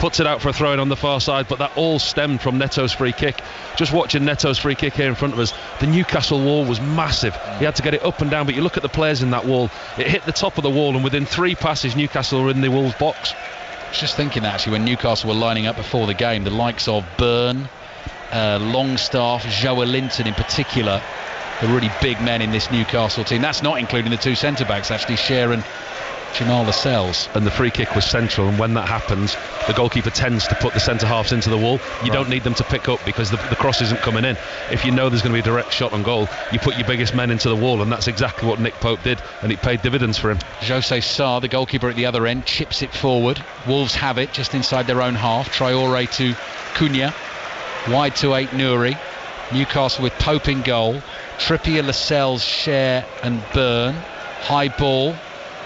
puts it out for a throw in on the far side, but that all stemmed from Neto's free kick. Just watching Neto's free kick here in front of us, the Newcastle wall was massive. He had to get it up and down, but you look at the players in that wall, it hit the top of the wall, and within three passes, Newcastle were in the Wolves box. Just thinking actually, when Newcastle were lining up before the game, the likes of Burn, uh, Longstaff, Joelinton in particular, the really big men in this Newcastle team. That's not including the two centre backs, actually, Schär and Jamal Lascelles. And the free kick was central, and when that happens, the goalkeeper tends to put the centre halves into the wall. You right. don't need them to pick up because the, the, cross isn't coming in. If you know there's going to be a direct shot on goal, you put your biggest men into the wall, and that's exactly what Nick Pope did, and it paid dividends for him. Jose Sá, the goalkeeper at the other end, chips it forward. Wolves have it just inside their own half. Traore to Cunha, wide to Aït-Nouri. Newcastle with Pope in goal. Trippier, Lascelles, Schär, and Burn. High ball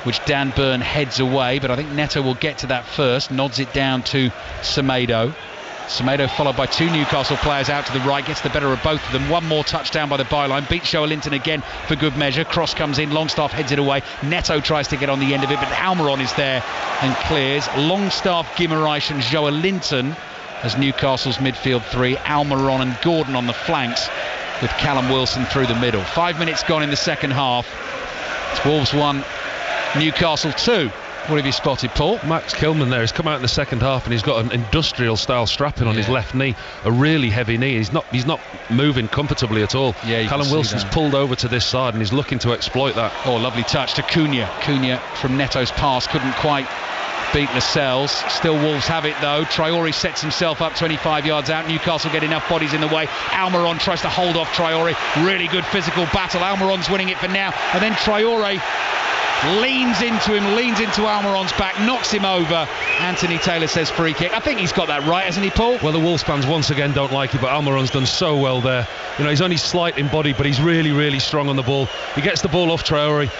which Dan Burn heads away, but I think Neto will get to that first, nods it down to Semedo. Semedo followed by two Newcastle players out to the right, gets the better of both of them. One more touchdown by the byline, beats Joelinton again for good measure. Cross comes in, Longstaff heads it away. Neto tries to get on the end of it, but Almiron is there and clears. Longstaff, Guimaraes, and Joelinton as Newcastle's midfield three. Almiron and Gordon on the flanks with Callum Wilson through the middle. Five minutes gone in the second half. It's Wolves 1, Newcastle 2. What have you spotted, Paul? Max Kilman there. He's come out in the second half and he's got an industrial style strapping on yeah. his left knee, a really heavy knee. He's not he's not moving comfortably at all. Yeah, Callum Wilson's pulled over to this side and he's looking to exploit that. Oh, lovely touch to Cunha. Cunha from Neto's pass couldn't quite beat Lascelles. Still Wolves have it though. Traore sets himself up 25 yards out. Newcastle get enough bodies in the way. Almiron tries to hold off Traore. Really good physical battle. Almiron's winning it for now. And then Traore leans into him, leans into Almiron's back, knocks him over. Anthony Taylor says free kick. I think he's got that right, hasn't he, Paul? Well, the Wolves fans once again don't like it, but Almiron's done so well there. You know, he's only slight in body, but he's really, really strong on the ball. He gets the ball off Traore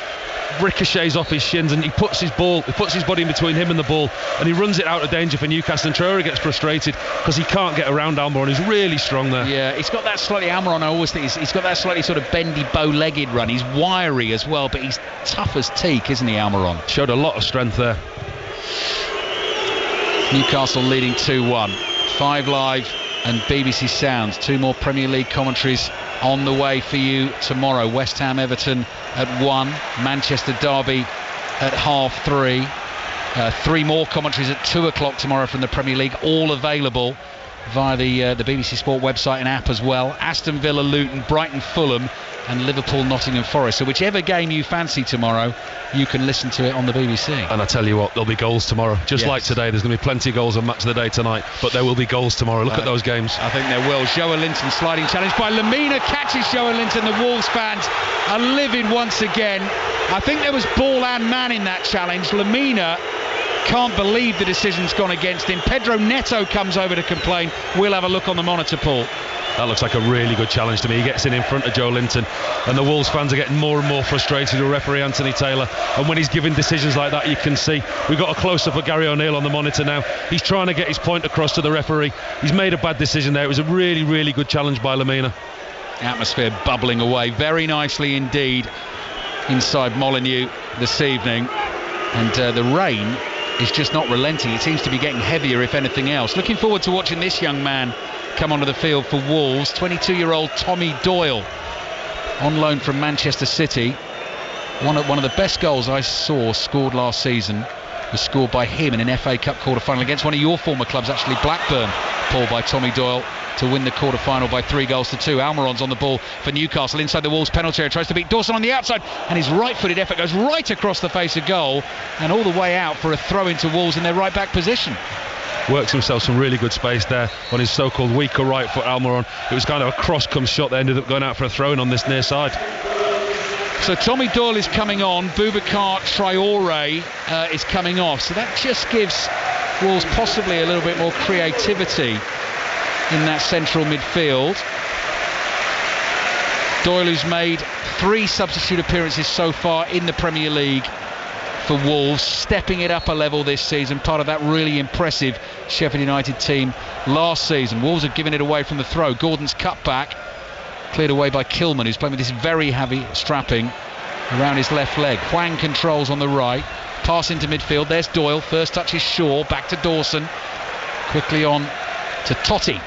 ricochets off his shins and he puts his ball, he puts his body in between him and the ball, and he runs it out of danger for Newcastle. And Traore gets frustrated because he can't get around Almiron. He's really strong there. Yeah, he's got that slightly Almiron. I always think he's, he's got that slightly sort of bendy, bow-legged run. He's wiry as well, but he's tough as teak, isn't he, Almiron? Showed a lot of strength there. Newcastle leading 2-1. Five live and BBC Sounds. Two more Premier League commentaries on the way for you tomorrow. West Ham Everton at 1, Manchester Derby at half 3. Uh, three more commentaries at 2 o'clock tomorrow from the Premier League, all available via the uh, the BBC Sport website and app as well. Aston Villa, Luton, Brighton, Fulham, and Liverpool, Nottingham Forest. So whichever game you fancy tomorrow, you can listen to it on the BBC. And I tell you what, there'll be goals tomorrow. Just Yes. like today, there's going to be plenty of goals on Match of the Day tonight, but there will be goals tomorrow. Look Uh, at those games. I think there will. Joelinton sliding challenge by Lemina catches Joelinton. The Wolves fans are livid once again. I think there was ball and man in that challenge. Lemina can't believe the decision's gone against him. Pedro Neto comes over to complain. We'll have a look on the monitor, Paul. That looks like a really good challenge to me. He gets in in front of Joelinton, and the Wolves fans are getting more and more frustrated with referee Anthony Taylor. And when he's giving decisions like that, you can see we've got a close up of Gary O'Neill on the monitor now. He's trying to get his point across to the referee. He's made a bad decision there. It was a really, really good challenge by Lemina. Atmosphere bubbling away very nicely indeed inside Molineux this evening. And uh, the rain is just not relenting. It seems to be getting heavier, if anything else. Looking forward to watching this young man come onto the field for Wolves. 22 year old Tommy Doyle on loan from Manchester City. One of, one of the best goals I saw scored last season was scored by him in an FA Cup quarter final against one of your former clubs, actually Blackburn, Paul, by Tommy Doyle to win the quarter final by three goals to two. Almiron's on the ball for Newcastle inside the Wolves penalty area, tries to beat Dawson on the outside, and his right footed effort goes right across the face of goal and all the way out for a throw into Wolves in their right back position. Works himself some really good space there on his so-called weaker right foot, Almiron. It was kind of a cross-come shot that ended up going out for a throw-in on this near side. So Tommy Doyle is coming on, Boubacar Traore uh, is coming off. So that just gives Wolves possibly a little bit more creativity in that central midfield. Doyle, who's made three substitute appearances so far in the Premier League for Wolves, stepping it up a level this season, part of that really impressive Sheffield United team last season. Wolves have given it away from the throw. Gordon's cut back, cleared away by Kilman, who's playing with this very heavy strapping around his left leg. Hwang controls on the right. Pass into midfield. There's Doyle. First touch is Shaw. Back to Dawson. Quickly on to Toti.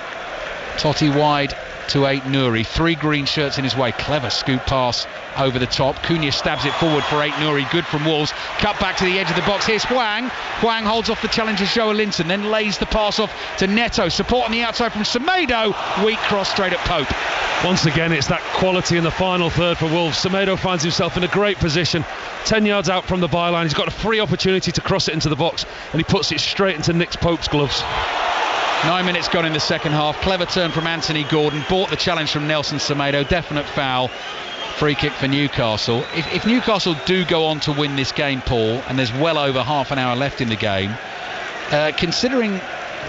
Toti wide to Aït-Nouri. Three green shirts in his way. Clever scoop pass over the top. Cunha stabs it forward for Aït-Nouri. Good from Wolves. Cut back to the edge of the box. Here's Hwang. Hwang holds off the challenger Joelinton. Then lays the pass off to Neto. Support on the outside from Semedo. Weak cross straight at Pope. Once again, it's that quality in the final third for Wolves. Semedo finds himself in a great position, 10 yards out from the byline. He's got a free opportunity to cross it into the box, and he puts it straight into Nick Pope's gloves. Nine minutes gone in the second half. Clever turn from Anthony Gordon. Bought the challenge from Nelson Semedo. Definite foul. Free kick for Newcastle. If, if Newcastle do go on to win this game, Paul, and there's well over half an hour left in the game, uh, considering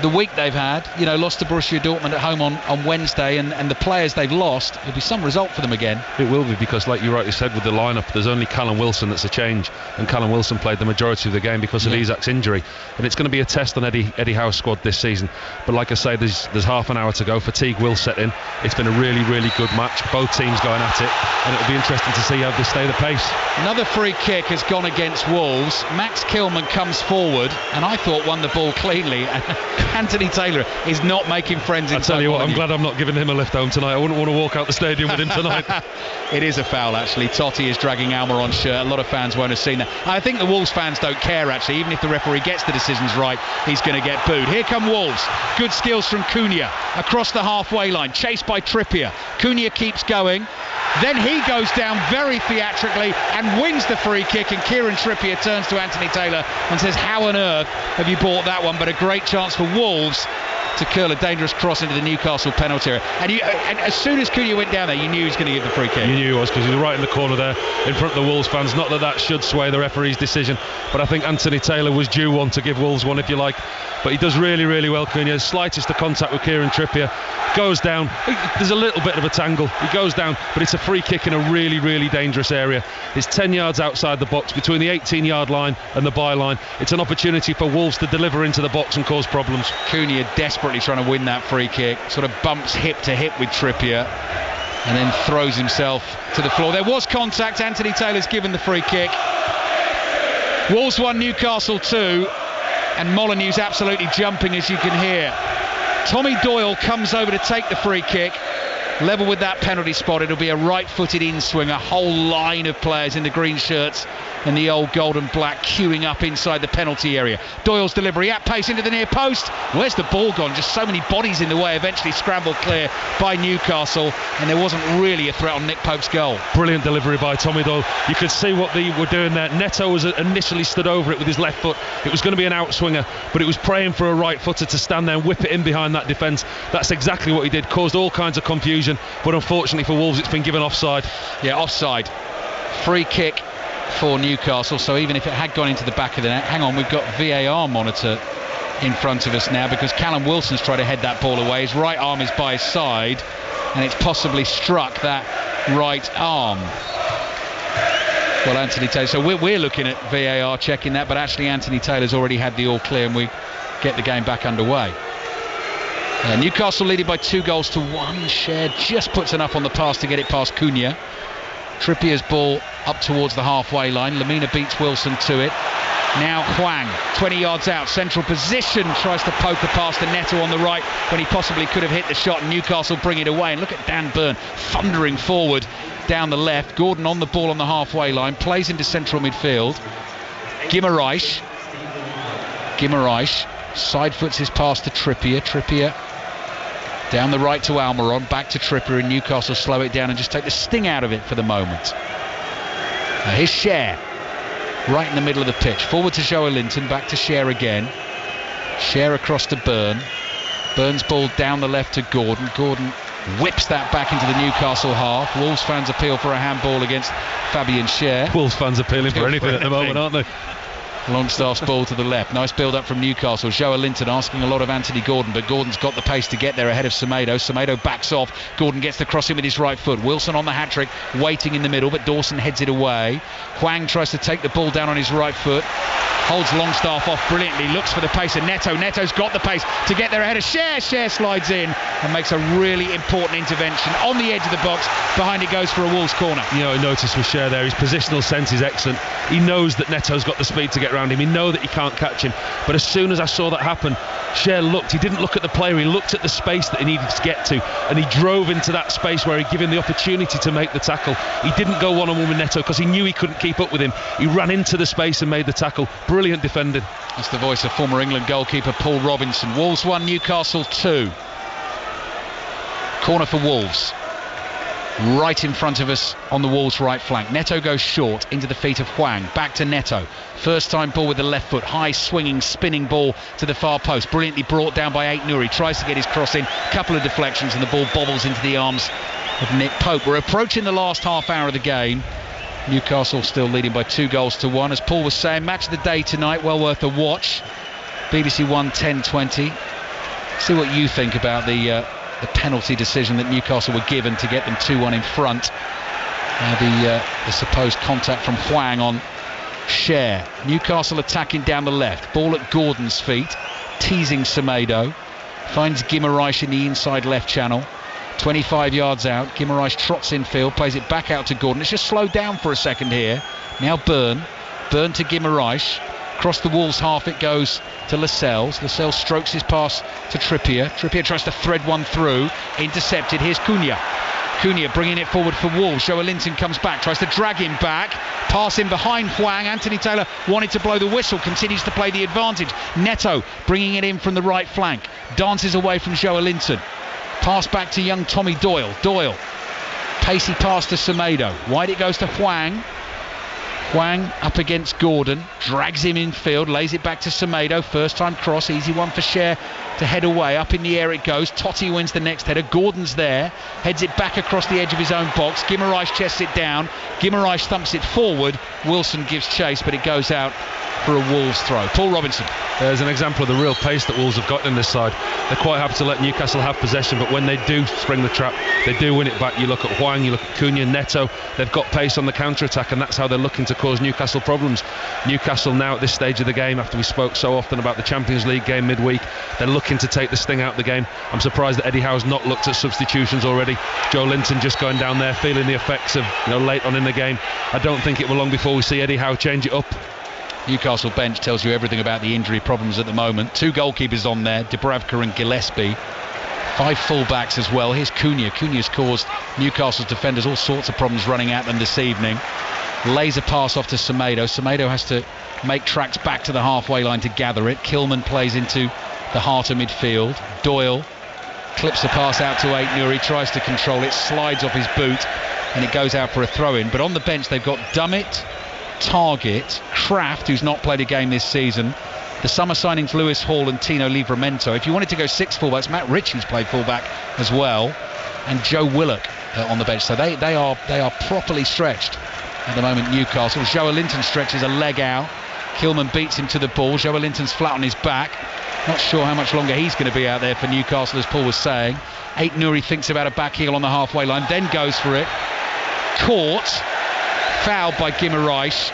the week they've had, you know, lost to Borussia Dortmund at home on, on Wednesday, and, and the players they've lost, it'll be some result for them again. It will be because, like you rightly said, with the lineup, there's only Callum Wilson that's a change, and Callum Wilson played the majority of the game because of Yeah. Isak's injury, and it's going to be a test on Eddie Eddie Howe's squad this season. But like I say, there's there's half an hour to go. Fatigue will set in. It's been a really really good match. Both teams going at it, and it'll be interesting to see how they stay the pace. Another free kick has gone against Wolves. Max Kilman comes forward, and I thought won the ball cleanly. Anthony Taylor is not making friends. I tell you what, I'm Molineux. glad I'm not giving him a lift home tonight. I wouldn't want to walk out the stadium with him tonight. it is a foul, actually. Toti is dragging Almiron's shirt. A lot of fans won't have seen that. I think the Wolves fans don't care, actually. Even if the referee gets the decisions right, he's going to get booed. Here come Wolves. Good skills from Cunha. Across the halfway line. Chased by Trippier. Cunha keeps going. Then he goes down very theatrically and wins the free kick. And Kieran Trippier turns to Anthony Taylor and says, How on earth have you bought that one? But a great chance for Wolves to curl a dangerous cross into the Newcastle penalty area. And, you, and as soon as Cunha went down there, you knew he was going to give the free kick. You knew he was because he was right in the corner there in front of the Wolves fans. Not that that should sway the referee's decision, but I think Anthony Taylor was due one to give Wolves one, if you like. But he does really, really well, Cunha. Slightest of contact with Kieran Trippier. Goes down. There's a little bit of a tangle. He goes down, but it's a free kick in a really, really dangerous area. It's 10 yards outside the box, between the 18 yard line and the byline. It's an opportunity for Wolves to deliver into the box and cause problems. Cunha desperately trying to win that free kick. Sort of bumps hip to hip with Trippier and then throws himself to the floor. There was contact. Anthony Taylor's given the free kick. Wolves 1, Newcastle 2 and Molineux's absolutely jumping as you can hear. Tommy Doyle comes over to take the free kick. Level with that penalty spot, it'll be a right-footed in-swing. A whole line of players in the green shirts and the old gold and black queuing up inside the penalty area. Doyle's delivery at pace into the near post. Where's the ball gone? Just so many bodies in the way. Eventually scrambled clear by Newcastle, and there wasn't really a threat on Nick Pope's goal. Brilliant delivery by Tommy Doyle. You could see what they were doing there. Neto was initially stood over it with his left foot. It was going to be an outswinger, but it was praying for a right footer to stand there and whip it in behind that defence. That's exactly what he did. Caused all kinds of confusion, but unfortunately for Wolves, it's been given offside. Yeah, offside. Free kick for Newcastle. So even if it had gone into the back of the net, hang on, we've got VAR monitor in front of us now because Callum Wilson's tried to head that ball away. His right arm is by his side, and it's possibly struck that right arm. Well, Anthony Taylor. So we're, we're looking at VAR checking that, but actually Anthony Taylor's already had the all clear, and we get the game back underway. Uh, Newcastle leading by two goals to one. Schär just puts enough on the pass to get it past Cunha. Trippier's ball up towards the halfway line. Lemina beats Wilson to it. Now Hwang, 20 yards out, central position, tries to poke a pass to Neto on the right when he possibly could have hit the shot. Newcastle bring it away. And look at Dan Burn thundering forward down the left. Gordon on the ball on the halfway line, plays into central midfield. Guimaraes. Guimaraes side foots his pass to Trippier. Trippier down the right to Almiron, back to Trippier and Newcastle slow it down and just take the sting out of it for the moment. Uh, his Schär, right in the middle of the pitch. Forward to Joelinton, back to Schär again. Schär across to Burn. Burns ball down the left to Gordon. Gordon whips that back into the Newcastle half. Wolves fans appeal for a handball against Fabian Schär. Wolves fans appealing for anything at the moment, aren't they? Longstaff's ball to the left. Nice build up from Newcastle. Joelinton asking a lot of Anthony Gordon, but Gordon's got the pace to get there ahead of Semedo. Semedo backs off. Gordon gets the crossing with his right foot. Wilson on the hat trick, waiting in the middle, but Dawson heads it away. Hwang tries to take the ball down on his right foot. Holds Longstaff off brilliantly, looks for the pace of Neto. Neto's got the pace to get there ahead of Schär. Schär slides in and makes a really important intervention on the edge of the box. Behind it goes for a Wolves corner. You know, I noticed with Schär there, his positional sense is excellent. He knows that Neto's got the speed to get around him. He knows that he can't catch him. But as soon as I saw that happen, Schär looked. He didn't look at the player. He looked at the space that he needed to get to, and he drove into that space where he gave him the opportunity to make the tackle. He didn't go one-on-one with Neto because he knew he couldn't keep up with him. He ran into the space and made the tackle. Brilliant defending. That's the voice of former England goalkeeper Paul Robinson. Wolves 1, Newcastle 2. Corner for Wolves. Right in front of us on the wall's right flank. Neto goes short into the feet of Hwang. Back to Neto. First time ball with the left foot. High swinging, spinning ball to the far post. Brilliantly brought down by Aït-Nouri. Tries to get his cross in. Couple of deflections and the ball bobbles into the arms of Nick Pope. We're approaching the last half hour of the game. Newcastle still leading by two goals to one. As Paul was saying, match of the day tonight, well worth a watch. BBC One 10 20. See what you think about the uh, the penalty decision that Newcastle were given to get them 2 1 in front. Uh, the, uh, the supposed contact from Hwang on Schär. Newcastle attacking down the left. Ball at Gordon's feet, teasing Semedo. Finds Guimaraes in the inside left channel. 25 yards out. Guimaraes trots in field, plays it back out to Gordon. It's just slowed down for a second here. Now Burn. Burn to Guimaraes. Across the Wolves half it goes to Lascelles. Lascelles strokes his pass to Trippier. Trippier tries to thread one through. Intercepted. Here's Cunha. Cunha bringing it forward for Wolves. Joelinton comes back, tries to drag him back. Pass in behind Hwang. Anthony Taylor wanted to blow the whistle, continues to play the advantage. Neto bringing it in from the right flank. Dances away from Joelinton. Pass back to young Tommy Doyle. Doyle. Pacey pass to Semedo. Wide it goes to Hwang. Hwang up against Gordon, drags him in field, lays it back to Semedo. First time cross, easy one for Schär to head away. Up in the air it goes. Toti wins the next header. Gordon's there, heads it back across the edge of his own box. Guimaraes chests it down. Guimaraes thumps it forward. Wilson gives chase, but it goes out for a Wolves throw. Paul Robinson. There's an example of the real pace that Wolves have got in this side. They're quite happy to let Newcastle have possession, but when they do spring the trap, they do win it back. You look at Hwang, you look at Cunha, Neto, they've got pace on the counter attack, and that's how they're looking to cause Newcastle problems. Newcastle now at this stage of the game, after we spoke so often about the Champions League game midweek, they're looking to take this thing out of the game. I'm surprised that Eddie Howe's not looked at substitutions already. Joelinton just going down there, feeling the effects of you know late on in the game. I don't think it will long before we see Eddie Howe change it up. Newcastle bench tells you everything about the injury problems at the moment. Two goalkeepers on there, Dubravka and Gillespie. Five full-backs as well. Here's Cunha. Cunha's caused Newcastle's defenders all sorts of problems running at them this evening. A pass off to Semedo. Semedo has to make tracks back to the halfway line to gather it. Kilman plays into the heart of midfield. Doyle clips the pass out to Aït-Nouri, tries to control it, slides off his boot, and it goes out for a throw-in. But on the bench they've got Dummett, Targett, Krafth, who's not played a game this season. The summer signings Lewis Hall and Tino Livramento. If you wanted to go six fullbacks, Matt Ritchie's played fullback as well, and Joe Willock uh, on the bench. So they, they are they are properly stretched at the moment. Newcastle. Joelinton stretches a leg out. Kilman beats him to the ball. Joelinton's flat on his back. Not sure how much longer he's going to be out there for Newcastle, as Paul was saying. Aït-Nouri thinks about a back heel on the halfway line, then goes for it. Caught fouled by Guimaraes.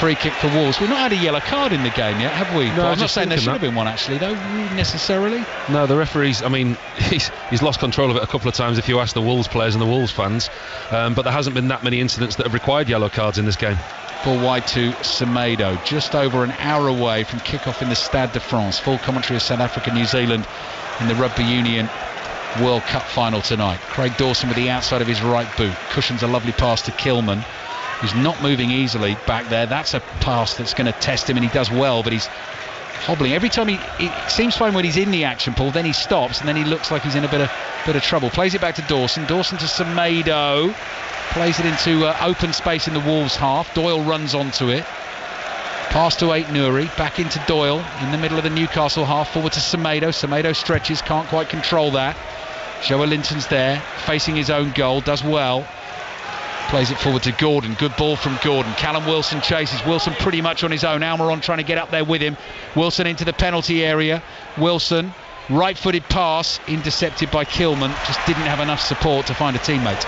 Free kick for Wolves. We've not had a yellow card in the game yet, have we? No, I'm not saying there should have been one actually, though, necessarily. No, the referees. I mean, he's he's lost control of it a couple of times. If you ask the Wolves players and the Wolves fans, um, but there hasn't been that many incidents that have required yellow cards in this game. Ball wide to Semedo, just over an hour away from kick-off in the Stade de France. Full commentary of South Africa, New Zealand in the Rugby Union World Cup final tonight. Craig Dawson with the outside of his right boot cushions a lovely pass to Kilman, who's not moving easily back there. That's a pass that's going to test him, and he does well, but he's hobbling. Every time he it seems fine when he's in the action Paul then he stops and then he looks like he's in a bit of bit of trouble. Plays it back to Dawson. Dawson to Semedo. Plays it into uh, open space in the Wolves half. Doyle runs onto it. Pass to Aït-Nouri back into Doyle in the middle of the Newcastle half. Forward to Semedo. Semedo stretches. Can't quite control that. Joelinton's there facing his own goal. Does well Plays it forward to Gordon. Good ball from Gordon. Callum Wilson chases. Wilson pretty much on his own. Almiron trying to get up there with him. Wilson into the penalty area. Wilson, right footed pass, intercepted by Kilman. Just didn't have enough support to find a teammate.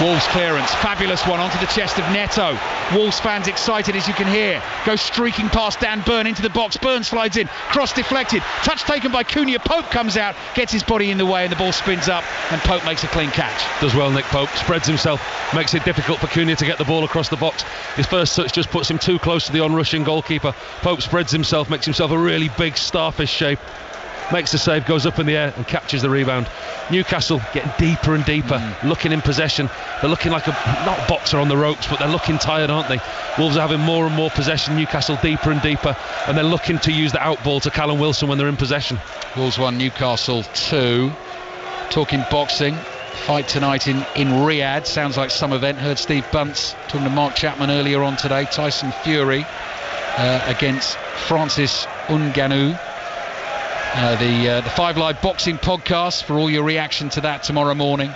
Wolves clearance, fabulous one onto the chest of Neto. Wolves fans excited as you can hear. Goes streaking past Dan Burn into the box. Burn slides in, cross deflected, touch taken by Cunha. Pope comes out, gets his body in the way, and the ball spins up, and Pope makes a clean catch. Does well, Nick Pope spreads himself, makes it difficult for Cunha to get the ball across the box. His first touch just puts him too close to the on-rushing goalkeeper. Pope spreads himself, makes himself a really big starfish shape. Makes the save, goes up in the air and captures the rebound. Newcastle getting deeper and deeper, looking in possession. They're looking like a not a boxer on the ropes, but they're looking tired, aren't they? Wolves are having more and more possession. Newcastle deeper and deeper, and they're looking to use the out ball to Callum Wilson when they're in possession. Wolves 1, Newcastle 2. Talking boxing. Fight tonight in, in Riyadh. Sounds like some event. Heard Steve Bunce talking to Mark Chapman earlier on today. Tyson Fury uh, against Francis Ngannou. Uh, the uh, the Five Live Boxing podcast for all your reaction to that tomorrow morning,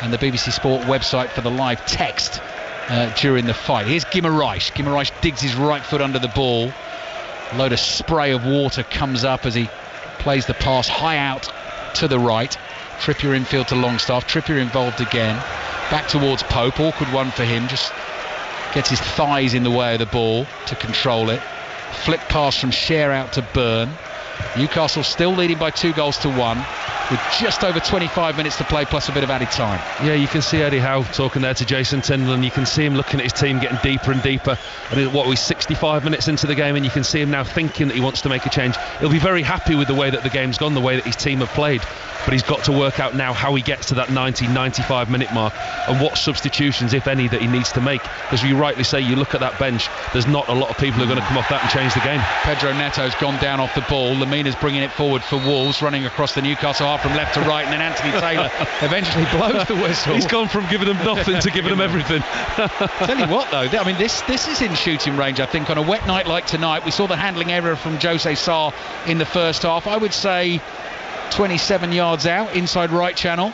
and the BBC Sport website for the live text uh, during the fight. Here's Guimaraes. Guimaraes digs his right foot under the ball. A load of spray of water comes up as he plays the pass high out to the right. Trippier infield to Longstaff. Trippier involved again. Back towards Pope. Awkward one for him. Just gets his thighs in the way of the ball to control it. Flick pass from Schär out to Burn. Newcastle still leading by two goals to one with just over 25 minutes to play plus a bit of added time. Yeah, you can see Eddie Howe talking there to Jason Tyndall, and you can see him looking at his team getting deeper and deeper. And what we 65 minutes into the game, and you can see him now thinking that he wants to make a change. He'll be very happy with the way that the game's gone, the way that his team have played. But he's got to work out now how he gets to that 90, 95 minute mark and what substitutions, if any, that he needs to make. Because you rightly say, you look at that bench, there's not a lot of people who are going to come off that and change the game. Pedro Neto's gone down off the ball. Lemina's bringing it forward for Wolves, running across the Newcastle half. From left to right, and then Anthony Taylor eventually blows the whistle. He's gone from giving them nothing to giving them everything. Tell you what, though, I mean, this this is in shooting range. I think on a wet night like tonight, we saw the handling error from Jose Sá in the first half. I would say 27 yards out, inside right channel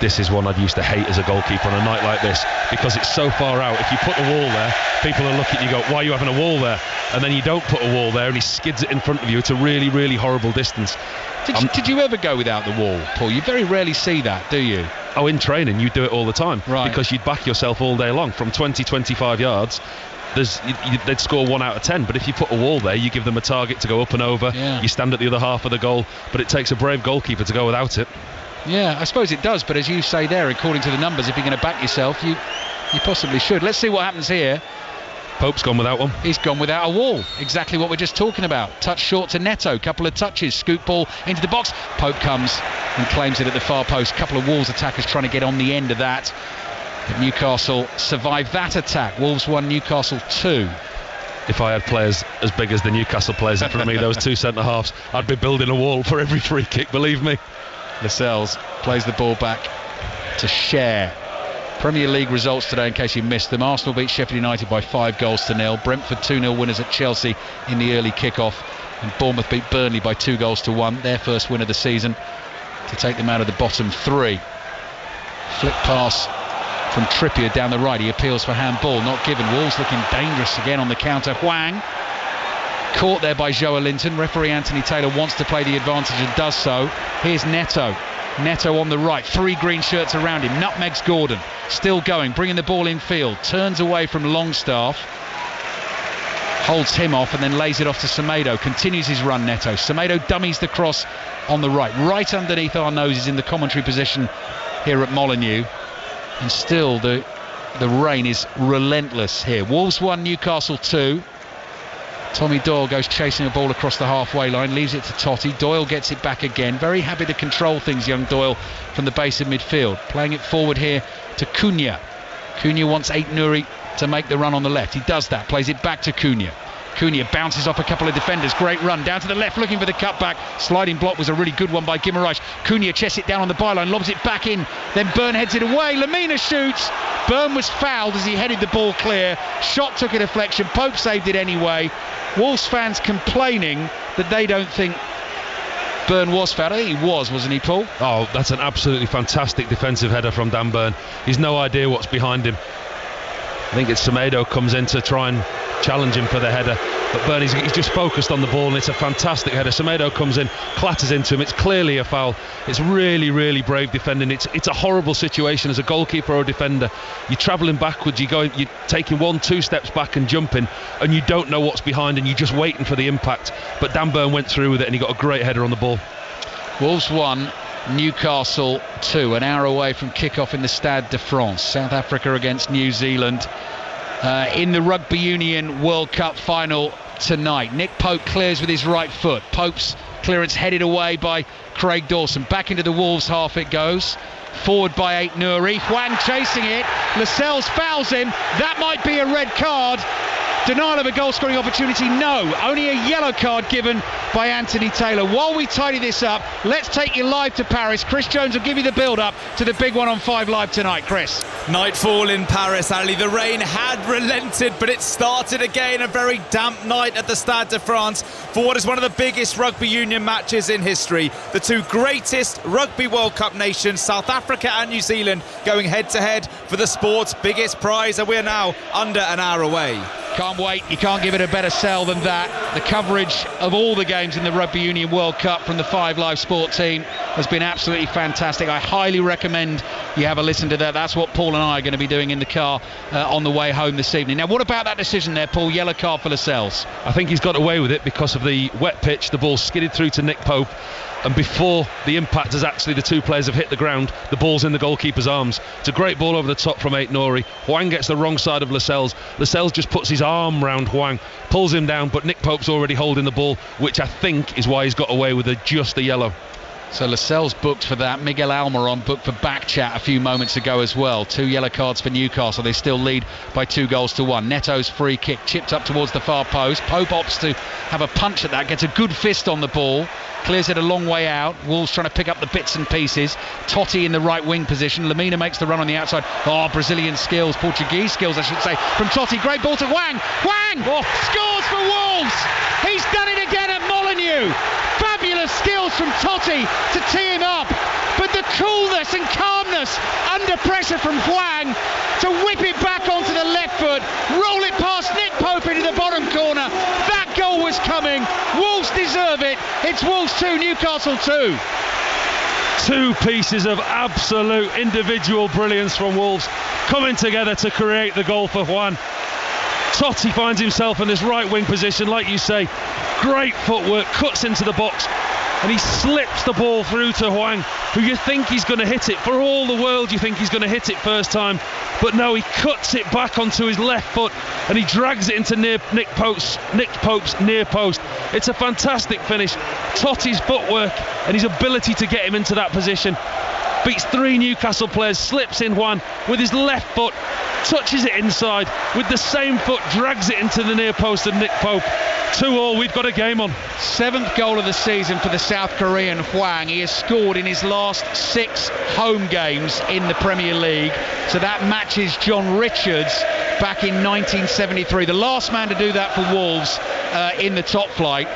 this is one I'd used to hate as a goalkeeper on a night like this because it's so far out. If you put a wall there, people are looking at you go, why are you having a wall there? And then you don't put a wall there and he skids it in front of you. It's a really, really horrible distance. Did you, um, did you ever go without the wall, Paul? You very rarely see that, do you? Oh, in training, you do it all the time. Right. Because you'd back yourself all day long from 20, 25 yards there's you, you, they'd score one out of ten. But if you put a wall there, you give them a target to go up and over. Yeah. You stand at the other half of the goal, but it takes a brave goalkeeper to go without it. Yeah, I suppose it does. But as you say there, according to the numbers, if you're going to back yourself, you you possibly should. Let's see what happens here. Pope's gone without one. He's gone without a wall. Exactly what we're just talking about. Touch short to Neto. Couple of touches. Scoop ball into the box. Pope comes and claims it at the far post. Couple of Wolves attackers trying to get on the end of that. But Newcastle survived that attack. Wolves one. Newcastle two if I had players as big as the Newcastle players in front of me, those two centre halves, I'd be building a wall for every free kick, believe me. Lascelles plays the ball back to Schär. Premier League results today, in case you missed them. Arsenal beat Sheffield United by five goals to nil. Brentford 2 0 winners at Chelsea in the early kick-off. And Bournemouth beat Burnley by two goals to one. Their first win of the season to take them out of the bottom three. Flick pass from Trippier down the right. He appeals for handball, not given. Wolves looking dangerous again on the counter. Hwang Caught there by Joelinton. Referee Anthony Taylor wants to play the advantage and does so. Here's Neto. Neto on the right. Three green shirts around him. Nutmegs Gordon. Still going. Bringing the ball in field. Turns away from Longstaff. Holds him off and then lays it off to Semedo. Continues his run, Neto. Semedo dummies the cross on the right. Right underneath our noses in the commentary position here at Molineux. And still the the rain is relentless here. Wolves 1, Newcastle 2. Tommy Doyle goes chasing a ball across the halfway line, leaves it to Toti. Doyle gets it back again. Very happy to control things, young Doyle, from the base of midfield. Playing it forward here to Cunha. Cunha wants Aït-Nouri to make the run on the left. He does that, plays it back to Cunha. Cunha bounces off a couple of defenders. Great run down to the left, looking for the cutback. Sliding block was a really good one by Guimaraes. Cunha chests it down on the byline, lobs it back in. Then Burn heads it away. Lemina shoots. Burn was fouled as he headed the ball clear. Shot took a deflection. Pope saved it anyway. Wolves fans complaining that they don't think Burn was fouled. I think he was, wasn't he, Paul? Oh, that's an absolutely fantastic defensive header from Dan Burn. He's no idea what's behind him. I think it's Semedo comes in to try and challenge him for the header. But Bernie's he's just focused on the ball and it's a fantastic header. Semedo comes in, clatters into him. It's clearly a foul. It's really, really brave defending. It's it's a horrible situation as a goalkeeper or a defender. You're travelling backwards, you go you're taking one, two steps back and jumping, and you don't know what's behind and you're just waiting for the impact. But Dan Burn went through with it and he got a great header on the ball. Wolves won. Newcastle 2, an hour away from kick-off in the Stade de France. South Africa against New Zealand uh, in the Rugby Union World Cup final tonight. Nick Pope clears with his right foot. Pope's clearance headed away by Craig Dawson. Back into the Wolves half it goes. Forward by Aït-Nouri. Hwang chasing it. Lascelles fouls him. That might be a red card. Denial of a goal scoring opportunity? No. Only a yellow card given by Anthony Taylor. While we tidy this up, let's take you live to Paris. Chris Jones will give you the build up to the big one on 5 Live tonight. Chris. Nightfall in Paris, Ali. The rain had relented, but it started again. A very damp night at the Stade de France for what is one of the biggest rugby union matches in history. The two greatest Rugby World Cup nations, South Africa and New Zealand, going head to head for the sport's biggest prize, and we're now under an hour away. Can't wait. You can't give it a better sell than that. The coverage of all the games in the Rugby Union World Cup from the Five Live Sport team has been absolutely fantastic. I highly recommend you have a listen to that. That's what Paul and I are going to be doing in the car uh, on the way home this evening. Now, what about that decision there, Paul? Yellow card for Lascelles. I think he's got away with it because of the wet pitch. The ball skidded through to Nick Pope and before the impact as actually the two players have hit the ground, the ball's in the goalkeeper's arms. It's a great ball over the top from Aït-Nouri. Hwang gets the wrong side of Lascelles. Lascelles just puts his arm round Hwang, pulls him down, but Nick Pope's already holding the ball, which I think is why he's got away with a, just a yellow. So Lascelles booked for that. Miguel Almiron booked for back chat a few moments ago as well. Two yellow cards for Newcastle. They still lead by two goals to one. Neto's free kick chipped up towards the far post. Pope opts to have a punch at that. Gets a good fist on the ball. Clears it a long way out. Wolves trying to pick up the bits and pieces. Toti in the right wing position. Lemina makes the run on the outside. Oh, Brazilian skills, Portuguese skills, I should say, from Toti. Great ball to Hwang. Hwang oh. scores for Wolves. He's done it again at Molineux. Fabulous skills from Toti to tee him up. But the coolness and calmness under pressure from Hwang to whip it back onto the left foot, roll it past Nick Pope into the bottom corner. That goal was coming. Wolves deserve it. It's Wolves 2, Newcastle 2. Two pieces of absolute individual brilliance from Wolves coming together to create the goal for Hwang. Toti finds himself in this right wing position, like you say. Great footwork, cuts into the box, and he slips the ball through to Hwang, who you think he's going to hit it. For all the world, you think he's going to hit it first time, but no, he cuts it back onto his left foot and he drags it into near Nick Pope's, Nick Pope's near post. It's a fantastic finish. Toti's footwork and his ability to get him into that position beats three Newcastle players, slips in one with his left foot, touches it inside with the same foot, drags it into the near post of Nick Pope. Two all, we've got a game on. Seventh goal of the season for the South Korean Hwang. He has scored in his last six home games in the Premier League. So that matches John Richards back in 1973. The last man to do that for Wolves uh, in the top flight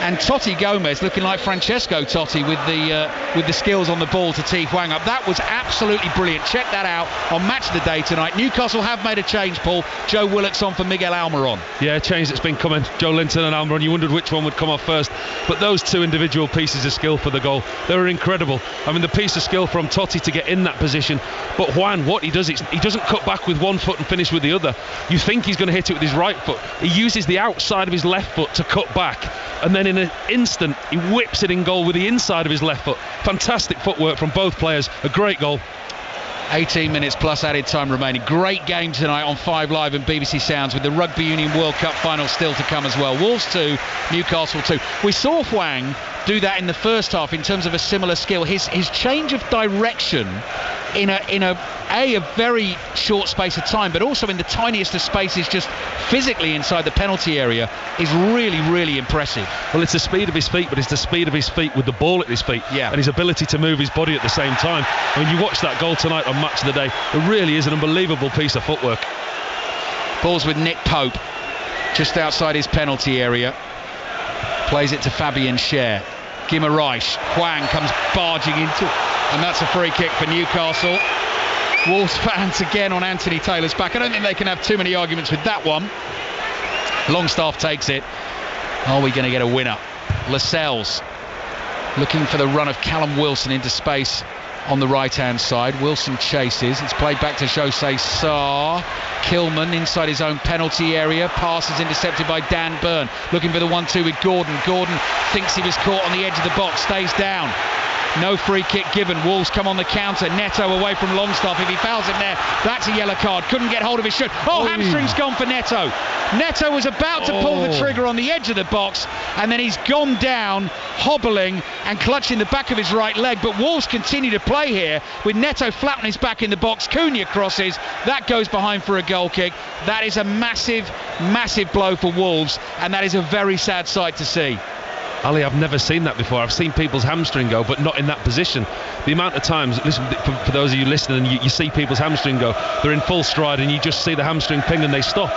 and Toti Gomes looking like Francesco Totti with the uh, with the skills on the ball to tee Hwang up. That was absolutely brilliant. Check that out on Match of the Day tonight. Newcastle have made a change, Paul. Joe Willock's on for Miguel Almiron. Yeah, a change that's been coming. Joelinton and Almiron. You wondered which one would come off first, but those two individual pieces of skill for the goal, they were incredible. I mean, the piece of skill from Toti to get in that position, but Hwang, what he does he doesn't cut back with one foot and finish with the other. You think he's going to hit it with his right foot. He uses the outside of his left foot to cut back, and then in an instant he whips it in goal with the inside of his left foot. Fantastic footwork from both players. A great goal. 18 minutes plus added time remaining. Great game tonight on 5 Live and BBC Sounds with the Rugby Union World Cup final still to come as well. Wolves 2, Newcastle 2. We saw Hwang do that in the first half in terms of a similar skill. His his change of direction in a in a a a very short space of time, but also in the tiniest of spaces, just physically inside the penalty area, is really really impressive. Well, it's the speed of his feet, but it's the speed of his feet with the ball at his feet, yeah. and his ability to move his body at the same time. I mean, you watch that goal tonight on Match of the Day, it really is an unbelievable piece of footwork. Balls with Nick Pope, just outside his penalty area. Plays it to Fabian Schär. Guimaraes. Hwang comes barging into and that's a free kick for Newcastle. Wolves fans again on Anthony Taylor's back. I don't think they can have too many arguments with that one. Longstaff takes it. Are we going to get a winner? Lascelles looking for the run of Callum Wilson into space on the right hand side. Wilson chases. It's played back to Jose Sá. Kilman inside his own penalty area. Pass is intercepted by Dan Burn. Looking for the 1 2 with Gordon. Gordon thinks he was caught on the edge of the box. Stays down. No free kick given. Wolves come on the counter. Neto away from Longstaff. If he fouls him there, that's a yellow card. Couldn't get hold of his shirt. Oh, hamstring's gone for Neto. Neto was about to pull the Oh. trigger on the edge of the box, and then he's gone down, hobbling and clutching the back of his right leg. But Wolves continue to play here with Neto flat on his back in the box. Cunha crosses. That goes behind for a goal kick. That is a massive, massive blow for Wolves, and that is a very sad sight to see. Ali, I've never seen that before. I've seen people's hamstring go, but not in that position. The amount of times, listen, for, for those of you listening, you, you see people's hamstring go, they're in full stride, and you just see the hamstring ping and they stop.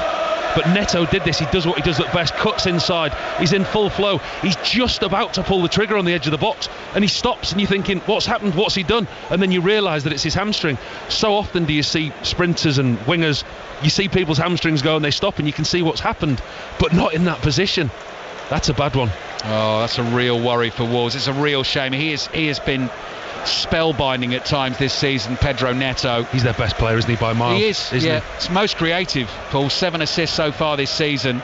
But Neto did this. He does what he does at best. Cuts inside. He's in full flow. He's just about to pull the trigger on the edge of the box, and he stops. And you're thinking, "What's happened? What's he done?" And then you realise that it's his hamstring. So often do you see sprinters and wingers. You see people's hamstrings go and they stop, and you can see what's happened, but not in that position. That's a bad one. Oh, that's a real worry for Wolves. It's a real shame. He is he has been spellbinding at times this season. Pedro Neto. He's their best player, isn't he, by miles? He is. isn't yeah, he? it's most creative. Paul seven assists so far this season.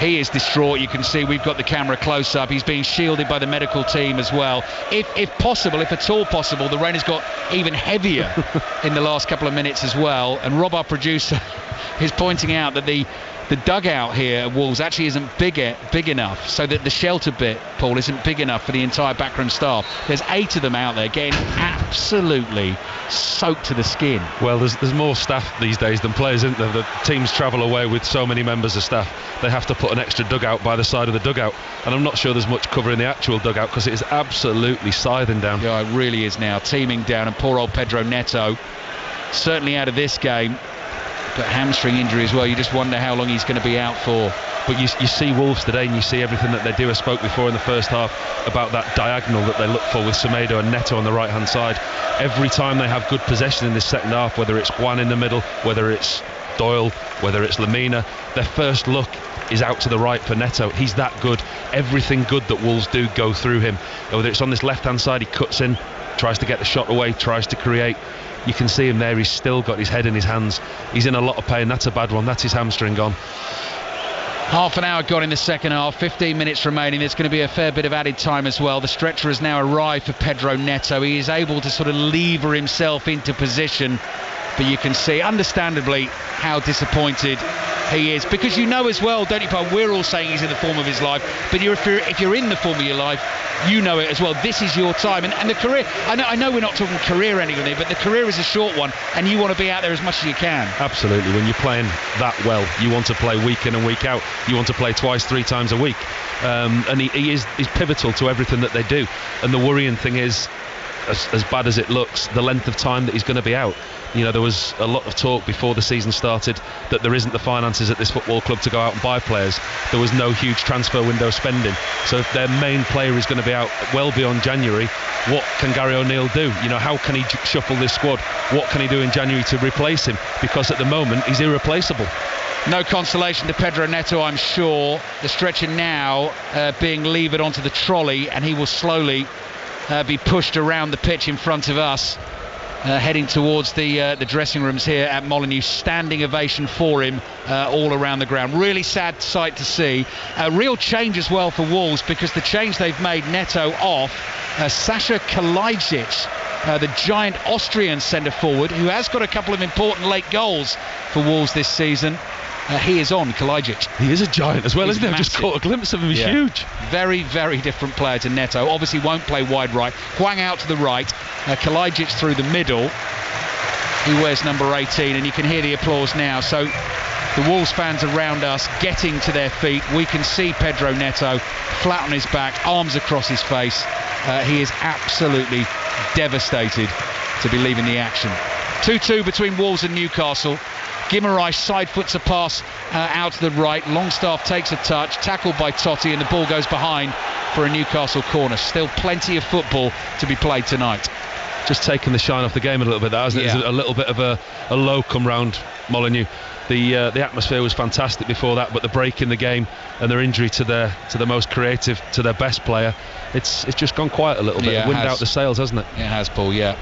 He is distraught. You can see we've got the camera close up. He's being shielded by the medical team as well. If, if possible, if at all possible, the rain has got even heavier in the last couple of minutes as well. And Rob, our producer, is pointing out that the the dugout here at Wolves actually isn't big, big enough, so that the shelter bit, Paul, isn't big enough for the entire backroom staff. There's eight of them out there getting absolutely soaked to the skin. Well, there's there's more staff these days than players, isn't there? The teams travel away with so many members of staff, they have to put an extra dugout by the side of the dugout, and I'm not sure there's much cover in the actual dugout because it is absolutely scything down. Yeah, it really is now teeming down, and poor old Pedro Neto, certainly out of this game, but hamstring injury as well. You just wonder how long he's going to be out for. But you, you see Wolves today and you see everything that they do. I spoke before in the first half about that diagonal that they look for with Semedo and Neto on the right hand side. Every time they have good possession in this second half, whether it's Hwang in the middle, whether it's Doyle, whether it's Lemina, their first look is out to the right for Neto. He's that good. Everything good that Wolves do go through him. Whether it's on this left hand side, he cuts in, tries to get the shot away, tries to create. You can see him there. He's still got his head in his hands. He's in a lot of pain. That's a bad one. That's his hamstring gone. Half an hour gone in the second half, 15 minutes remaining. There's going to be a fair bit of added time as well. The stretcher has now arrived for Pedro Neto. He is able to sort of lever himself into position, but you can see, understandably, how disappointed he is because you know as well, don't you, Paul? We're all saying he's in the form of his life, but you're, if, you're, if you're in the form of your life, you know it as well. This is your time, and, and the career. I know, I know we're not talking career ending but the career is a short one, and you want to be out there as much as you can. Absolutely. When you're playing that well, you want to play week in and week out. You want to play twice, three times a week, um, and he, he is he's pivotal to everything that they do. And the worrying thing is, as, as bad as it looks, the length of time that he's going to be out. You know, there was a lot of talk before the season started that there isn't the finances at this football club to go out and buy players. There was no huge transfer window spending. So if their main player is going to be out well beyond January, what can Gary O'Neill do? You know, how can he shuffle this squad? What can he do in January to replace him? Because at the moment he's irreplaceable. No consolation to Pedro Neto, I'm sure. The stretcher now uh, being levered onto the trolley, and he will slowly be pushed around the pitch in front of us. Uh, heading towards the uh, the dressing rooms here at Molineux. Standing ovation for him uh, all around the ground. Really sad sight to see. A real change as well for Wolves because the change they've made Neto off. Uh, Sasa Kalajdzic, uh, the giant Austrian centre forward, who has got a couple of important late goals for Wolves this season. Uh, he is on Kalajdzic. He is a giant as well, He's isn't he? I've just caught a glimpse of him. He's Yeah. huge. Very, very different player to Neto. Obviously, won't play wide right. Hwang out to the right. Uh, Kalajdzic through the middle. He wears number 18, and you can hear the applause now. So the Wolves fans around us getting to their feet. We can see Pedro Neto flat on his back, arms across his face. Uh, he is absolutely devastated to be leaving the action. 2-2 between Wolves and Newcastle. Guimaraes side foots a pass uh, out to the right. Longstaff takes a touch, tackled by Toti, and the ball goes behind for a Newcastle corner. Still plenty of football to be played tonight. Just taking the shine off the game a little bit, that hasn't it? Yeah. There's a, a little bit of a, a low come round Molineux. The uh, the atmosphere was fantastic before that, but the break in the game and their injury to their to the most creative, to their best player, it's it's just gone quiet a little bit. Yeah, Wind has. out the sails, hasn't it? It has, Paul, yeah.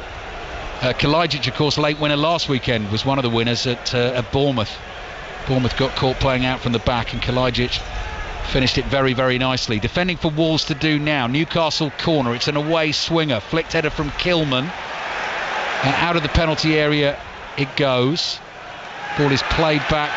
Uh, Kalajdzic, of course, late winner last weekend, was one of the winners at, uh, at Bournemouth. Bournemouth got caught playing out from the back, and Kalajdzic finished it very, very nicely. Defending for Wolves to do now. Newcastle corner. It's an away swinger. Flicked header from Kilman. Uh, out of the penalty area it goes. Ball is played back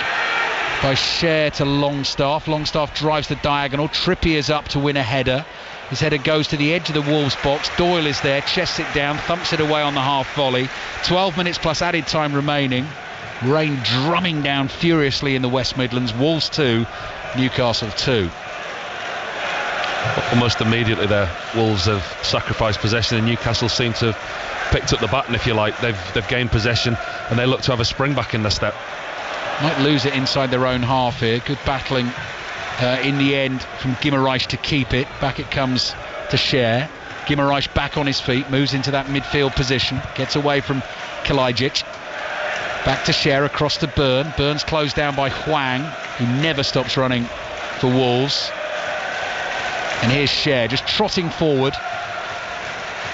by Schär to Longstaff. Longstaff drives the diagonal. Trippier's up to win a header. His header goes to the edge of the Wolves box. Doyle is there, chests it down, thumps it away on the half volley. 12 minutes plus added time remaining. Rain drumming down furiously in the West Midlands. Wolves 2, Newcastle 2. Almost immediately there, Wolves have sacrificed possession, and Newcastle seem to have picked up the baton, if you like. They've they've gained possession, and they look to have a spring back in their step. Might lose it inside their own half here. Good battling uh, in the end from Guimaraes to keep it. Back it comes to Schär. Guimaraes back on his feet, moves into that midfield position, gets away from Kalajdzic. Back to Schär across to Burn. Burn's closed down by Hwang, who never stops running for Wolves. And here's Schär just trotting forward.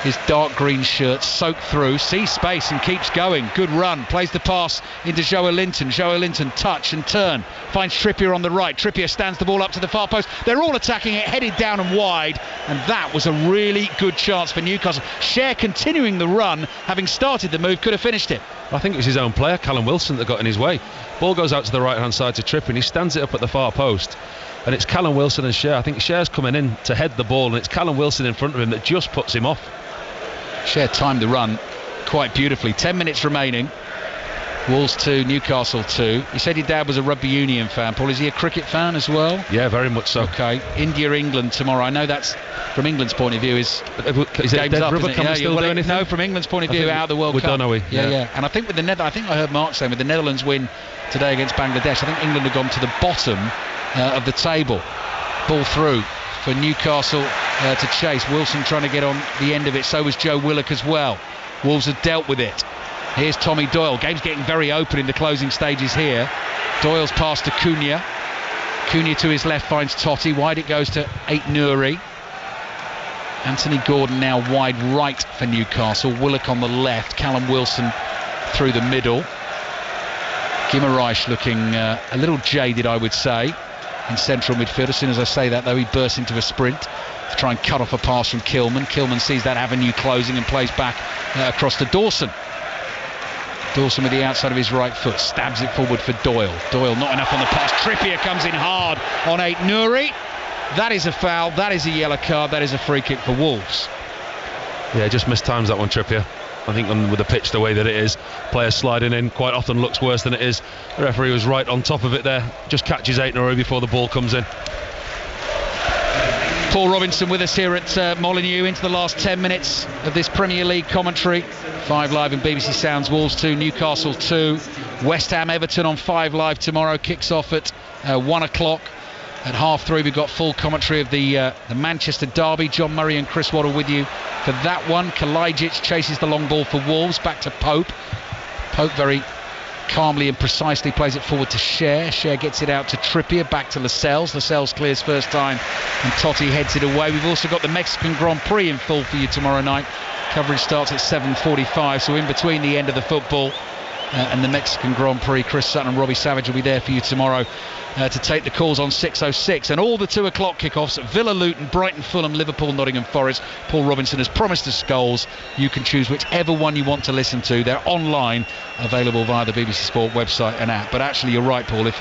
His dark green shirt soaked through, sees space and keeps going. Good run, plays the pass into Joelinton. Joe Linton touch and turn, finds Trippier on the right. Trippier stands the ball up to the far post. They're all attacking it, headed down and wide, and that was a really good chance for Newcastle. Schär continuing the run, having started the move, could have finished it. I think it was his own player, Callum Wilson, that got in his way. Ball goes out to the right hand side to Trippier, and he stands it up at the far post and it's Callum Wilson and Schär. I think Schär's coming in to head the ball, and it's Callum Wilson in front of him that just puts him off. Schär timed the run quite beautifully. Ten minutes remaining. Wolves 2, Newcastle 2. You said your dad was a rugby union fan, Paul. Is he a cricket fan as well? Yeah, very much so. Okay. India, England tomorrow. I know that's, from England's point of view, is, is game's it up, rubber? isn't Can it? we Yeah, still well, do it- anything? No, from England's point of view, out of the World we're Cup. done, are we? Yeah, Yeah. yeah. And I think with the Nether- I think I heard Mark saying with the Netherlands win today against Bangladesh, I think England have gone to the bottom uh, of the table. Ball through for Newcastle uh, to chase. Wilson trying to get on the end of it. So was Joe Willock as well. Wolves have dealt with it. Here's Tommy Doyle. Game's getting very open in the closing stages here. Doyle's pass to Cunha. Cunha to his left finds Toti. Wide it goes to Aït-Nouri. Anthony Gordon now wide right for Newcastle. Willock on the left. Callum Wilson through the middle. Guimaraes looking uh, a little jaded, I would say, in central midfield. As soon as I say that, though, he bursts into a sprint to try and cut off a pass from Kilman. Kilman sees that avenue closing and plays back uh, across to Dawson. Dawson with the outside of his right foot stabs it forward for Doyle. Doyle not enough on the pass. Trippier comes in hard on Aït-Nouri. That is a foul. That is a yellow card. That is a free kick for Wolves. Yeah, just mistimes that one, Trippier. I think on, with the pitch the way that it is, players sliding in quite often looks worse than it is. The referee was right on top of it there. Just catches Aït-Nouri before the ball comes in. Paul Robinson with us here at uh, Molineux into the last 10 minutes of this Premier League commentary. 5 Live and BBC Sounds Wolves 2, Newcastle 2. West Ham Everton on 5 Live tomorrow kicks off at uh, 1 o'clock. At half three, we've got full commentary of the uh, the Manchester Derby. John Murray and Chris Waddle with you for that one. Kalajdzic chases the long ball for Wolves. Back to Pope. Pope very calmly and precisely plays it forward to Schär. Schär gets it out to Trippier, back to Lascelles. Lascelles clears first time, and Toti heads it away. We've also got the Mexican Grand Prix in full for you tomorrow night. Coverage starts at 7:45, so in between the end of the football and the Mexican Grand Prix, Chris Sutton and Robbie Savage will be there for you tomorrow. Uh, to take the calls on 6.06 and all the 2 o'clock kickoffs at Villa Luton, Brighton, Fulham, Liverpool, Nottingham Forest. Paul Robinson has promised us goals. You can choose whichever one you want to listen to. They're online, available via the BBC Sport website and app. But actually, you're right, Paul. If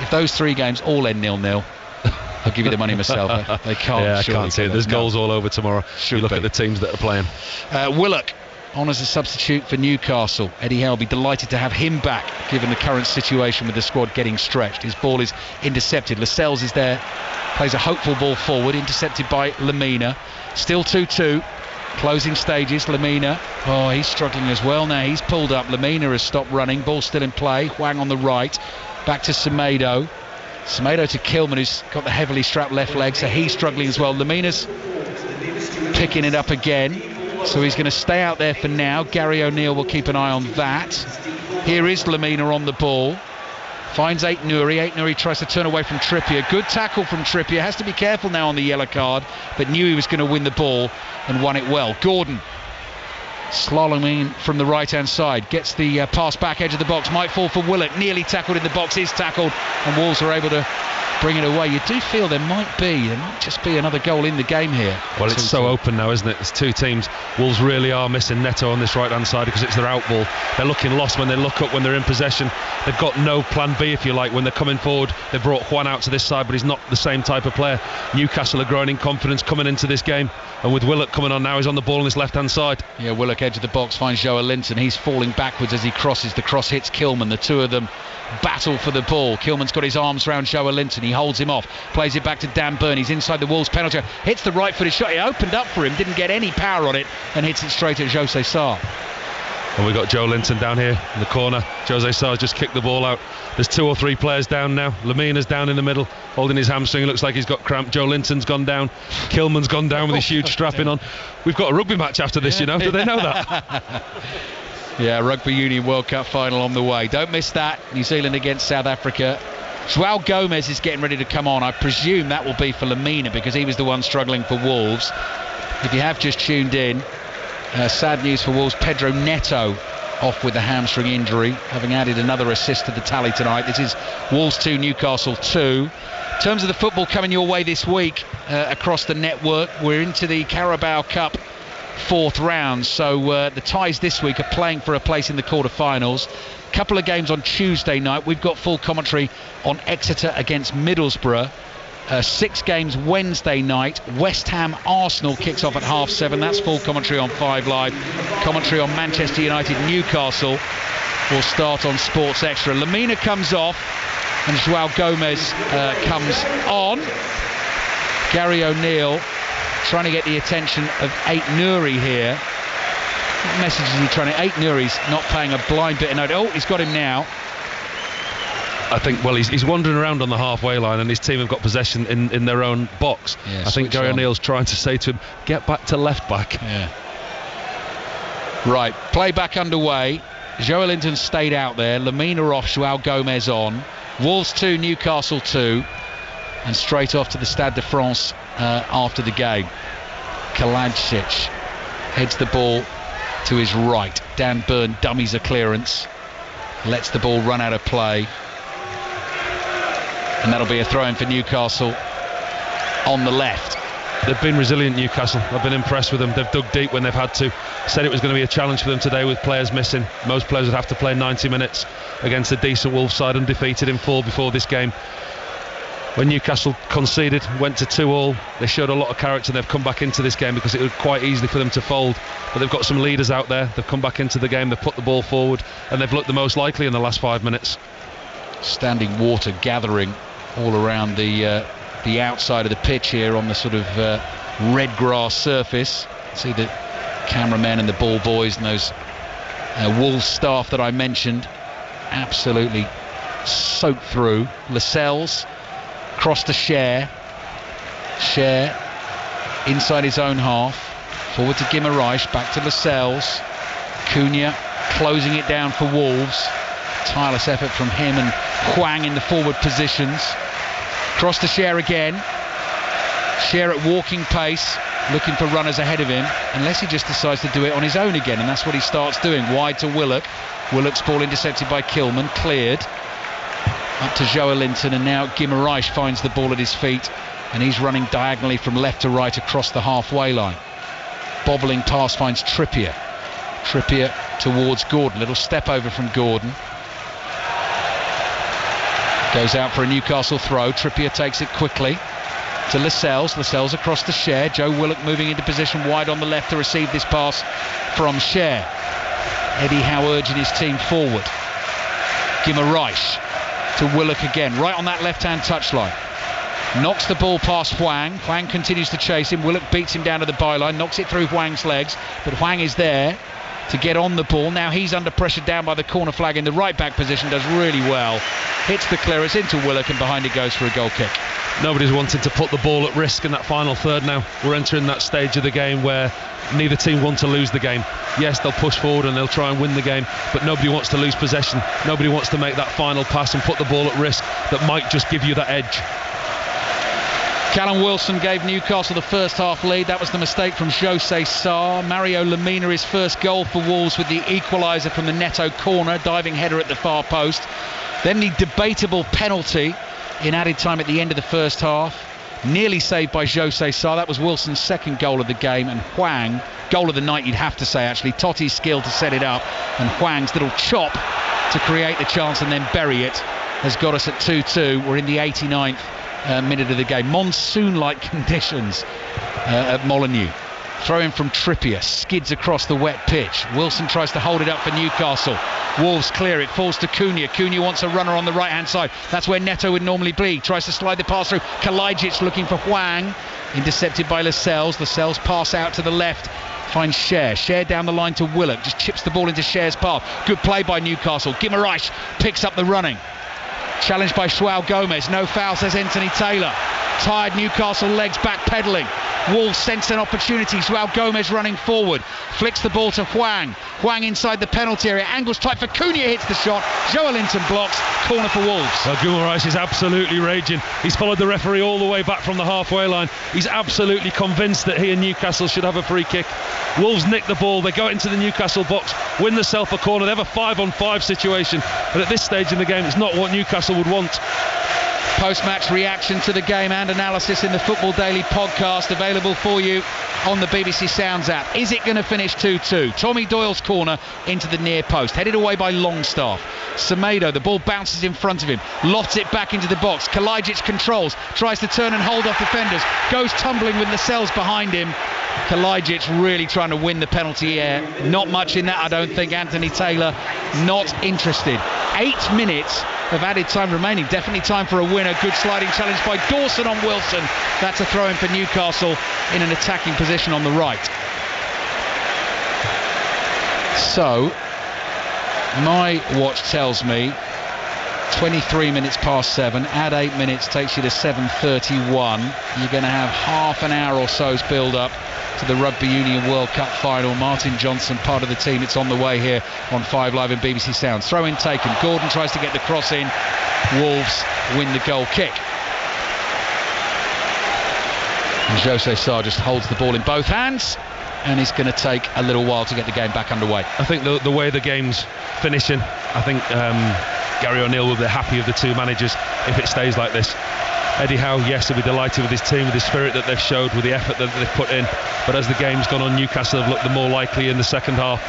if those three games all end nil nil, I'll give you the money myself. They can't. yeah, I can't see it. There's? No. goals all over tomorrow. Should you look be. at the teams that are playing. Uh, Willock on as a substitute for Newcastle. Eddie Howe be delighted to have him back, given the current situation with the squad getting stretched. His ball is intercepted. Lascelles is there, plays a hopeful ball forward, intercepted by Lemina. Still 2-2. Closing stages, Lemina. Oh, he's struggling as well now. He's pulled up. Lemina has stopped running. Ball still in play. Hwang on the right. Back to Semedo. Semedo to Kilman, who's got the heavily strapped left leg, so he's struggling as well. Lemina's picking it up again. So he's going to stay out there for now. Gary O'Neill will keep an eye on that. Here is Lemina on the ball. Finds Aït-Nouri. Eight Nuri tries to turn away from Trippier. Good tackle from Trippier. Has to be careful now on the yellow card, but knew he was going to win the ball and won it well. Gordon slaloming from the right hand side. Gets the uh, pass back edge of the box. Might fall for Willock, Nearly tackled in the box. Is tackled, and Wolves are able to bring it away. You do feel there might be, there might just be another goal in the game here. Well, it's so 2-2. open now, isn't it? It's two teams. Wolves really are missing Neto on this right hand side because it's their out ball. They're looking lost when they look up when they're in possession. They've got no plan B, if you like, when they're coming forward. They've brought Hwang out to this side, but he's not the same type of player. Newcastle are growing in confidence coming into this game, and with Willock coming on now, he's on the ball on his left hand side. Yeah, Willock edge of the box finds Joelinton. He's falling backwards as he crosses. The cross hits Kilman. The two of them battle for the ball. Kilman's got his arms round Joelinton. He holds him off. Plays it back to Dan Burn. He's inside the Wolves penalty. Hits the right footed shot. It opened up for him. Didn't get any power on it and hits it straight at Jose Sá. And we've got Joelinton down here in the corner. Jose Sá's just kicked the ball out. There's two or three players down now. Lemina's down in the middle, holding his hamstring. Looks like he's got cramp. Joelinton's gone down. Kilman's gone down with his huge strapping on. We've got a rugby match after this, you know. Do they know that? Yeah, Rugby Union World Cup final on the way. Don't miss that. New Zealand against South Africa. Joao Gomes is getting ready to come on. I presume that will be for Lemina because he was the one struggling for Wolves. If you have just tuned in, Uh, sad news for Wolves. Pedro Neto off with a hamstring injury, having added another assist to the tally tonight. This is Wolves 2, Newcastle 2. In terms of the football coming your way this week uh, across the network, we're into the Carabao Cup fourth round. So uh, the ties this week are playing for a place in the quarter-finals. Couple of games on Tuesday night. We've got full commentary on Exeter against Middlesbrough. Uh, six games Wednesday night. West Ham Arsenal kicks off at half seven. That's full commentary on Five Live. Commentary on Manchester United Newcastle will start on Sports Extra. Lemina comes off and Joao Gomes uh, comes on. Gary O'Neill trying to get the attention of Ait Nouri here. What message is he trying to? Aït-Nouri's not playing a blind bit of note. Oh, he's got him now. I think, well, he's, he's wandering around on the halfway line and his team have got possession in, in their own box. Yeah, I think Gary on. O'Neill's trying to say to him, get back to left back. Yeah. Right, play back underway. Joelinton stayed out there. Lemina off, Joao Gomes on. Wolves 2, Newcastle 2. And straight off to the Stade de France uh, after the game. Kalajdzic heads the ball to his right. Dan Burn dummies a clearance. Lets the ball run out of play. And that'll be a throw in for Newcastle on the left. They've been resilient, Newcastle. I've been impressed with them. They've dug deep when they've had to. Said it was going to be a challenge for them today with players missing. Most players would have to play 90 minutes against a decent Wolves side, undefeated in four before this game. When Newcastle conceded, went to two all, they showed a lot of character. They've come back into this game because it was quite easy for them to fold. But they've got some leaders out there. They've come back into the game. They've put the ball forward, and they've looked the most likely in the last five minutes. Standing water gathering all around the uh, the outside of the pitch here on the sort of uh, red grass surface. See the cameramen and the ball boys and those uh, Wolves staff that I mentioned absolutely soaked through. Lascelles cross to Schär. Schär inside his own half. Forward to Guimaraes, back to Lascelles. Cunha closing it down for Wolves. Tireless effort from him and Hwang in the forward positions. Cross to Schär again. Schär at walking pace, looking for runners ahead of him, unless he just decides to do it on his own again, and that's what he starts doing. Wide to Willock. Willock's ball intercepted by Kilman, cleared. Up to Joelinton, and now Guimaraes finds the ball at his feet, and he's running diagonally from left to right across the halfway line. Bobbling pass finds Trippier. Trippier towards Gordon. Little step over from Gordon. Goes out for a Newcastle throw. Trippier takes it quickly to Lascelles. Lascelles across the Schär. Joe Willock moving into position wide on the left to receive this pass from Schär. Eddie Howe urging his team forward. Guimaraes to Willock again, right on that left-hand touchline. Knocks the ball past Hwang. Hwang continues to chase him. Willock beats him down to the byline, knocks it through Hwang's legs, but Hwang is there to get on the ball. Now he's under pressure down by the corner flag in the right back position, does really well. Hits the clearance into Willock and behind it goes for a goal kick. Nobody's wanted to put the ball at risk in that final third now. We're entering that stage of the game where neither team want to lose the game. Yes, they'll push forward and they'll try and win the game, but nobody wants to lose possession. Nobody wants to make that final pass and put the ball at risk that might just give you that edge. Callum Wilson gave Newcastle the first half lead. That was the mistake from Jose Sá. Mario Lemina his first goal for Wolves with the equaliser from the Neto corner, diving header at the far post. Then the debatable penalty in added time at the end of the first half. Nearly saved by Jose Sá. That was Wilson's second goal of the game. And Hwang, goal of the night, you'd have to say actually. Toti's skill to set it up. And Hwang's little chop to create the chance and then bury it has got us at 2 2. We're in the 89th uh, minute of the game. Monsoon like conditions uh, at Molineux. Throw in from Trippier, skids across the wet pitch. Wilson tries to hold it up for Newcastle. Wolves clear it, falls to Cunha. Cunha wants a runner on the right hand side. That's where Neto would normally be. Tries to slide the pass through. Kalajdzic looking for Hwang. Intercepted by Lascelles. Lascelles pass out to the left. Finds Schär. Schär down the line to Willock. Just chips the ball into Schär's path. Good play by Newcastle. Guimaraes picks up the running. Challenged by Joao Gomes. No foul, says Anthony Taylor. Tired Newcastle legs back pedaling. Wolves sense an opportunity. Joao Gomes running forward. Flicks the ball to Hwang. Hwang inside the penalty area. Angles tight for Cunha hits the shot. Joelinton blocks. Corner for Wolves. Well, Guimaraes is absolutely raging. He's followed the referee all the way back from the halfway line. He's absolutely convinced that he and Newcastle should have a free kick. Wolves nick the ball. They go into the Newcastle box, win the self a corner. They have a five on five situation. But at this stage in the game, it's not what Newcastle would want. Post match reaction to the game and analysis in the Football Daily podcast available for you on the BBC Sounds app. Is it going to finish 2 2? Tommy Doyle's corner into the near post, headed away by Longstaff. Semedo, the ball bounces in front of him, lofts it back into the box. Kalajdzic controls, tries to turn and hold off defenders, goes tumbling with Lascelles behind him. Kalajdzic really trying to win the penalty air. Not much in that, I don't think. Anthony Taylor not interested. Eight minutes of added time remaining. Definitely time for a winner. Good sliding challenge by Dawson on Wilson. That's a throw in for Newcastle in an attacking position on the right. So, my watch tells me 23 minutes past 7 add 8 minutes takes you to 7.31 you're going to have half an hour or so's build up to the Rugby Union World Cup final. Martin Johnson, part of the team. It's on the way here on 5 Live and BBC Sounds. Throw in taken. Gordon tries to get the cross in. Wolves win the goal kick. And Jose Sá just holds the ball in both hands and it's going to take a little while to get the game back underway. I think the, the way the game's finishing, I think um, Gary O'Neill will be happy of the two managers if it stays like this. Eddie Howe, yes, he'll be delighted with his team, with the spirit that they've showed, with the effort that they've put in. But as the game's gone on, Newcastle have looked the more likely in the second half.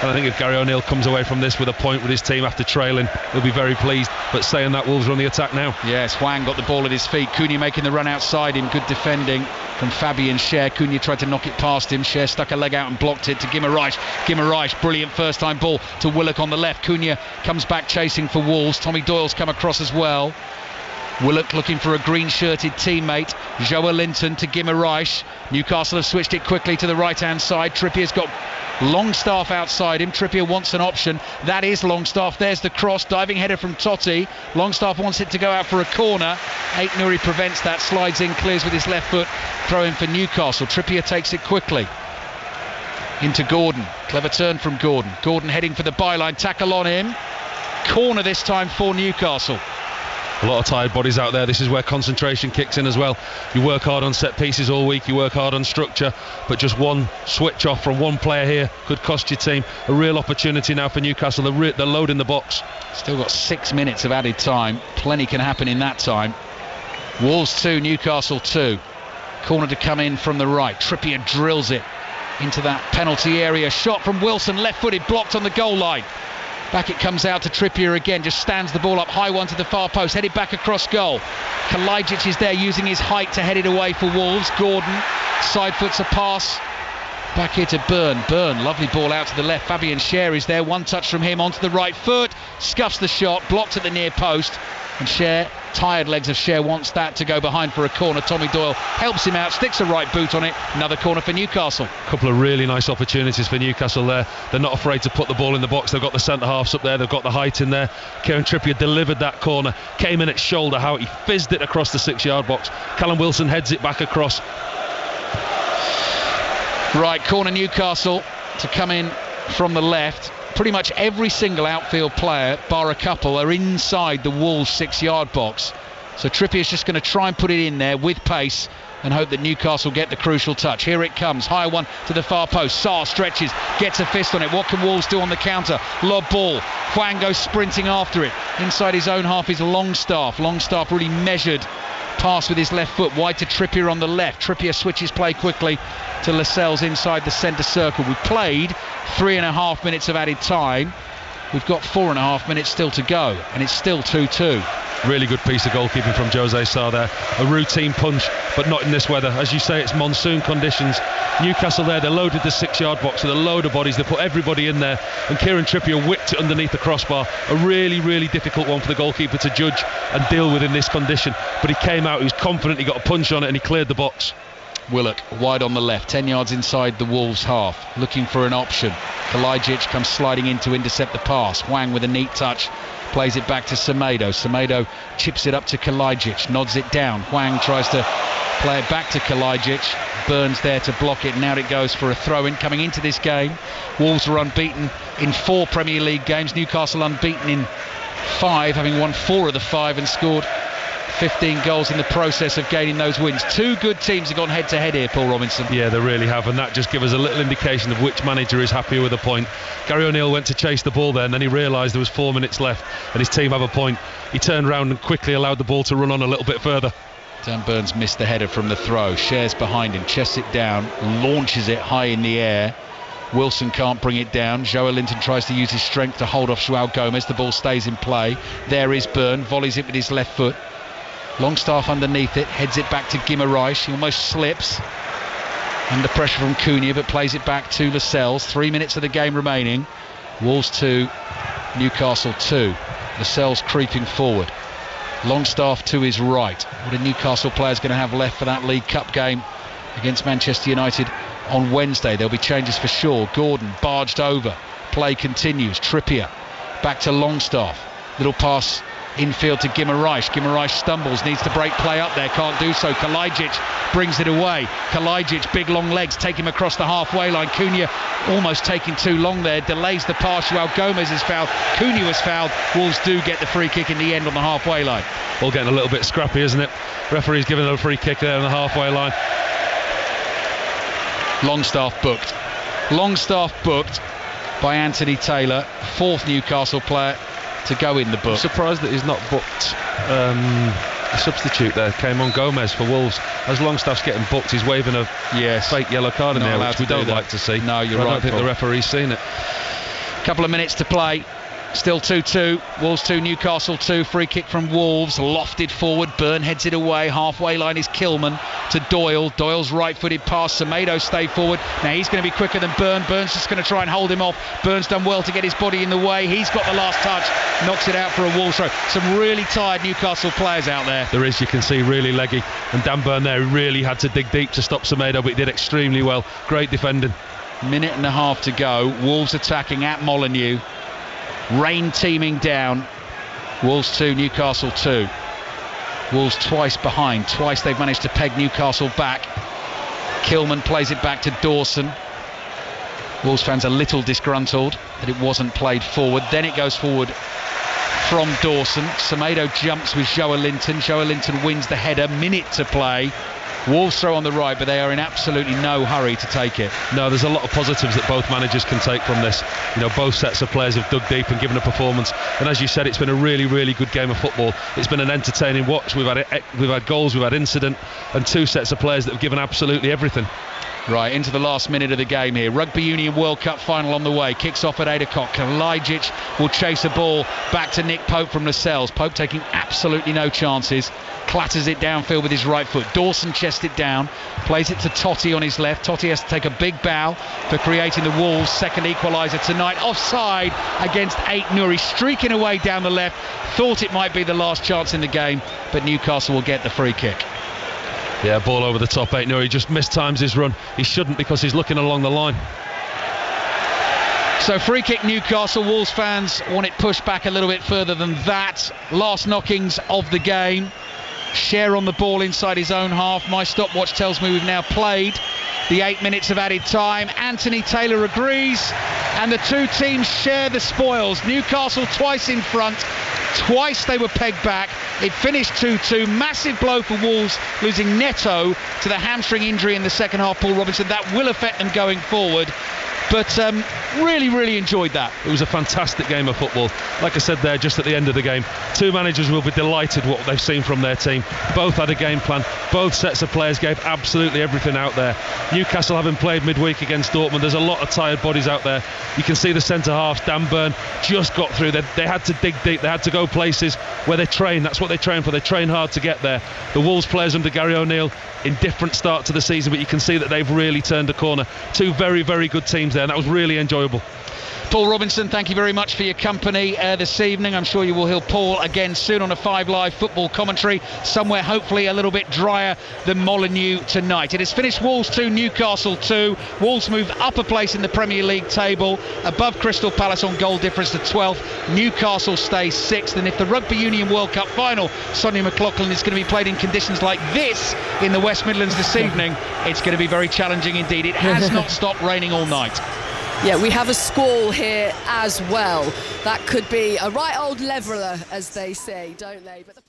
And I think if Gary O'Neill comes away from this with a point with his team after trailing, he'll be very pleased. But saying that, Wolves are on the attack now. Yes, Hwang got the ball at his feet. Cunha making the run outside him. Good defending from Fabian Schär. Cunha tried to knock it past him. Schär stuck a leg out and blocked it to Guimaraes. Guimaraes, brilliant first time ball to Willock on the left. Cunha comes back chasing for Wolves. Tommy Doyle's come across as well. Willock looking for a green shirted teammate. Joelinton to Guimaraes. Newcastle have switched it quickly to the right hand side. Trippier's got Longstaff outside him. Trippier wants an option. That is Longstaff. There's the cross. Diving header from Toti. Longstaff wants it to go out for a corner. Aït-Nouri prevents that. Slides in, clears with his left foot. Throw in for Newcastle. Trippier takes it quickly. Into Gordon. Clever turn from Gordon. Gordon heading for the byline. Tackle on him. Corner this time for Newcastle. A lot of tired bodies out there. This is where concentration kicks in as well. You work hard on set pieces all week, you work hard on structure, but just one switch off from one player here could cost your team. A real opportunity now for Newcastle. They're, re- they're loading the box. Still got six minutes of added time. Plenty can happen in that time. Wolves 2, Newcastle 2. Corner to come in from the right. Trippier drills it into that penalty area. Shot from Wilson, left footed, blocked on the goal line. Back it comes out to Trippier again, just stands the ball up high one to the far post, headed back across goal. Kalajdzic is there using his height to head it away for Wolves. Gordon side foots a pass. Back here to Burn. Burn, lovely ball out to the left. Fabian Schär is there. One touch from him onto the right foot. Scuffs the shot, blocked at the near post. And Schär, tired legs of Schär, wants that to go behind for a corner. Tommy Doyle helps him out, sticks a right boot on it. Another corner for Newcastle. A couple of really nice opportunities for Newcastle there. They're not afraid to put the ball in the box. They've got the centre halves up there. They've got the height in there. Kieran Trippier delivered that corner, came in at shoulder. How he fizzed it across the six-yard box. Callum Wilson heads it back across. Right, corner Newcastle to come in from the left. Pretty much every single outfield player, bar a couple, are inside the Wolves six yard box. So Trippier's just going to try and put it in there with pace and hope that Newcastle get the crucial touch. Here it comes. High one to the far post. Sá stretches, gets a fist on it. What can Wolves do on the counter? Lob ball. Hwang goes sprinting after it. Inside his own half is Longstaff. Longstaff really measured pass with his left foot wide to Trippier on the left. Trippier switches play quickly to Lascelles inside the centre circle. We've played three and a half minutes of added time. We've got four and a half minutes still to go, and it's still 2 2. Really good piece of goalkeeping from Jose Sá there. A routine punch, but not in this weather. As you say, it's monsoon conditions. Newcastle there, they loaded the six yard box with a load of bodies. They put everybody in there, and Kieran Trippier whipped it underneath the crossbar. A really, really difficult one for the goalkeeper to judge and deal with in this condition. But he came out, he was confident, he got a punch on it, and he cleared the box. Willock wide on the left, 10 yards inside the Wolves half, looking for an option. Kalajdzic comes sliding in to intercept the pass. Hwang with a neat touch plays it back to Semedo. Semedo chips it up to Kalajdzic, nods it down. Hwang tries to Play it back to Kalajdzic. Burns there to block it. Now it goes for a throw in. Coming into this game, Wolves were unbeaten in four Premier League games. Newcastle unbeaten in five, having won four of the five and scored 15 goals in the process of gaining those wins. Two good teams have gone head to head here, Paul Robinson. Yeah, they really have, and that just gives us a little indication of which manager is happier with a point. Gary O'Neill went to chase the ball there, and then he realised there was four minutes left, and his team have a point. He turned around and quickly allowed the ball to run on a little bit further. Dan Burns missed the header from the throw. Schär's behind him, chests it down, launches it high in the air. Wilson can't bring it down. Joelinton tries to use his strength to hold off Joao Gomes. The ball stays in play. There is Burn, volleys it with his left foot. Longstaff underneath it, heads it back to Guimaraes. He almost slips under pressure from Cunha, but plays it back to Lascelles. Three minutes of the game remaining. Wolves 2, Newcastle 2. Lascelles creeping forward. Longstaff to his right. What a Newcastle players going to have left for that League Cup game against Manchester United on Wednesday. There'll be changes for sure. Gordon barged over. Play continues. Trippier back to Longstaff. Little pass infield to Guimaraes. Guimaraes stumbles, needs to break play up there, can't do so. Kalajdzic brings it away. Kalajdzic, big long legs, take him across the halfway line. Cunha almost taking too long there, delays the pass. Joao Gomez is fouled. Cunha was fouled. Wolves do get the free kick in the end on the halfway line. All getting a little bit scrappy, isn't it? Referee's giving a free kick there on the halfway line. Longstaff booked. Longstaff booked by Anthony Taylor, fourth Newcastle player to go in the book. I'm surprised that he's not booked um, a substitute there. Came on Gomes for Wolves. As Longstaff's getting booked, he's waving a yes. fake yellow card in there, which we do don't that. like to see. No, you're I right. don't think Paul. the referee's seen it. A couple of minutes to play. Still 2 2. Wolves 2, Newcastle 2. Free kick from Wolves. Lofted forward. Burn heads it away. Halfway line is Kilman to Doyle. Doyle's right footed pass. Semedo stay forward. Now he's going to be quicker than Burn. Burn's just going to try and hold him off. Burn's done well to get his body in the way. He's got the last touch. Knocks it out for a Wolves throw. Some really tired Newcastle players out there. There is, you can see, really leggy. And Dan Burn there really had to dig deep to stop Semedo, but he did extremely well. Great defending. Minute and a half to go. Wolves attacking at Molineux. Rain teaming down. Wolves 2, Newcastle 2. Wolves twice behind. Twice they've managed to peg Newcastle back. Kilman plays it back to Dawson. Wolves fans a little disgruntled that it wasn't played forward. Then it goes forward from Dawson. Semedo jumps with Joelinton. Joe Linton wins the header. Minute to play. Wolves throw on the right, but they are in absolutely no hurry to take it. No, there's a lot of positives that both managers can take from this. You know, both sets of players have dug deep and given a performance. And as you said, it's been a really, really good game of football. It's been an entertaining watch. We've had we've had goals, we've had incident, and two sets of players that have given absolutely everything. Right, into the last minute of the game here. Rugby Union World Cup final on the way. Kicks off at 8 o'clock. Kalajdzic will chase a ball back to Nick Pope from Lascelles. Pope taking absolutely no chances. Clatters it downfield with his right foot. Dawson chests it down. Plays it to Toti on his left. Toti has to take a big bow for creating the Wolves' second equaliser tonight. Offside against Aït-Nouri. Streaking away down the left. Thought it might be the last chance in the game, but Newcastle will get the free kick. Yeah, ball over the top eight. No, he just mistimes his run. He shouldn't because he's looking along the line. So free kick Newcastle. Wolves fans want it pushed back a little bit further than that. Last knockings of the game. Schär on the ball inside his own half. My stopwatch tells me we've now played the eight minutes of added time. Anthony Taylor agrees, and the two teams share the spoils. Newcastle twice in front, twice they were pegged back. It finished 2 2. Massive blow for Wolves, losing Neto to the hamstring injury in the second half. Paul Robinson, that will affect them going forward. But um, really, really enjoyed that. It was a fantastic game of football. Like I said there, just at the end of the game, two managers will be delighted what they've seen from their team. Both had a game plan. Both sets of players gave absolutely everything out there. Newcastle having played midweek against Dortmund, there's a lot of tired bodies out there. You can see the centre halves. Dan Burn just got through. They, they had to dig deep. They had to go places where they train. That's what they train for. They train hard to get there. The Wolves players under Gary O'Neil in different start to the season, but you can see that they've really turned a corner. Two very, very good teams there, and that was really enjoyable. Paul Robinson, thank you very much for your company uh, this evening. I'm sure you will hear Paul again soon on a Five Live football commentary, somewhere hopefully a little bit drier than Molineux tonight. It has finished Wolves 2, Newcastle 2. Wolves move up a place in the Premier League table, above Crystal Palace on goal difference to 12th. Newcastle stays 6th. And if the Rugby Union World Cup final, Sonja McLaughlan, is going to be played in conditions like this in the West Midlands this evening, it's going to be very challenging indeed. It has not stopped raining all night. Yeah, we have a squall here as well. That could be a right old leveller, as they say, don't they? But the